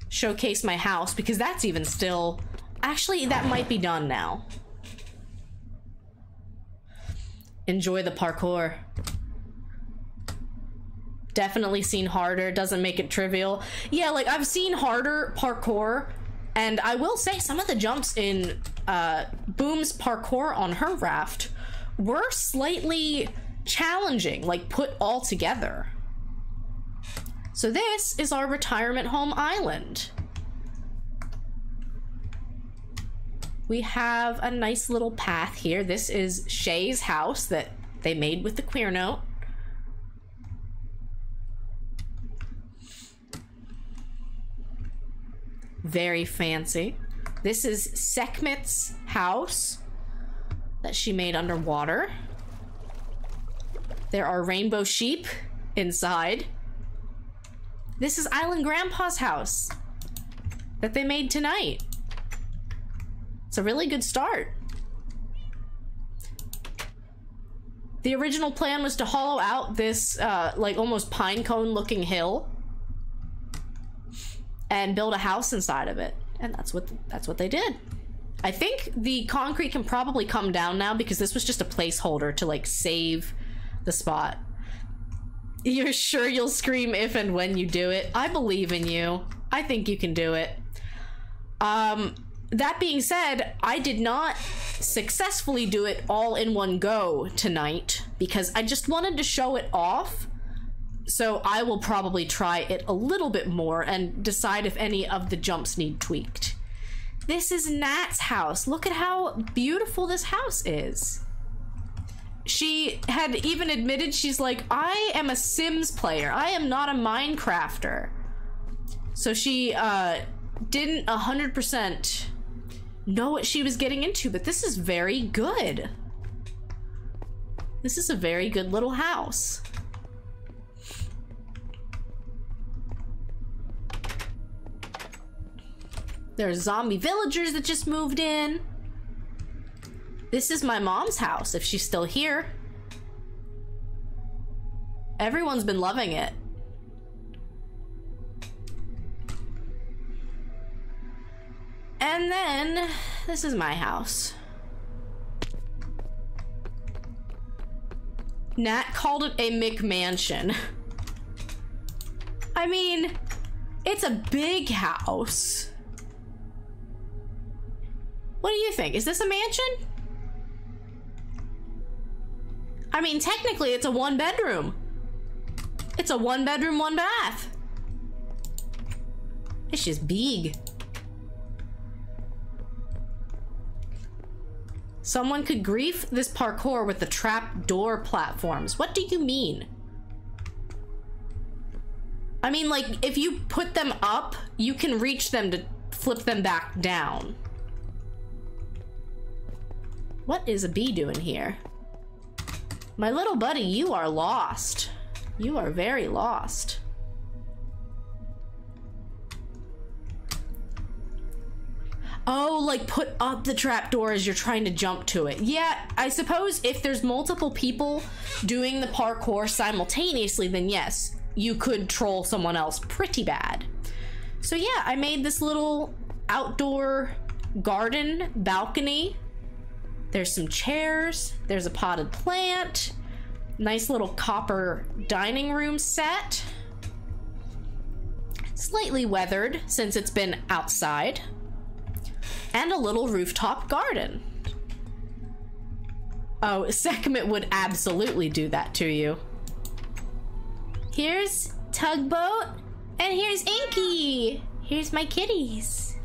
Showcase my house because that's even still. Actually, that might be done now. Enjoy the parkour. Definitely seen harder, doesn't make it trivial. Yeah, like I've seen harder parkour and I will say some of the jumps in uh, Boom's parkour on her raft were slightly challenging, like put all together. So this is our retirement home island. we have a nice little path here. This is Shay's house that they made with the queer note. Very fancy. This is Sekhmet's house that she made underwater. There are rainbow sheep inside. This is Island Grandpa's house that they made tonight. It's a really good start. The original plan was to hollow out this, uh, like, almost pine cone looking hill and build a house inside of it. And that's what that's what they did. I think the concrete can probably come down now because this was just a placeholder to like save the spot. You're sure you'll scream if and when you do it? I believe in you. I think you can do it. Um, that being said, I did not successfully do it all in one go tonight because I just wanted to show it off. So I will probably try it a little bit more and decide if any of the jumps need tweaked. This is Nat's house. Look at how beautiful this house is. She had even admitted she's like, I am a Sims player. I am not a Minecrafter. So she uh, didn't 100% know what she was getting into, but this is very good. This is a very good little house. There's zombie villagers that just moved in. This is my mom's house, if she's still here. Everyone's been loving it. And then, this is my house. Nat called it a McMansion. I mean, it's a big house. What do you think? Is this a mansion? I mean, technically, it's a one bedroom. It's a one bedroom, one bath. It's just big. Someone could grief this parkour with the trap door platforms. What do you mean? I mean, like, if you put them up, you can reach them to flip them back down. What is a bee doing here? My little buddy, you are lost. You are very lost. Oh, like put up the trapdoor as you're trying to jump to it. Yeah, I suppose if there's multiple people doing the parkour simultaneously, then yes, you could troll someone else pretty bad. So yeah, I made this little outdoor garden balcony there's some chairs. There's a potted plant. Nice little copper dining room set. Slightly weathered since it's been outside. And a little rooftop garden. Oh, Sekhmet would absolutely do that to you. Here's Tugboat, and here's Inky. Here's my kitties.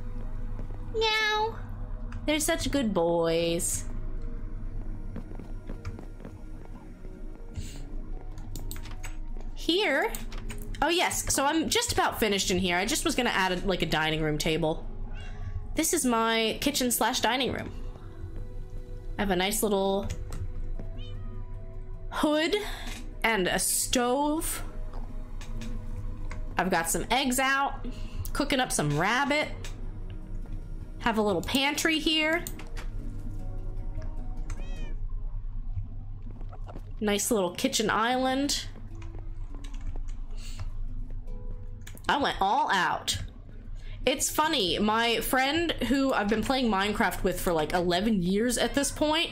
Meow. They're such good boys. Here... Oh yes, so I'm just about finished in here. I just was gonna add a, like a dining room table. This is my kitchen slash dining room. I have a nice little hood and a stove. I've got some eggs out, cooking up some rabbit. Have a little pantry here. Nice little kitchen island. I went all out. It's funny, my friend who I've been playing Minecraft with for like 11 years at this point,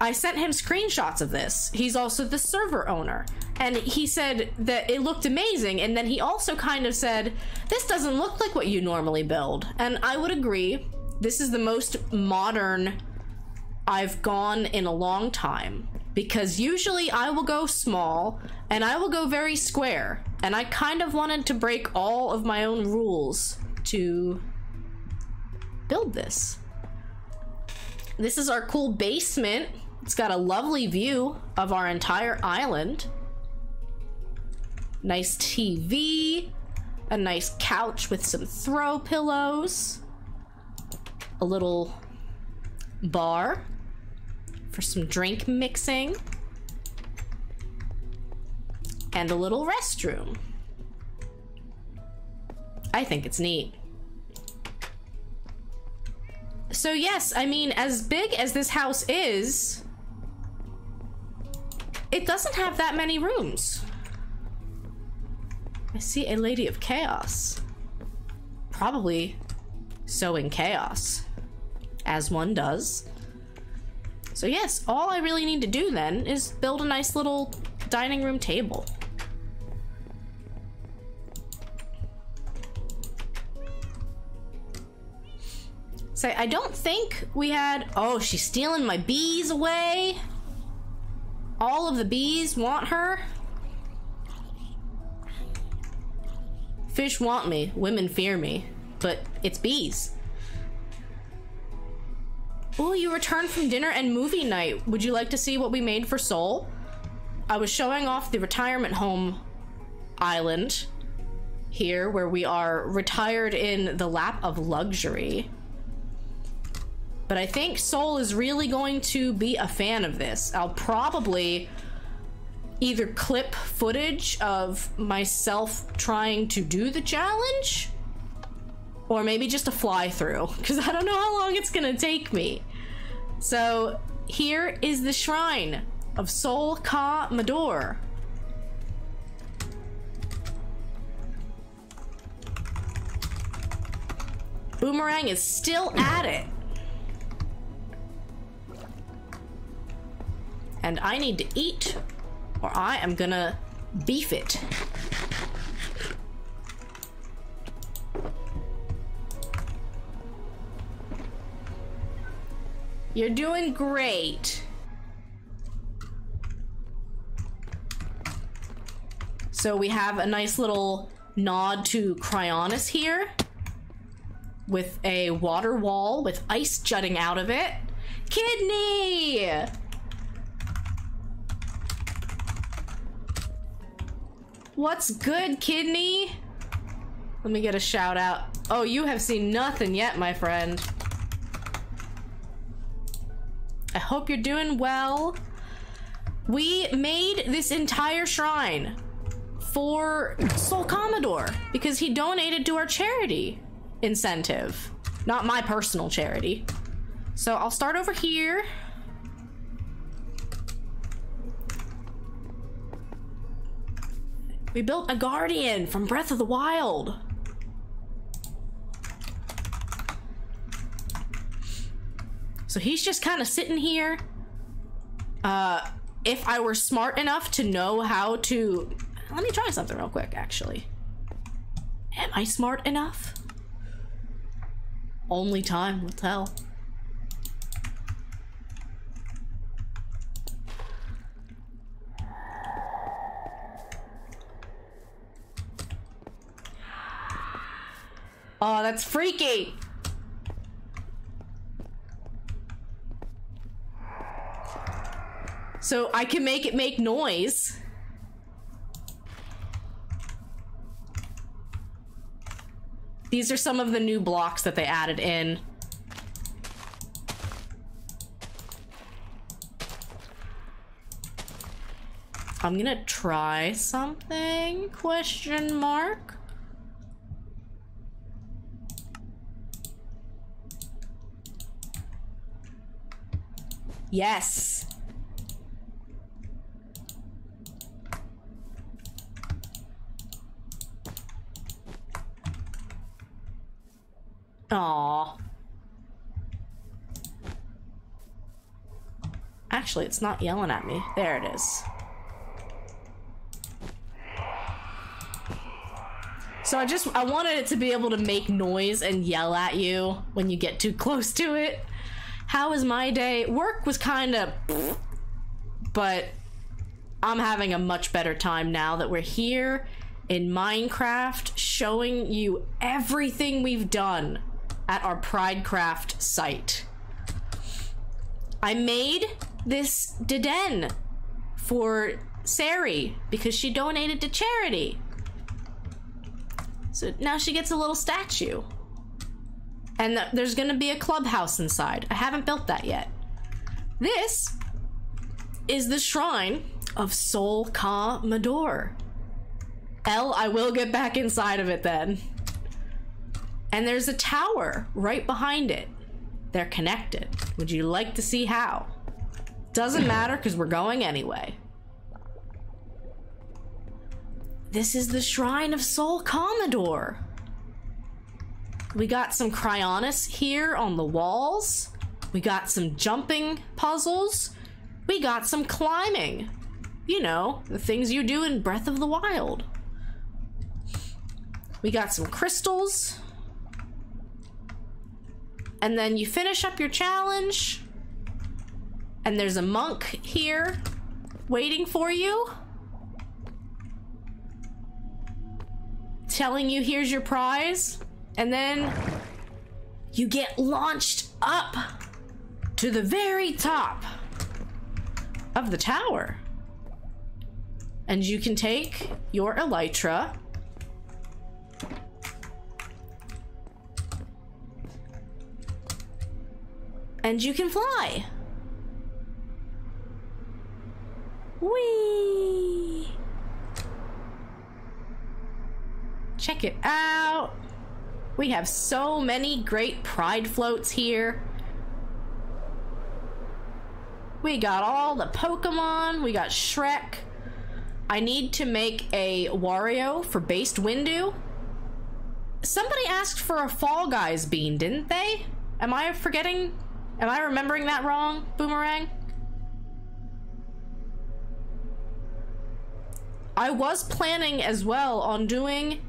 I sent him screenshots of this. He's also the server owner. And he said that it looked amazing. And then he also kind of said, This doesn't look like what you normally build. And I would agree. This is the most modern I've gone in a long time because usually I will go small and I will go very square. And I kind of wanted to break all of my own rules to build this. this is our cool basement. It's got a lovely view of our entire island. Nice TV, a nice couch with some throw pillows, a little bar for some drink mixing, and a little restroom. I think it's neat. So yes, I mean, as big as this house is, it doesn't have that many rooms. I see a lady of chaos. Probably sowing chaos, as one does. So yes, all I really need to do then is build a nice little dining room table. Say, I don't think we had... Oh, she's stealing my bees away. All of the bees want her. Fish want me, women fear me, but it's bees. Oh, you returned from dinner and movie night. Would you like to see what we made for Soul? I was showing off the retirement home island here where we are retired in the lap of luxury. But I think Soul is really going to be a fan of this. I'll probably either clip footage of myself trying to do the challenge or maybe just a fly through because I don't know how long it's gonna take me. So here is the shrine of Soul Commodore. Boomerang is still at it. And I need to eat, or I am gonna beef it. You're doing great. So we have a nice little nod to Cryonis here with a water wall with ice jutting out of it. Kidney! What's good, kidney? Let me get a shout out. Oh, you have seen nothing yet, my friend. I hope you're doing well. We made this entire shrine for Soul Commodore because he donated to our charity incentive. Not my personal charity. So I'll start over here. We built a guardian from Breath of the Wild. So he's just kind of sitting here. Uh, if I were smart enough to know how to... Let me try something real quick, actually. Am I smart enough? Only time will tell. Oh, that's freaky. So I can make it make noise. These are some of the new blocks that they added in. I'm gonna try something, question mark. Yes. Aw. Actually, it's not yelling at me. There it is. So I just, I wanted it to be able to make noise and yell at you when you get too close to it. How was my day? Work was kind of, but I'm having a much better time now that we're here in Minecraft showing you everything we've done at our Pridecraft site. I made this Dedenne for Sari because she donated to charity. So now she gets a little statue. And th- there's gonna be a clubhouse inside. I haven't built that yet. This is the shrine of Sol Mador. L, I will get back inside of it then. And there's a tower right behind it. They're connected. Would you like to see how? Doesn't matter because we're going anyway. This is the Shrine of Soul Commodore. We got some Cryonis here on the walls. We got some jumping puzzles. We got some climbing. You know, the things you do in Breath of the Wild. We got some crystals. And then you finish up your challenge. And there's a monk here waiting for you. Telling you here's your prize. And then you get launched up to the very top of the tower. And you can take your elytra and you can fly. Whee! Check it out. We have so many great pride floats here. We got all the Pokemon. We got Shrek. I need to make a Wario for Based Windu. Somebody asked for a Fall Guys bean, didn't they? Am I forgetting? Am I remembering that wrong, Boomerang? I was planning as well on doing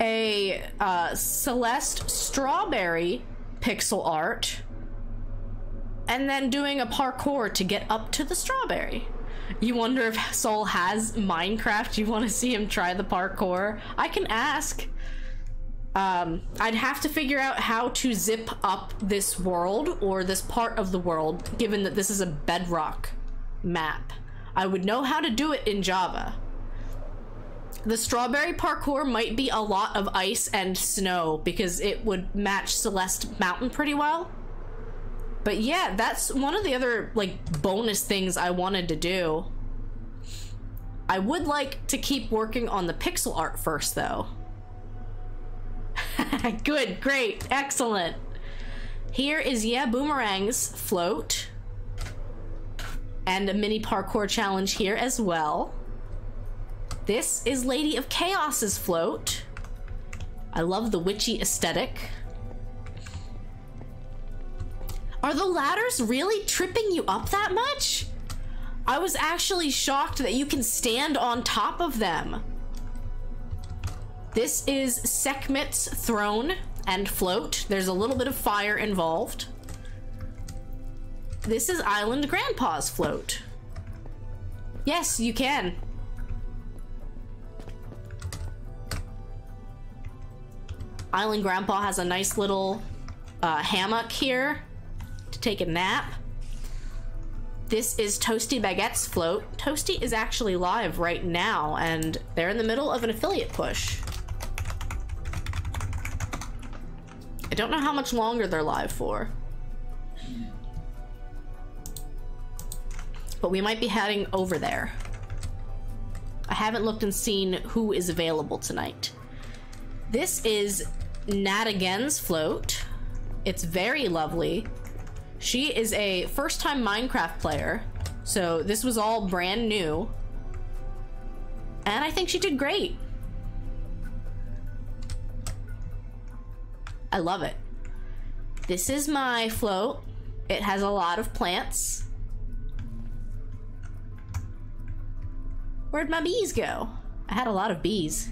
a uh, Celeste Strawberry pixel art and then doing a parkour to get up to the strawberry. You wonder if Soul has Minecraft? You want to see him try the parkour? I can ask. Um, I'd have to figure out how to zip up this world or this part of the world, given that this is a bedrock map. I would know how to do it in Java. The strawberry parkour might be a lot of ice and snow because it would match Celeste Mountain pretty well. But yeah, that's one of the other like bonus things I wanted to do. I would like to keep working on the pixel art first though. Good, great, excellent. Here is Yeah Boomerang's float. And a mini parkour challenge here as well. This is Lady of Chaos's float. I love the witchy aesthetic. Are the ladders really tripping you up that much? I was actually shocked that you can stand on top of them. This is Sekhmet's throne and float. There's a little bit of fire involved. This is Island Grandpa's float. Yes, you can. Island Grandpa has a nice little uh, hammock here to take a nap. This is Toasty Baguette's float. Toasty is actually live right now, and they're in the middle of an affiliate push. I don't know how much longer they're live for. But we might be heading over there. I haven't looked and seen who is available tonight. This is Nat Again's float. It's very lovely. She is a first time Minecraft player, so this was all brand new. And I think she did great. I love it. This is my float. It has a lot of plants. Where'd my bees go? I had a lot of bees.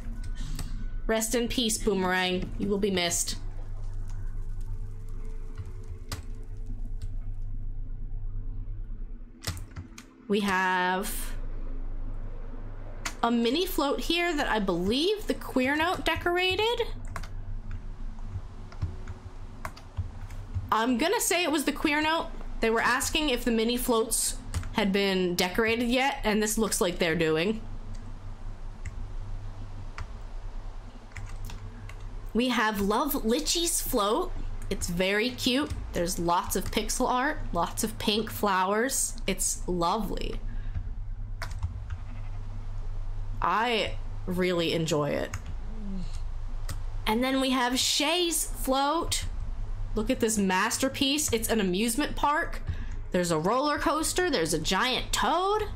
Rest in peace, Boomerang. You will be missed. We have a mini float here that I believe the Queer Note decorated. I'm gonna say it was the Queer Note They were asking if the mini floats had been decorated yet, and this looks like they're doing. We have Love Litchi's float. It's very cute. There's lots of pixel art, lots of pink flowers. It's lovely. I really enjoy it. And then we have Shay's float. Look at this masterpiece. It's an amusement park. There's a roller coaster. There's a giant toad.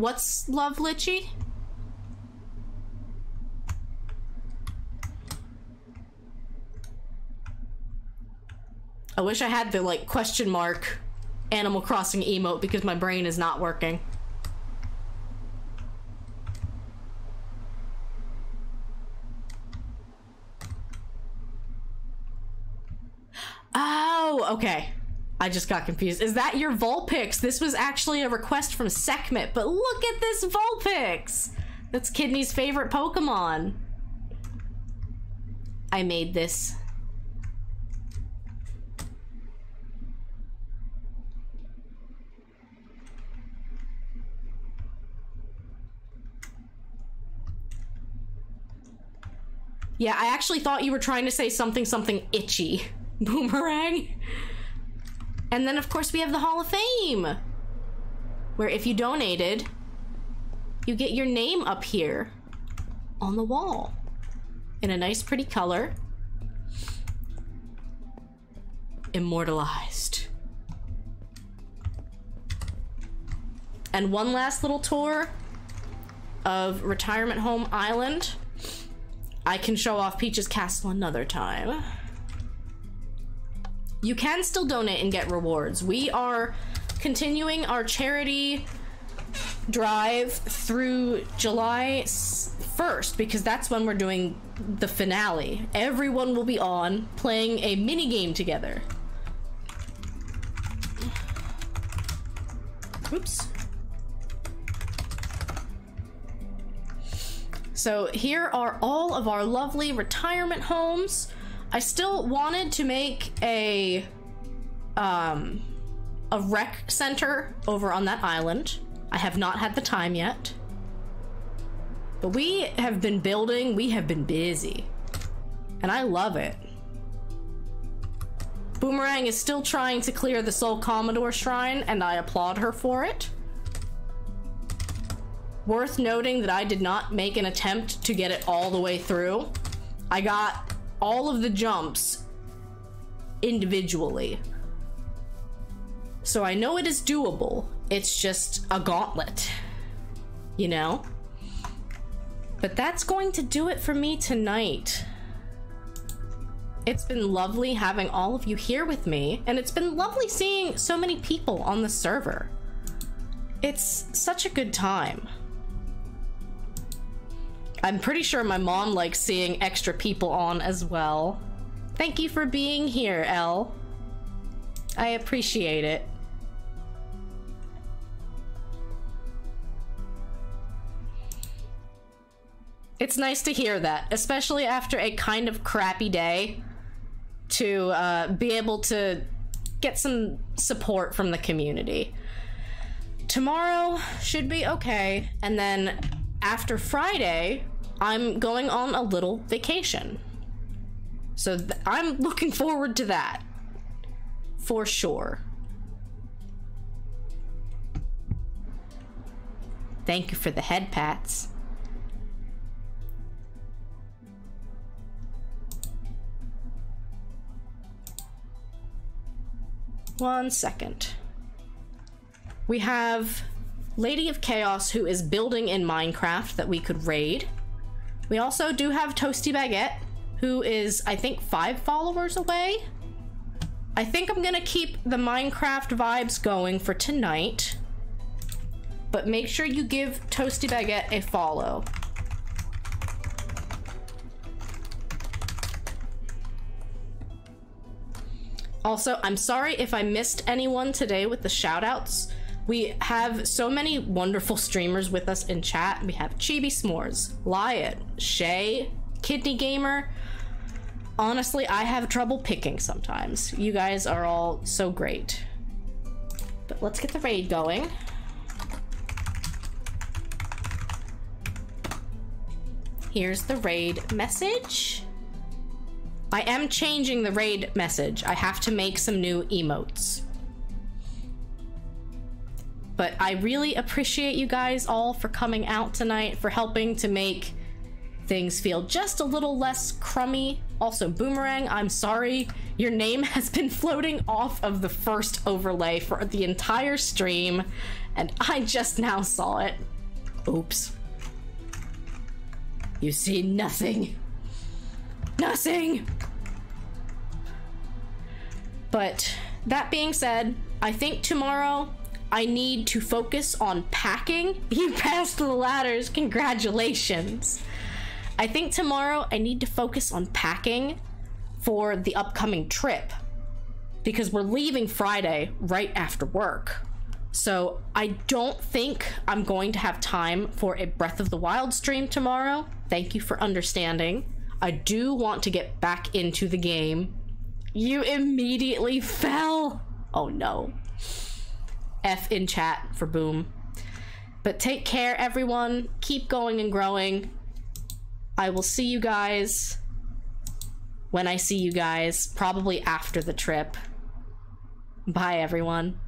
What's Love Litchi? I wish I had the like question mark Animal Crossing emote because my brain is not working. Oh, okay. I just got confused. Is that your Vulpix? This was actually a request from Sekhmet, but look at this Vulpix! That's Kidney's favorite Pokemon. I made this. Yeah, I actually thought you were trying to say something something itchy. Boomerang. And then, of course, we have the Hall of Fame, where if you donated, you get your name up here on the wall in a nice, pretty color. Immortalized. And one last little tour of Retirement Home Island. I can show off Peach's Castle another time you can still donate and get rewards. We are continuing our charity drive through July 1st because that's when we're doing the finale. Everyone will be on playing a mini game together. Oops. So here are all of our lovely retirement homes. I still wanted to make a um a rec center over on that island. I have not had the time yet. But we have been building, we have been busy. And I love it. Boomerang is still trying to clear the Soul Commodore Shrine, and I applaud her for it. Worth noting that I did not make an attempt to get it all the way through. I got all of the jumps individually. So I know it is doable. It's just a gauntlet, you know? But that's going to do it for me tonight. It's been lovely having all of you here with me, and it's been lovely seeing so many people on the server. It's such a good time. I'm pretty sure my mom likes seeing extra people on as well. Thank you for being here, Elle. I appreciate it. It's nice to hear that, especially after a kind of crappy day, to uh, be able to get some support from the community. Tomorrow should be okay, and then after Friday, I'm going on a little vacation. So I'm looking forward to that. For sure. Thank you for the head pats. One second. We have Lady of Chaos who is building in Minecraft that we could raid. We also do have Toasty Baguette, who is, I think, five followers away. I think I'm gonna keep the Minecraft vibes going for tonight. But make sure you give Toasty Baguette a follow. Also, I'm sorry if I missed anyone today with the shoutouts. We have so many wonderful streamers with us in chat. We have Chibi S'mores, Lyot, Shay, Kidney Gamer, honestly, I have trouble picking sometimes. You guys are all so great. But let's get the raid going. Here's the raid message. I am changing the raid message. I have to make some new emotes. But I really appreciate you guys all for coming out tonight, for helping to make things feel just a little less crummy. Also, Boomerang, I'm sorry. Your name has been floating off of the first overlay for the entire stream, and I just now saw it. Oops. You see nothing. Nothing! But that being said, I think tomorrow I need to focus on packing. You passed the ladders. Congratulations. I think tomorrow I need to focus on packing for the upcoming trip because we're leaving Friday right after work. So I don't think I'm going to have time for a Breath of the Wild stream tomorrow. Thank you for understanding. I do want to get back into the game. You immediately fell. Oh no. F in chat for boom. But take care, everyone. Keep going and growing. I will see you guys when I see you guys, probably after the trip. Bye, everyone.